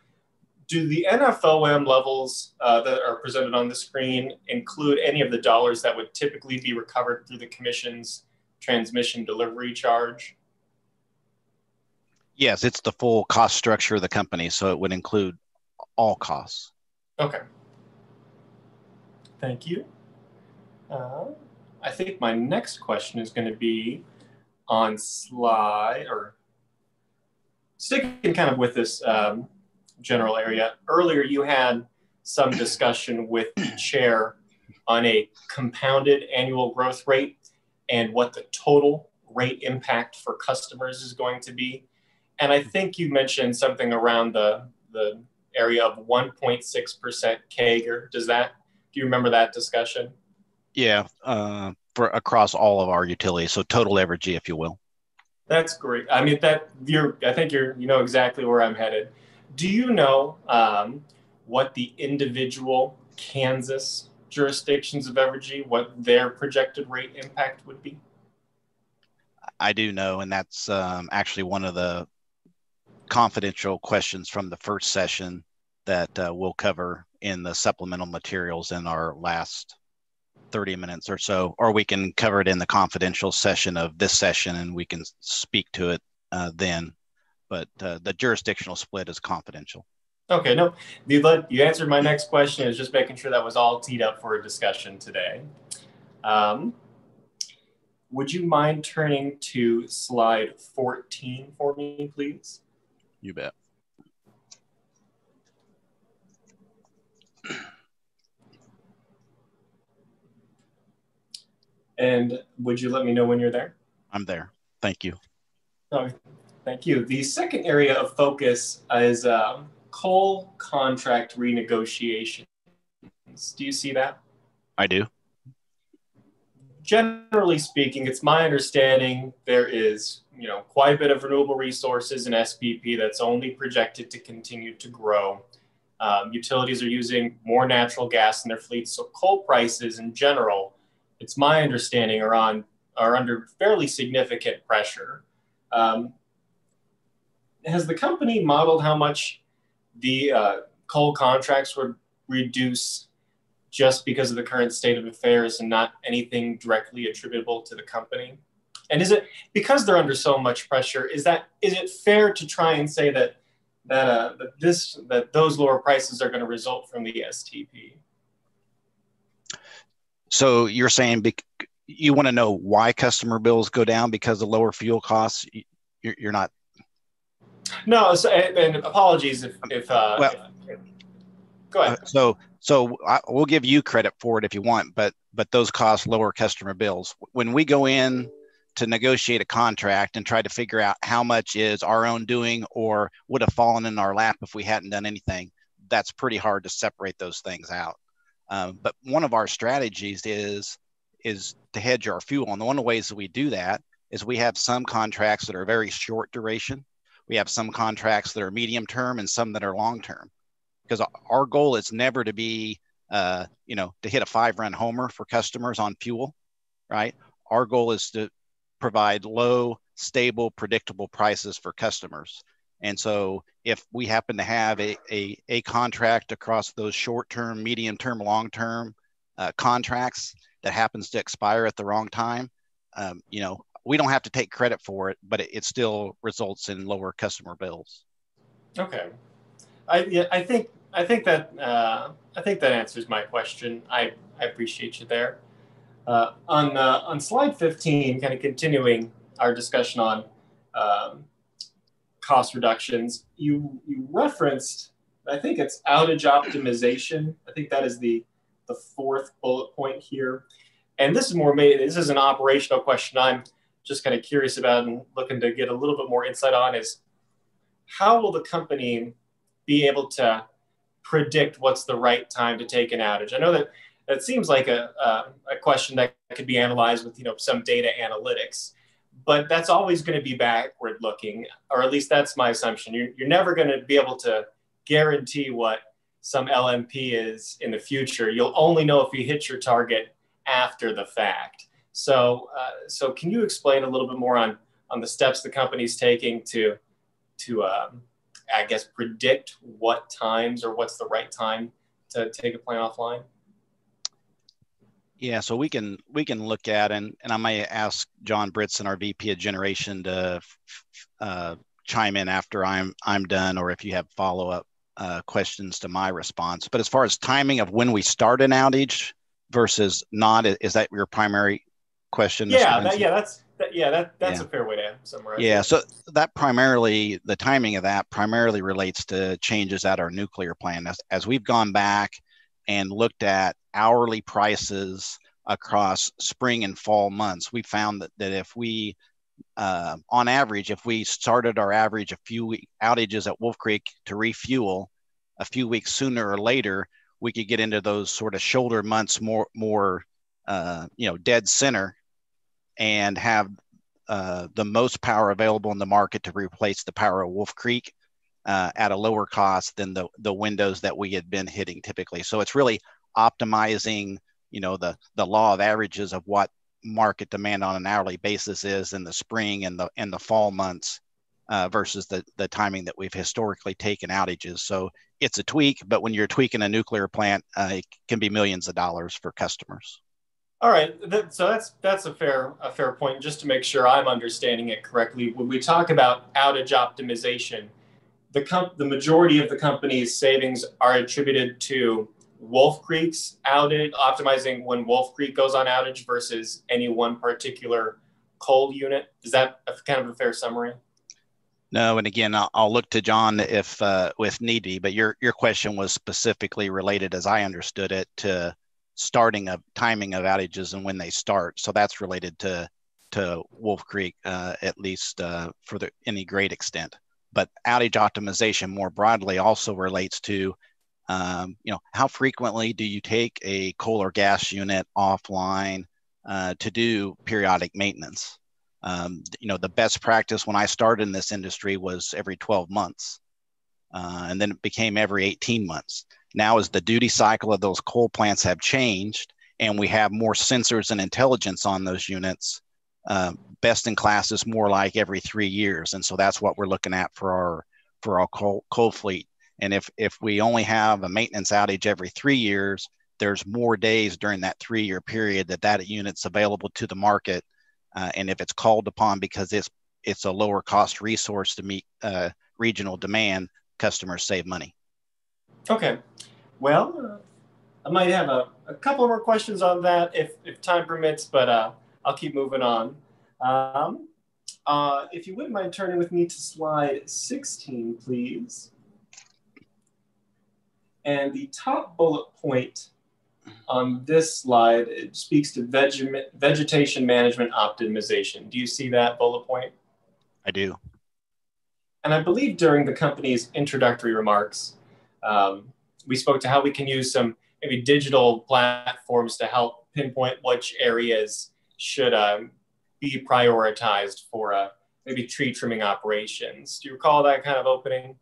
do the NFOM levels uh, that are presented on the screen include any of the dollars that would typically be recovered through the commission's transmission delivery charge? Yes, it's the full cost structure of the company, so it would include all costs. Okay. Thank you. Uh, I think my next question is going to be on slide or sticking kind of with this um, general area. Earlier, you had some discussion with the chair on a compounded annual growth rate and what the total rate impact for customers is going to be. And I think you mentioned something around the, the area of 1.6% CAGR. Does that, do you remember that discussion? Yeah, uh, for across all of our utilities. So total energy, if you will. That's great. I mean, that you're, I think you're, you know exactly where I'm headed. Do you know um, what the individual Kansas jurisdictions of Evergy what their projected rate impact would be? I do know, and that's um, actually one of the confidential questions from the first session that uh, we'll cover in the supplemental materials in our last 30 minutes or so, or we can cover it in the confidential session of this session and we can speak to it uh, then. But uh, the jurisdictional split is confidential. Okay, no, you, let, you answered my next question. Is just making sure that was all teed up for a discussion today. Um, would you mind turning to slide 14 for me, please? You bet. And would you let me know when you're there? I'm there. Thank you. Oh, thank you. The second area of focus is um, coal contract renegotiations. Do you see that? I do. Generally speaking, it's my understanding there is, you know, quite a bit of renewable resources in SPP that's only projected to continue to grow. Um, utilities are using more natural gas in their fleets, so coal prices in general it's my understanding, are on are under fairly significant pressure. Um, has the company modeled how much the uh, coal contracts would reduce just because of the current state of affairs and not anything directly attributable to the company? And is it because they're under so much pressure? Is that is it fair to try and say that that uh, that this that those lower prices are going to result from the STP? So you're saying bec- you want to know why customer bills go down because of lower fuel costs? You're, you're not. No, so, and apologies if, if uh, well, go ahead. Uh, so, so I, we'll give you credit for it if you want, but but those costs lower customer bills. When we go in to negotiate a contract and try to figure out how much is our own doing or would have fallen in our lap if we hadn't done anything, that's pretty hard to separate those things out. Um, but one of our strategies is is to hedge our fuel. And one of the ways that we do that is we have some contracts that are very short duration. We have some contracts that are medium term and some that are long term. Because our goal is never to be, uh, you know, to hit a five run homer for customers on fuel, right? Our goal is to provide low, stable, predictable prices for customers. And so if we happen to have a, a, a contract across those short term, medium term, long term uh, contracts that happens to expire at the wrong time, um, you know, we don't have to take credit for it, but it, it still results in lower customer bills. Okay. I, yeah, I think I think that uh, I think that answers my question. I, I appreciate you there. Uh, on uh, on slide 15, kind of continuing our discussion on um, cost reductions. You you referenced, I think it's outage optimization. I think that is the the fourth bullet point here. And this is more made, this is an operational question I'm just kind of curious about and looking to get a little bit more insight on is how will the company be able to predict what's the right time to take an outage? I know that that seems like a, a, a question that could be analyzed with you know some data analytics but that's always going to be backward looking, or at least that's my assumption. You're, you're never going to be able to guarantee what some LMP is in the future. You'll only know if you hit your target after the fact. So, uh, so can you explain a little bit more on on the steps the company's taking to to um, I guess predict what times or what's the right time to take a plant offline? Yeah, so we can we can look at and and I may ask John Bridson, our VP of Generation, to uh, chime in after I'm I'm done, or if you have follow up uh, questions to my response. But as far as timing of when we start an outage versus not, is that your primary question? Yeah, that, yeah, that's that, yeah, that that's yeah. a fair way to summarize. Yeah, so that primarily the timing of that primarily relates to changes at our nuclear plant as as we've gone back and looked at hourly prices across spring and fall months, we found that, that if we, uh, on average, if we started our average a few week outages at Wolf Creek to refuel a few weeks sooner or later, we could get into those sort of shoulder months more, more, uh, you know, dead center and have uh, the most power available in the market to replace the power of Wolf Creek uh, at a lower cost than the, the windows that we had been hitting typically. So it's really optimizing, you know, the the law of averages of what market demand on an hourly basis is in the spring and the and the fall months uh, versus the the timing that we've historically taken outages. So it's a tweak, but when you're tweaking a nuclear plant, uh, it can be millions of dollars for customers. All right, that, so that's that's a fair a fair point. Just to make sure I'm understanding it correctly, when we talk about outage optimization, the comp- the majority of the company's savings are attributed to Wolf Creek's outage, optimizing when Wolf Creek goes on outage versus any one particular coal unit. Is that a, kind of a fair summary? No, and again, I'll, I'll look to John if uh, with need be. But your your question was specifically related, as I understood it, to starting of timing of outages and when they start. So that's related to to Wolf Creek, uh, at least uh, for the any great extent. But outage optimization more broadly also relates to, um, you know, how frequently do you take a coal or gas unit offline uh, to do periodic maintenance? Um, you know, the best practice when I started in this industry was every 12 months. Uh, and then it became every 18 months. Now, as the duty cycle of those coal plants have changed and we have more sensors and intelligence on those units, uh, best in class is more like every three years. And so that's what we're looking at for our for our coal, coal fleet. And if if we only have a maintenance outage every three years, there's more days during that three year period that that unit's available to the market uh, and if it's called upon because it's it's a lower cost resource to meet uh, regional demand, customers save money. Okay, well, uh, I might have a, a couple more questions on that if, if time permits, but uh, I'll keep moving on. Um, uh, if you wouldn't mind turning with me to slide 16, please. And the top bullet point on this slide, it speaks to veg vegetation management optimization. Do you see that bullet point? I do. And I believe during the company's introductory remarks, um, we spoke to how we can use some maybe digital platforms to help pinpoint which areas should um, be prioritized for uh, maybe tree trimming operations. Do you recall that kind of opening?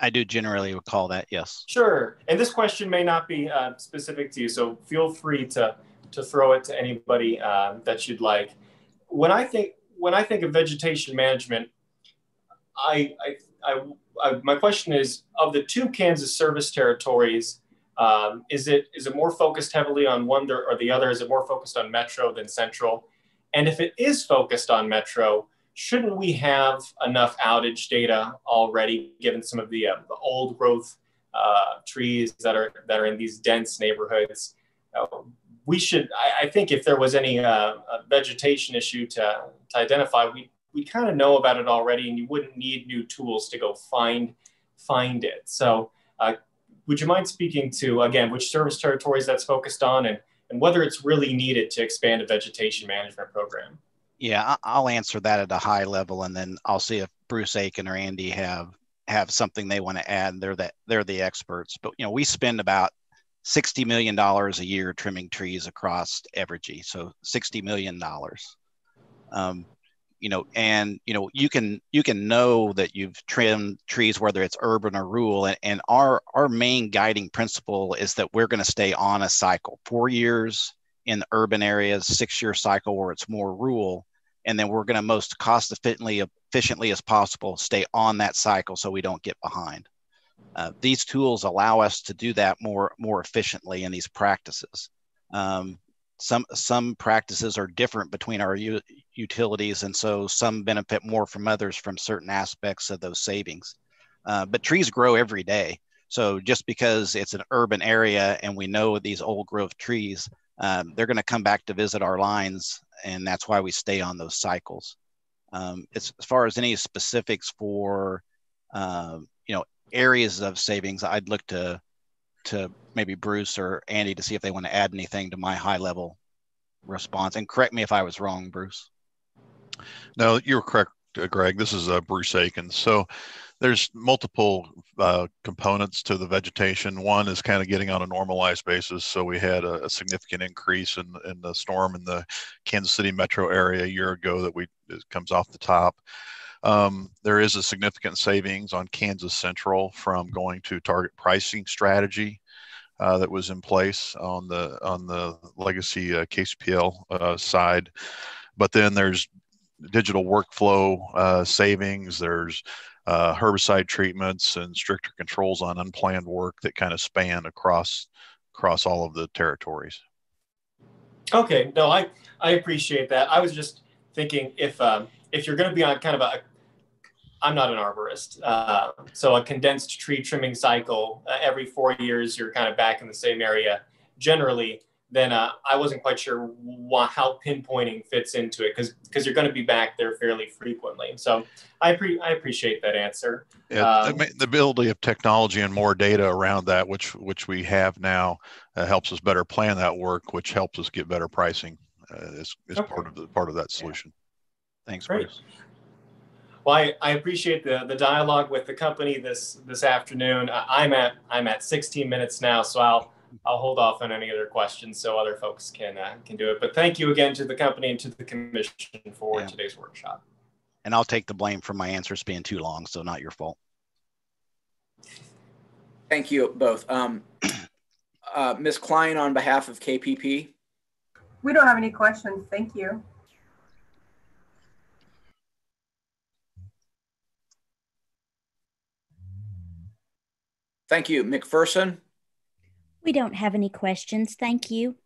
I do generally recall that, yes. Sure. And this question may not be uh, specific to you, so feel free to, to throw it to anybody uh, that you'd like. When I think when I think of vegetation management, I, I, I, I my question is of the two Kansas service territories, um, is it is it more focused heavily on one or the other? Is it more focused on Metro than Central? And if it is focused on Metro, shouldn't we have enough outage data already, given some of the, uh, the old growth uh, trees that are that are in these dense neighborhoods? Uh, we should. I, I, think if there was any uh, vegetation issue to, to identify, we we kind of know about it already, and you wouldn't need new tools to go find find it. So, uh, would you mind speaking to again which service territories that's focused on, and and whether it's really needed to expand a vegetation management program? Yeah, I'll answer that at a high level, and then I'll see if Bruce Akin or Andy have have something they want to add. They're that they're the experts. But you know, we spend about sixty million dollars a year trimming trees across Evergy, so sixty million dollars. Um, you know, and you know, you can you can know that you've trimmed trees whether it's urban or rural. And, and our our main guiding principle is that we're going to stay on a cycle, four years in the urban areas, six year cycle where it's more rural. And then we're going to most cost efficiently, efficiently as possible stay on that cycle so we don't get behind. Uh, these tools allow us to do that more more efficiently in these practices. Um, some some practices are different between our u- utilities, and so some benefit more from others from certain aspects of those savings. Uh, but trees grow every day, so just because it's an urban area and we know these old growth trees um, they're going to come back to visit our lines, and that's why we stay on those cycles. Um, as, far as any specifics for um, you know areas of savings, I'd look to to maybe Bruce or Andy to see if they want to add anything to my high level response. And correct me if I was wrong, Bruce. No, you're correct, uh, Greg. This is uh, Bruce Akin. So there's multiple uh, components to the vegetation. One is kind of getting on a normalized basis. So we had a, a, significant increase in, in the storm in the Kansas City metro area a year ago that we comes off the top. Um, there is a significant savings on Kansas Central from going to target pricing strategy. uh, that was in place on the on the legacy uh, KCPL uh, side. But then there's digital workflow uh, savings. There's uh, herbicide treatments and stricter controls on unplanned work that kind of span across across all of the territories. Okay, no, I I appreciate that. I was just thinking if um, if you're going to be on kind of a I'm not an arborist, uh, so a condensed tree trimming cycle uh, every four years, you're kind of back in the same area generally. Then uh, I wasn't quite sure wh- how pinpointing fits into it because because you're going to be back there fairly frequently. So I pre- I appreciate that answer. Yeah, Um, the, the ability of technology and more data around that, which which we have now, uh, helps us better plan that work, which helps us get better pricing. Uh, is is Okay. part of the part of that solution. Thanks, Great. Bruce. Well, I, I appreciate the, the dialogue with the company this this afternoon. Uh, I'm at I'm at 16 minutes now, so I'll I'll hold off on any other questions so other folks can uh, can do it. But thank you again to the company and to the commission for Yeah. today's workshop. And I'll take the blame for my answers being too long, so not your fault. Thank you both. Um, uh, Ms. Klein, on behalf of KPP. We don't have any questions. Thank you. Thank you. McPherson. We don't have any questions. Thank you.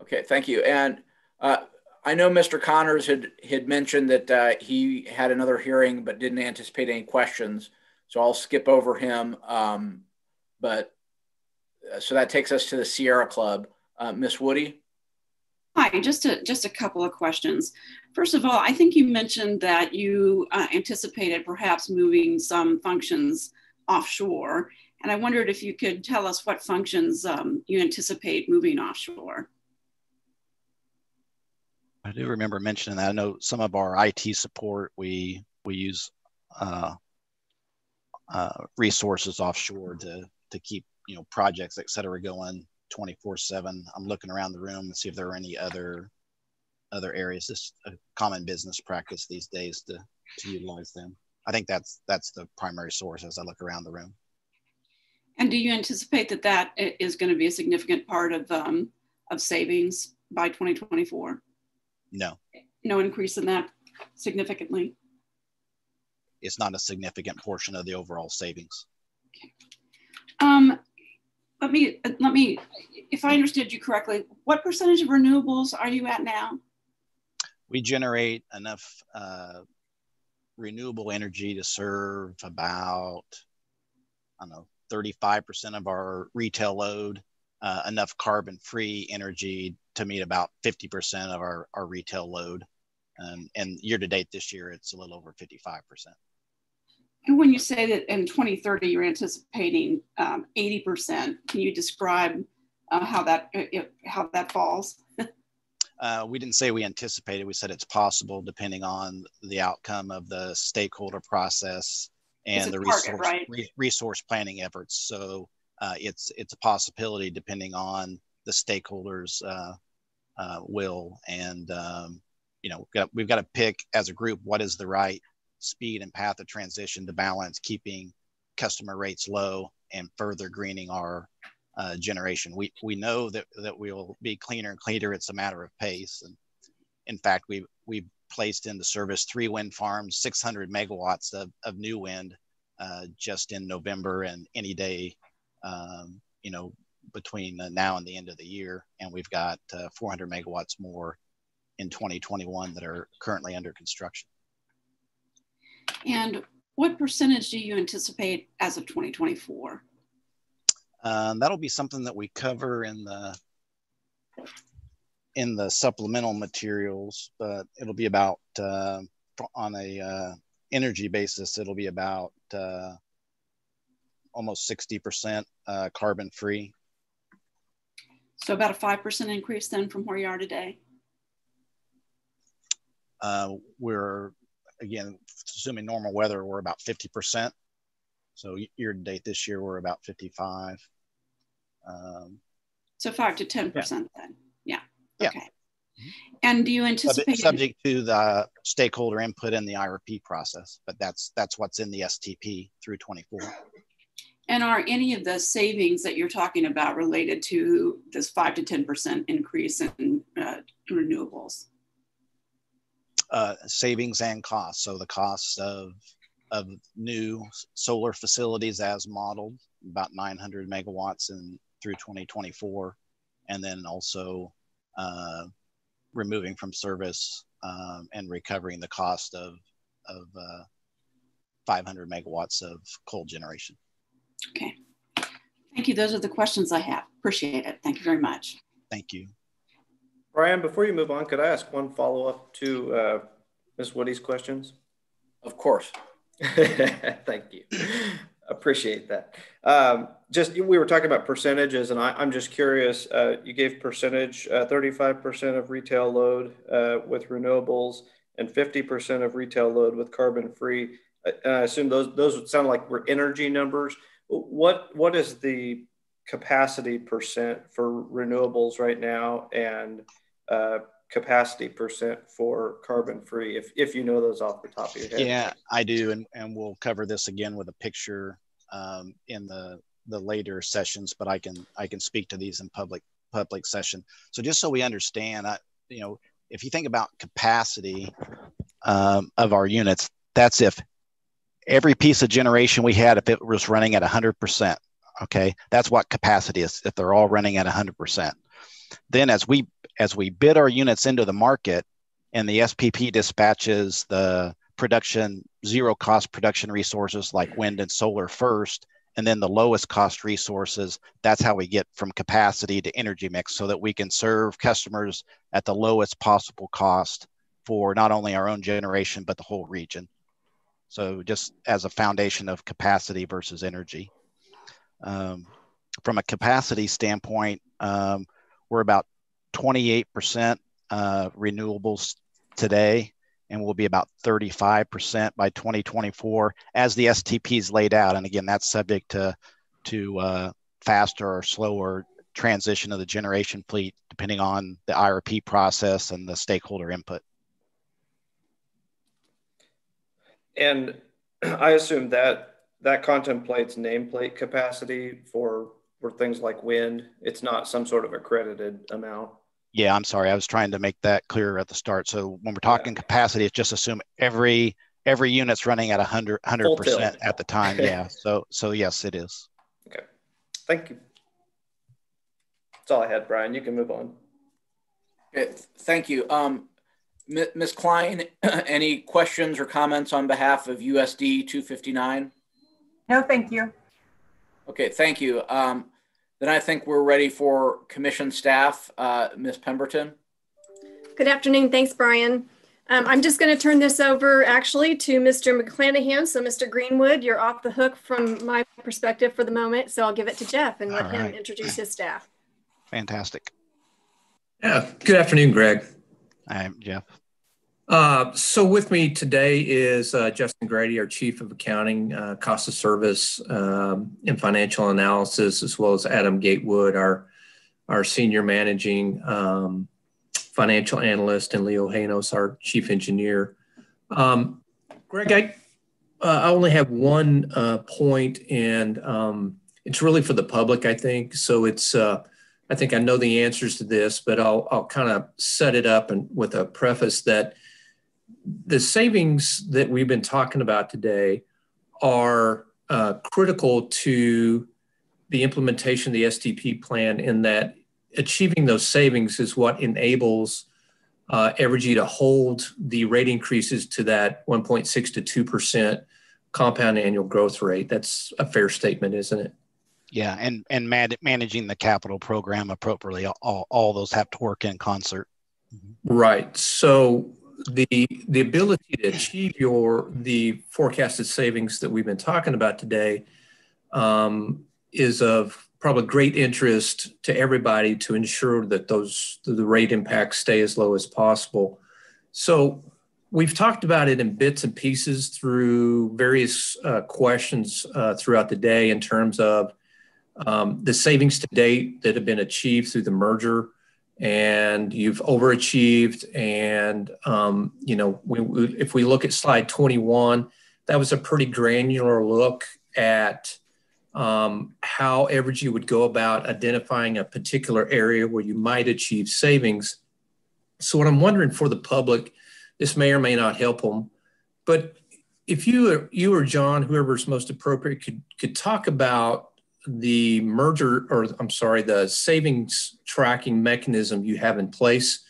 Okay, thank you. And uh, I know Mr. Connors had, had mentioned that uh, he had another hearing but didn't anticipate any questions. So I'll skip over him. Um, but uh, so that takes us to the Sierra Club. Uh, Miss Woody? Hi, just a just a couple of questions. First of all, I think you mentioned that you uh, anticipated perhaps moving some functions offshore, and I wondered if you could tell us what functions um, you anticipate moving offshore. I do remember mentioning that. I know some of our IT support we we use uh, uh, resources offshore to to keep you know projects et cetera going 24 7 i'm looking around the room and see if there are any other other areas this a common business practice these days to to utilize them i think that's that's the primary source as i look around the room And do you anticipate that that is going to be a significant part of um, of savings by 2024? no No increase in that significantly. it's not a significant portion of the overall savings Um, let me let me, if I understood you correctly, what percentage of renewables are you at now? we generate enough uh, renewable energy to serve about I don't know 35% of our retail load, uh, enough carbon free energy to meet about 50% of our, our retail load. Um, and year to date this year, it's a little over 55%. And when you say that in 2030 you're anticipating um, 80%, can you describe uh, how that if, how that falls? Uh, we didn't say we anticipated, we said it's possible depending on the outcome of the stakeholder process and the target, resource, right? re- resource planning efforts. So uh, it's it's a possibility depending on the stakeholders' uh, uh, will and um, you know we've got, we've got to pick as a group what is the right speed and path of transition to balance keeping customer rates low and further greening our uh, generation. We we know that that we'll be cleaner and cleaner. It's a matter of pace. And in fact, we we placed into service three wind farms, 600 megawatts of, of new wind, uh, just in November and any day, um, you know, between now and the end of the year. And we've got uh, 400 megawatts more in 2021 that are currently under construction. And what percentage do you anticipate as of 2024? Um, that'll be something that we cover in the in the supplemental materials, but it'll be about uh, on a uh, energy basis. It'll be about uh, almost sixty percent uh, carbon free. So about a 5% increase then from where you are today? Uh, we're again assuming normal weather, we're about fifty percent. So year to date this year, we're about fifty-five. Um, So 5 to 10% then? Yeah. Yeah. Okay. And do you anticipate? subject to the stakeholder input in the IRP process, but that's that's what's in the STP through 24. And are any of the savings that you're talking about related to this 5 to 10% increase in uh, renewables? Uh, savings and costs. So the cost of of new solar facilities as modeled, about 900 megawatts in through 2024, and then also uh, removing from service um, and recovering the cost of of uh, 500 megawatts of coal generation. Okay. Thank you. Those are the questions I have. Appreciate it. Thank you very much. Thank you. Brian, before you move on, could I ask one follow up to uh, Ms. Woody's questions? Of course. [LAUGHS] Thank you. Appreciate that. Um, just we were talking about percentages, and I, am just curious. Uh, you gave percentage uh, 35% of retail load uh, with renewables and 50% of retail load with carbon free. Uh, and I assume those those would sound like were energy numbers. What what is the capacity percent for renewables right now, and uh, capacity percent for carbon free if, if you know those off the top of your head. Yeah i do and, and we'll cover this again with a picture um, in the the later sessions but i can i can speak to these in public public session. So just so we understand I, you know if you think about capacity um, of our units that's if every piece of generation we had if it was running at 100% okay? That's what capacity is if they're all running at 100% then as we as we bid our units into the market and the SPP dispatches the production zero cost production resources like wind and solar first and then the lowest cost resources that's how we get from capacity to energy mix so that we can serve customers at the lowest possible cost for not only our own generation but the whole region. So just as a foundation of capacity versus energy. Um, from a capacity standpoint um, we're about 28% uh, renewables today, and we'll be about 35% by 2024 as the STP is laid out. And again, that's subject to to uh, faster or slower transition of the generation fleet, depending on the IRP process and the stakeholder input. And [CLEARS THROAT] I assume that that contemplates nameplate capacity for for things like wind. It's not some sort of accredited amount. Yeah, I'm sorry. I was trying to make that clear at the start. So when we're talking yeah. capacity, it's just assume every every unit's running at 100 percent at the time. [LAUGHS] yeah. So so yes, it is. Okay. Thank you. That's all I had, Brian. You can move on. Okay, thank you. Um, Ms. Klein, [CLEARS THROAT] any questions or comments on behalf of USD 259? No, thank you. Okay, thank you. Um, then I think we're ready for commission staff. Uh, Ms. Pemberton. Good afternoon. Thanks, Brian. Um, I'm just going to turn this over actually to Mr. McClanahan. So Mr. Greenwood, you're off the hook from my perspective for the moment. So I'll give it to Jeff and let him introduce his staff. Fantastic. Yeah. Good afternoon, Greg. I'm Jeff. Uh, so with me today is uh, Justin Grady, our Chief of Accounting, uh, Cost of Service, um, and Financial Analysis, as well as Adam Gatewood, our our Senior Managing um, Financial Analyst, and Leo Haynos, our Chief Engineer. Um, Greg, I, uh, I only have one uh, point, and um, it's really for the public, I think. So it's uh, I think I know the answers to this, but I'll I'll kind of set it up and with a preface that the savings that we've been talking about today are uh, critical to the implementation of the STP plan in that achieving those savings is what enables uh, Evergy to hold the rate increases to that 1.6 to 2% compound annual growth rate. That's a fair statement, isn't it? Yeah, and and man- managing the capital program appropriately, all, all those have to work in concert. Right. So the the ability to achieve your the forecasted savings that we've been talking about today um, is of probably great interest to everybody to ensure that those the rate impacts stay as low as possible. So we've talked about it in bits and pieces through various uh, questions uh, throughout the day in terms of um, the savings to date that have been achieved through the merger and you've overachieved. And, um, you know, we, we, if we look at slide 21, that was a pretty granular look at um, how Evergy would go about identifying a particular area where you might achieve savings. So, what I'm wondering for the public, this may or may not help them, but if you you or John, whoever's most appropriate, could could talk about the merger or I'm sorry, the savings tracking mechanism you have in place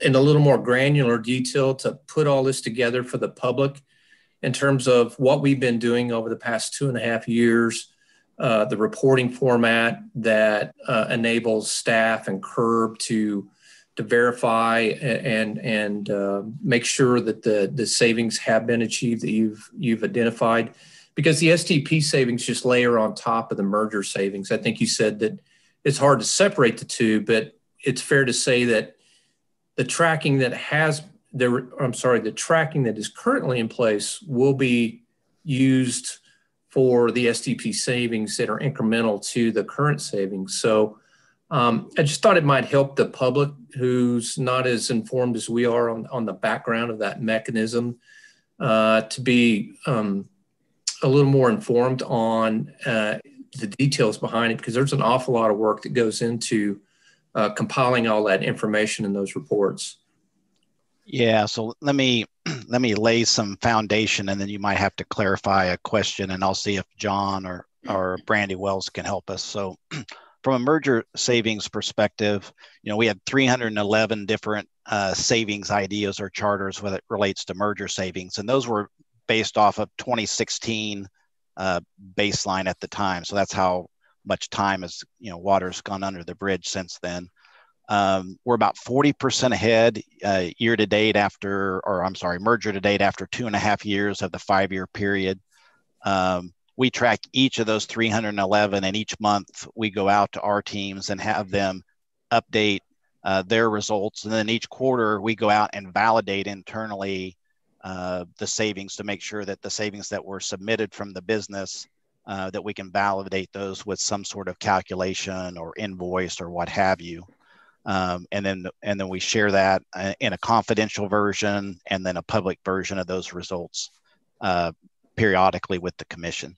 in a little more granular detail to put all this together for the public in terms of what we've been doing over the past two and a half years, uh, the reporting format that uh, enables staff and CURB to to verify and and uh, make sure that the the savings have been achieved that you've you've identified because the STP savings just layer on top of the merger savings. I think you said that it's hard to separate the two, but it's fair to say that the tracking that has there, I'm sorry, the tracking that is currently in place will be used for the STP savings that are incremental to the current savings. So um, I just thought it might help the public who's not as informed as we are on, on the background of that mechanism uh, to be um, a little more informed on uh, the details behind it because there's an awful lot of work that goes into uh, compiling all that information in those reports. Yeah, so let me [CLEARS THROAT] let me lay some foundation, and then you might have to clarify a question, and I'll see if John or or Brandy Wells can help us. So, [CLEARS THROAT] from a merger savings perspective, you know, we had 311 different uh, savings ideas or charters when it relates to merger savings, and those were based off of 2016 uh, baseline at the time. So that's how much time has you know water's gone under the bridge since then. Um, we're about 40% ahead uh, year to date after, or I'm sorry, merger to date after two and a half years of the five year period. Um, we track each of those 311, and each month we go out to our teams and have them update uh, their results. And then each quarter we go out and validate internally uh, the savings to make sure that the savings that were submitted from the business uh, that we can validate those with some sort of calculation or invoice or what have you. Um, and then and then we share that uh, in a confidential version and then a public version of those results uh, periodically with the commission.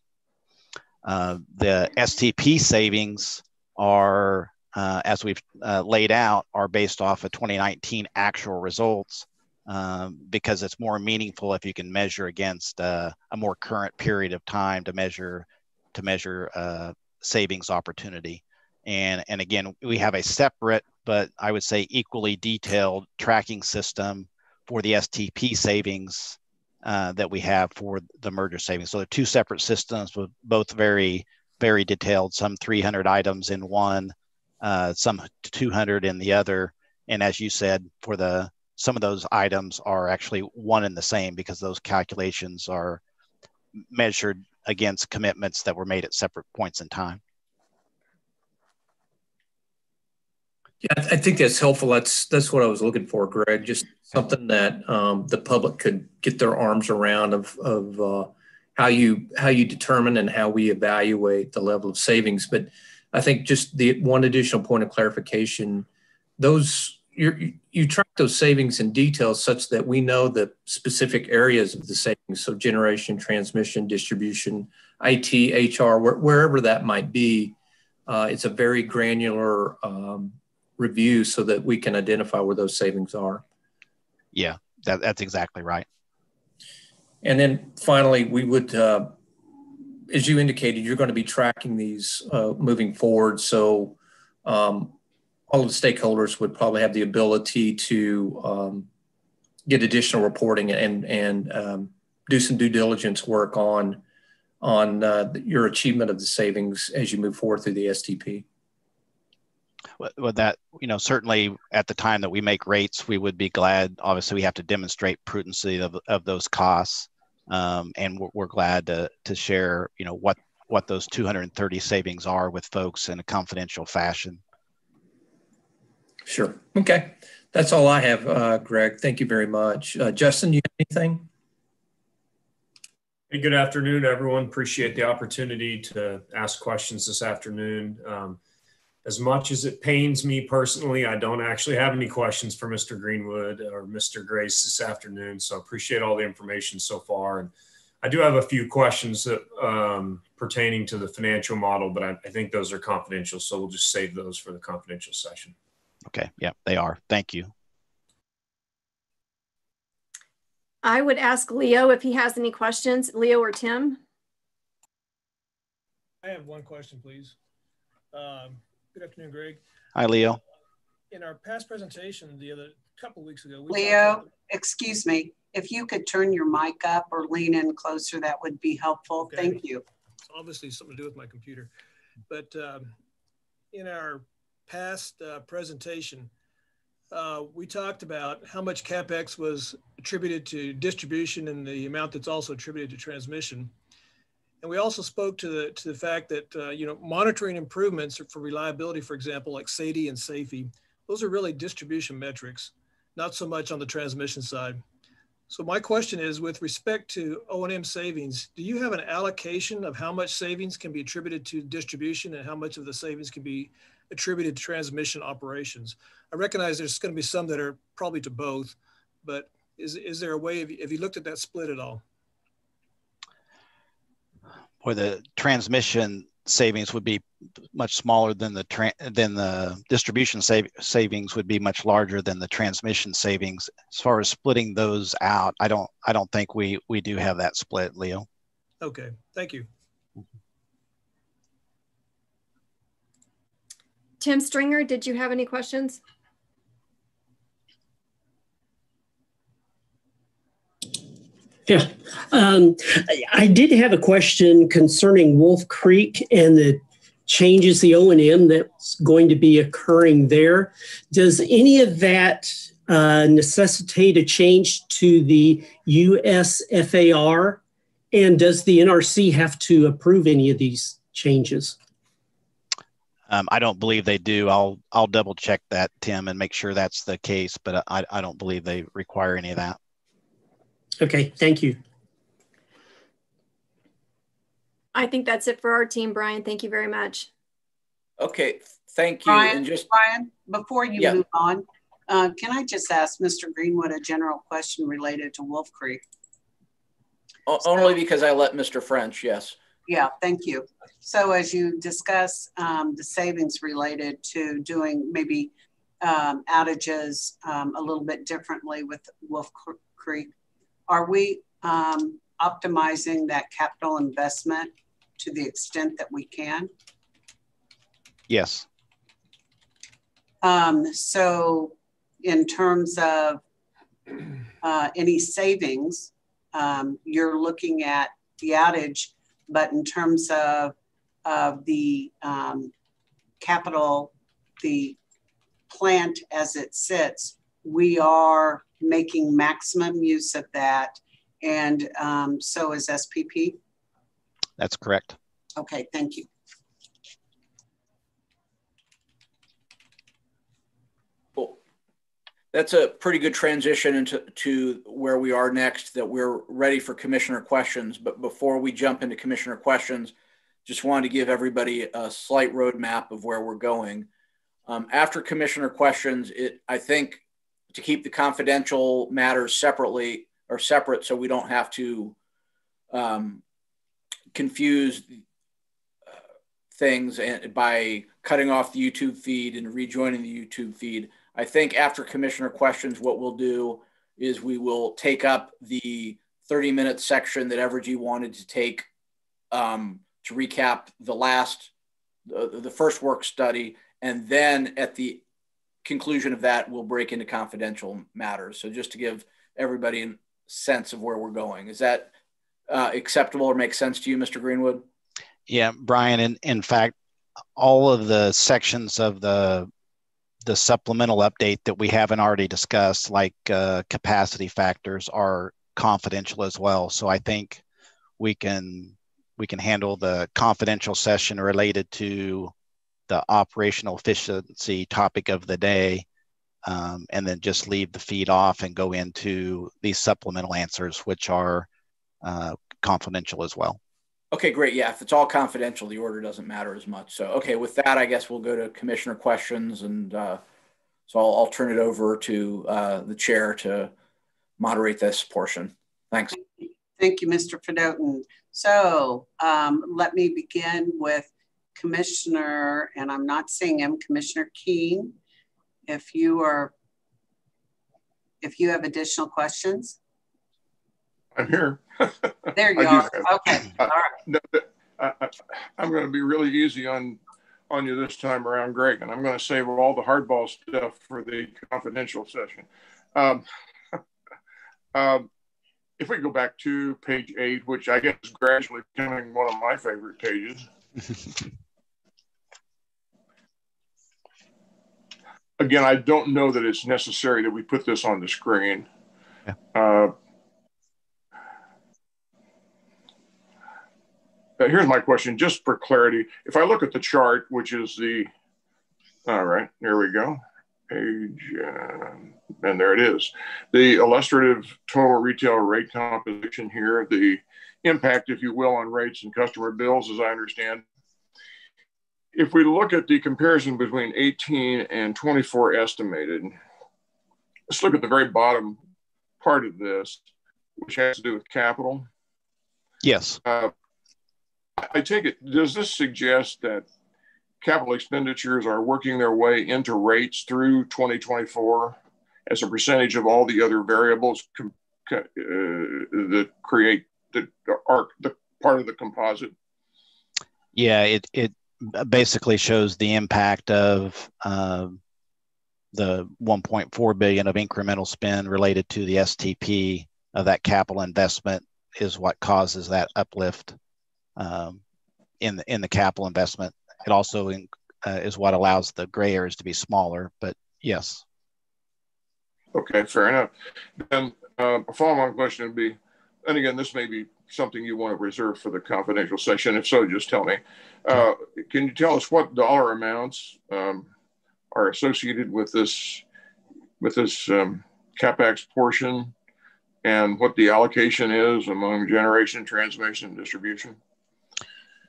Uh, the STP savings are, uh, as we've laid out, are based off of 2019 actual results um, because it's more meaningful if you can measure against uh, a more current period of time to measure to measure uh, savings opportunity. And and again, we have a separate but I would say equally detailed tracking system for the STP savings uh, that we have for the merger savings. So they're two separate systems with both very very detailed. Some 300 items in one, uh, some 200 in the other. And as you said, for the some of those items are actually one and the same because those calculations are measured against commitments that were made at separate points in time. Yeah, I think that's helpful. That's that's what I was looking for, Greg. Just something that um, the public could get their arms around of of uh, how you how you determine and how we evaluate the level of savings. But I think just the one additional point of clarification: those you you track those savings in detail such that we know the specific areas of the savings, so generation, transmission, distribution, IT, HR, where, wherever that might be. Uh, it's a very granular um, review so that we can identify where those savings are. Yeah, that, that's exactly right. And then finally, we would, uh, as you indicated, you're going to be tracking these uh, moving forward. So um, all of the stakeholders would probably have the ability to um, get additional reporting and and um, do some due diligence work on on uh, your achievement of the savings as you move forward through the STP. Well, that you know certainly at the time that we make rates, we would be glad. Obviously, we have to demonstrate prudency of, of those costs, um, and we're, we're glad to to share you know what what those 230 savings are with folks in a confidential fashion. Sure. Okay. That's all I have, uh, Greg. Thank you very much. Uh, Justin, you have anything? Hey, good afternoon, everyone. Appreciate the opportunity to ask questions this afternoon. Um, as much as it pains me personally, I don't actually have any questions for Mr. Greenwood or Mr. Grace this afternoon. So I appreciate all the information so far. And I do have a few questions that, um, pertaining to the financial model, but I, I think those are confidential. So we'll just save those for the confidential session. Okay. Yeah, they are. Thank you. I would ask Leo if he has any questions. Leo or Tim? I have one question, please. Um, good afternoon, Greg. Hi, Leo. In our past presentation the other couple weeks ago, Leo, excuse me, if you could turn your mic up or lean in closer, that would be helpful. Okay. Thank you. It's obviously something to do with my computer. But um, in our past uh, presentation, uh, we talked about how much CapEx was attributed to distribution and the amount that's also attributed to transmission. And we also spoke to the, to the fact that, uh, you know, monitoring improvements for reliability, for example, like SAIDI and SAIFI, those are really distribution metrics, not so much on the transmission side. So my question is, with respect to O&M savings, do you have an allocation of how much savings can be attributed to distribution and how much of the savings can be attributed to transmission operations? I recognize there's going to be some that are probably to both, but is, is there a way, have you, have you looked at that split at all? Or the transmission savings would be much smaller than the tra- than the distribution save- savings would be much larger than the transmission savings. As far as splitting those out, I don't I don't think we we do have that split, Leo. Okay, thank you. Tim Stringer, did you have any questions? Yeah, um, I, did have a question concerning Wolf Creek and the changes, the O and M that's going to be occurring there. Does any of that uh, necessitate a change to the UFSAR? And does the NRC have to approve any of these changes? Um, I don't believe they do. I'll I'll double check that, Tim, and make sure that's the case. But I I don't believe they require any of that. Okay, thank you. I think that's it for our team, Brian. Thank you very much. Okay, thank you. Brian, and just Brian, before you Yeah. move on, uh, can I just ask Mr. Greenwood a general question related to Wolf Creek? o- only because I let Mr. French, yes. Yeah, thank you. So as you discuss um, the savings related to doing maybe um, outages um, a little bit differently with Wolf Creek, are we um, optimizing that capital investment to the extent that we can? Yes. Um, so in terms of uh, any savings, um, you're looking at the outage, but in terms of, of the um, capital, the plant as it sits, we are making maximum use of that. And um, so is SPP. That's correct. Okay, thank you. That's a pretty good transition into to where we are next, that we're ready for commissioner questions. But before we jump into commissioner questions, just wanted to give everybody a slight roadmap of where we're going. Um, after commissioner questions, it I think to keep the confidential matters separately or separate so we don't have to um, confuse uh, things and by cutting off the YouTube feed and rejoining the YouTube feed. I think after commissioner questions, what we'll do is we will take up the 30 minute section that Evergy wanted to take um, to recap the last, the, the first work study. And then at the conclusion of that, we'll break into confidential matters. So just to give everybody a sense of where we're going. Is that uh, acceptable or makes sense to you, Mr. Greenwood? Yeah, Brian. In in fact, all of the sections of the the supplemental update that we haven't already discussed, like uh, capacity factors, are confidential as well. So I think we can we can handle the confidential session related to the operational efficiency topic of the day, um, and then just leave the feed off and go into these supplemental answers, which are uh, confidential as well. Okay, great. Yeah, if it's all confidential, the order doesn't matter as much. So, okay, with that, I guess we'll go to commissioner questions. And uh, so I'll, I'll turn it over to uh, the chair to moderate this portion. Thanks. Thank you, Mr. Fedotin. So um, let me begin with Commissioner, and I'm not seeing him, Commissioner Keen. If you are, if you have additional questions. I'm here. [LAUGHS] There you are. Okay. [LAUGHS] All right. I, am going to be really easy on on you this time around, Greg, and I'm going to save all the hardball stuff for the confidential session. Um, [LAUGHS] um, if we go back to page eight, which I guess is gradually becoming one of my favorite pages. Again, I don't know that it's necessary that we put this on the screen. Yeah. Uh, here's my question, just for clarity. If I look at the chart, which is the, all right, here we go. Page, uh, and there it is. The illustrative total retail rate composition here, the impact, if you will, on rates and customer bills, as I understand. If we look at the comparison between 18 and 24 estimated, let's look at the very bottom part of this, which has to do with capital. Yes. Uh, I take it, does this suggest that capital expenditures are working their way into rates through 2024 as a percentage of all the other variables uh, that create the arc, the part of the composite? Yeah, it, it basically shows the impact of uh, the 1.4 billion of incremental spend related to the STP of that capital investment is what causes that uplift um, in the in the capital investment. It also in, uh, is what allows the gray areas to be smaller. But yes. Okay, fair enough. Then uh, a follow-on question would be, and again, this may be something you want to reserve for the confidential session. If so, just tell me. Uh, can you tell us what dollar amounts um, are associated with this with this um, capex portion, and what the allocation is among generation, transmission, and distribution?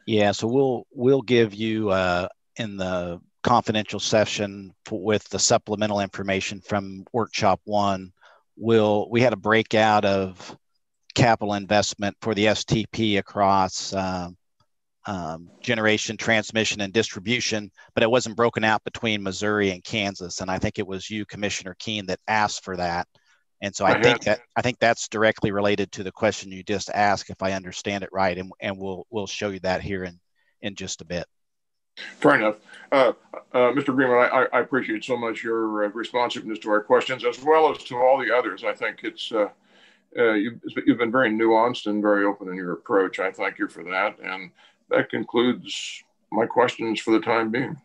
Yeah, so we'll we'll give you uh, in the confidential session with the supplemental information from workshop one. We'll we had a breakout of capital investment for the STP across um, um, generation, transmission, and distribution, but it wasn't broken out between Missouri and Kansas. And I think it was you, Commissioner Keen, that asked for that. And so I think that I think that's directly related to the question you just asked, if I understand it right, and, and we'll we'll show you that here in in just a bit. Fair enough, uh, uh, Mr. Greenwood. I, I, appreciate so much your uh, responsiveness to our questions as well as to all the others. I think it's uh, uh, you've, you've been very nuanced and very open in your approach. I thank you for that, and that concludes my questions for the time being.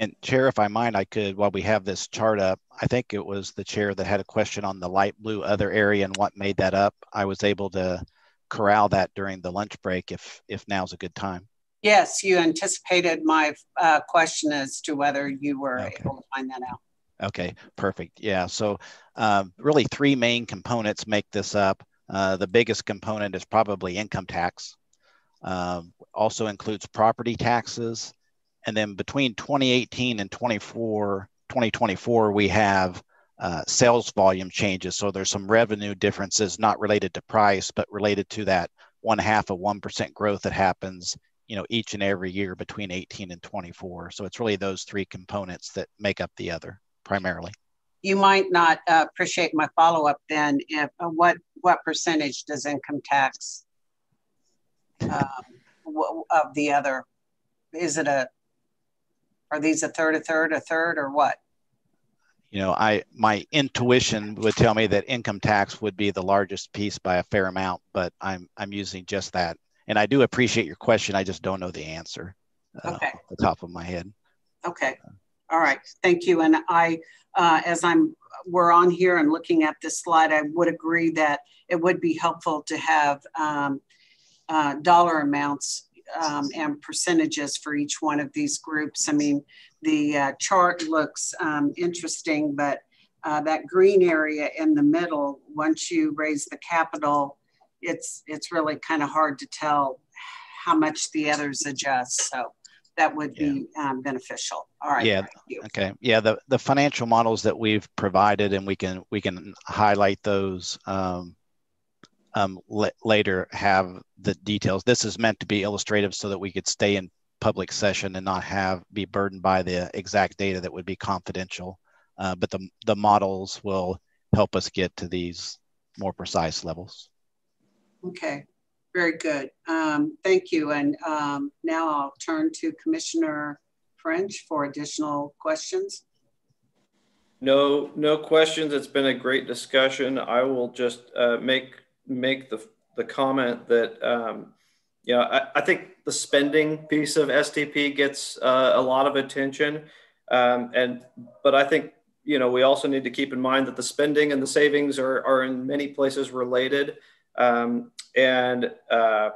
And Chair, if I mind, I could, while we have this chart up, I think it was the chair that had a question on the light blue other area and what made that up. I was able to corral that during the lunch break if if now's a good time. Yes, you anticipated my uh, question as to whether you were okay. able to find that out. Okay, perfect. Yeah, so um, really three main components make this up. Uh, the biggest component is probably income tax. Um, also includes property taxes, and then between 2018 and 24, 2024, we have uh, sales volume changes. So there's some revenue differences not related to price, but related to that one half of 1% growth that happens, you know, each and every year between 18 and 24. So it's really those three components that make up the other primarily. You might not uh, appreciate my follow-up then. If uh, what what percentage does income tax [LAUGHS] um, of the other? Is it a are these a third, a third, a third, or what? You know, I my intuition would tell me that income tax would be the largest piece by a fair amount, but I'm I'm using just that. And I do appreciate your question. I just don't know the answer uh, okay. off the top of my head. Okay. All right. Thank you. And I, uh, as I'm we're on here and looking at this slide, I would agree that it would be helpful to have um, uh, dollar amounts um, and percentages for each one of these groups. I mean, the uh, chart looks um, interesting, but uh, that green area in the middle, once you raise the capital, it's it's really kind of hard to tell how much the others adjust. So that would yeah. be um, beneficial. All right. Yeah. Okay. Yeah. The the financial models that we've provided, and we can we can highlight those. Um, um, later have the details. This is meant to be illustrative so that we could stay in public session and not have be burdened by the exact data that would be confidential. Uh, but the, the models will help us get to these more precise levels. Okay, very good. Um, thank you. And um, now I'll turn to Commissioner French for additional questions. No, no questions. It's been a great discussion. I will just uh, make make the the comment that um, yeah, I, I, think the spending piece of STP gets uh, a lot of attention, um, and but I think you know we also need to keep in mind that the spending and the savings are are in many places related, um, and uh,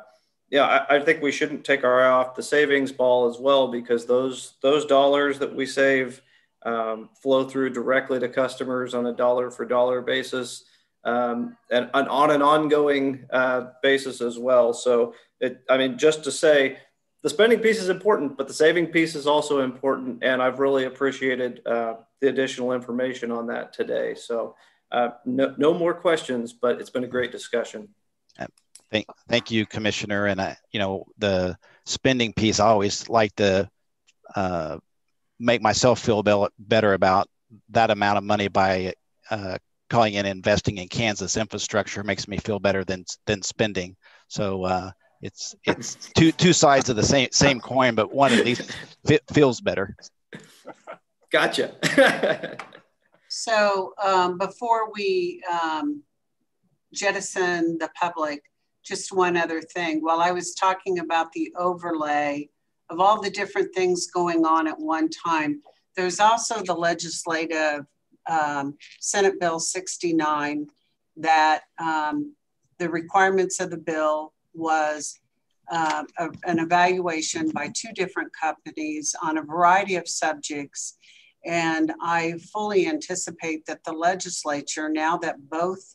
yeah, I, I, think we shouldn't take our eye off the savings ball as well because those those dollars that we save um, flow through directly to customers on a dollar for dollar basis um, and, and, on an ongoing uh, basis as well. So, it, I mean, just to say, the spending piece is important, but the saving piece is also important, and I've really appreciated uh, the additional information on that today. So, uh, no, no more questions, but it's been a great discussion. Thank, thank you, Commissioner. And I, you know, the spending piece, I always like to uh, make myself feel better about that amount of money by uh, calling in investing in Kansas infrastructure makes me feel better than than spending. So uh, it's it's two two sides of the same same coin, but one at least feels better. Gotcha. [LAUGHS] so um, before we um, jettison the public, just one other thing. While I was talking about the overlay of all the different things going on at one time, there's also the legislative um, Senate Bill 69 that um, the requirements of the bill was uh, a, an evaluation by two different companies on a variety of subjects. And I fully anticipate that the legislature, now that both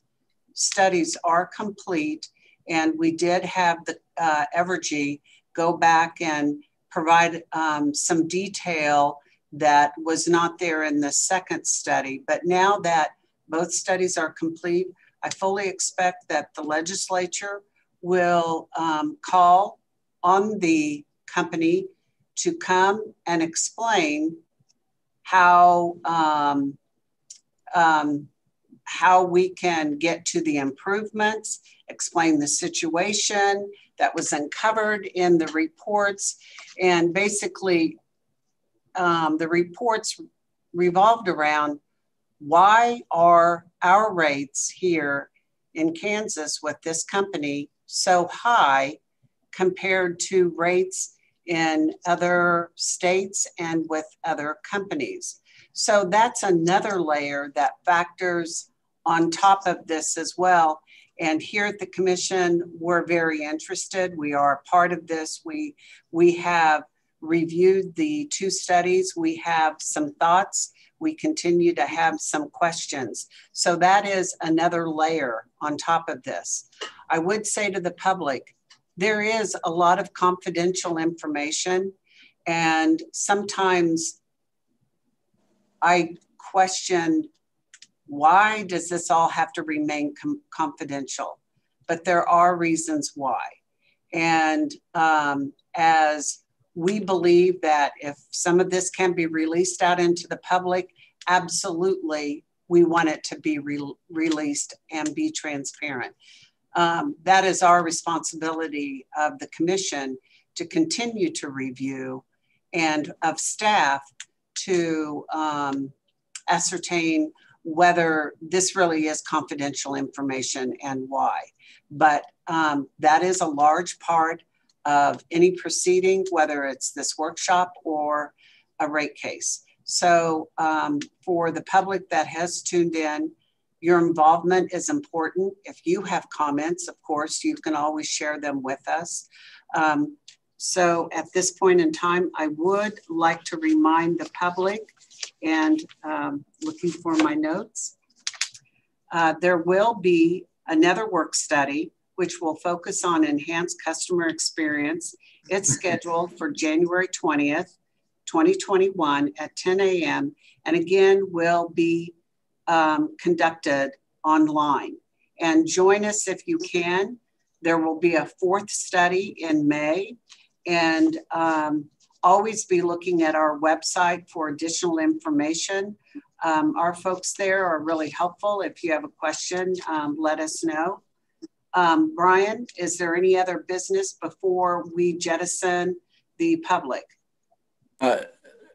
studies are complete, and we did have the uh, Evergy go back and provide um, some detail that was not there in the second study. But now that both studies are complete, I fully expect that the legislature will um, call on the company to come and explain how um, um, how we can get to the improvements, explain the situation that was uncovered in the reports, and basically um, the reports revolved around why are our rates here in Kansas with this company so high compared to rates in other states and with other companies. So that's another layer that factors on top of this as well. And here at the commission, we're very interested. We are part of this. We, we have reviewed the two studies. We have some thoughts. We continue to have some questions. So that is another layer on top of this. I would say to the public, there is a lot of confidential information and sometimes I question why does this all have to remain com confidential? But there are reasons why. And um, as we believe that if some of this can be released out into the public, absolutely, we want it to be re released and be transparent. Um, that is our responsibility of the commission to continue to review and of staff to um, ascertain whether this really is confidential information and why. But um, that is a large part of any proceeding, whether it's this workshop or a rate case. So um, for the public that has tuned in, your involvement is important. If you have comments, of course, you can always share them with us. Um, so at this point in time, I would like to remind the public and um, looking for my notes, uh, there will be another work study which will focus on enhanced customer experience. It's [LAUGHS] scheduled for January 20th, 2021 at 10 a.m. and again will be um, conducted online. and join us if you can. There will be a fourth study in May, and um, always be looking at our website for additional information. Um, our folks there are really helpful. If you have a question, um, let us know. Um, Brian, is there any other business before we jettison the public? Uh,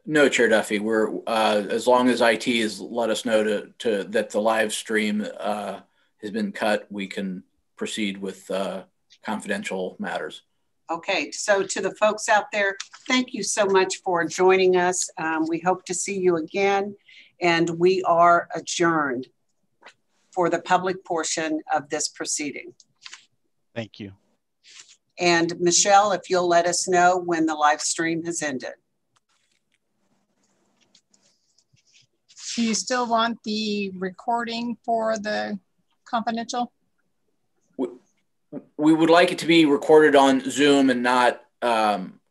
no, Chair Duffy. We're uh, as long as IT has let us know to, to that the live stream uh, has been cut, we can proceed with uh, confidential matters. Okay, so to the folks out there, thank you so much for joining us. Um, we hope to see you again, and we are adjourned for the public portion of this proceeding. Thank you. And Michelle, if you'll let us know when the live stream has ended. Do you still want the recording for the confidential? We would like it to be recorded on Zoom and not um,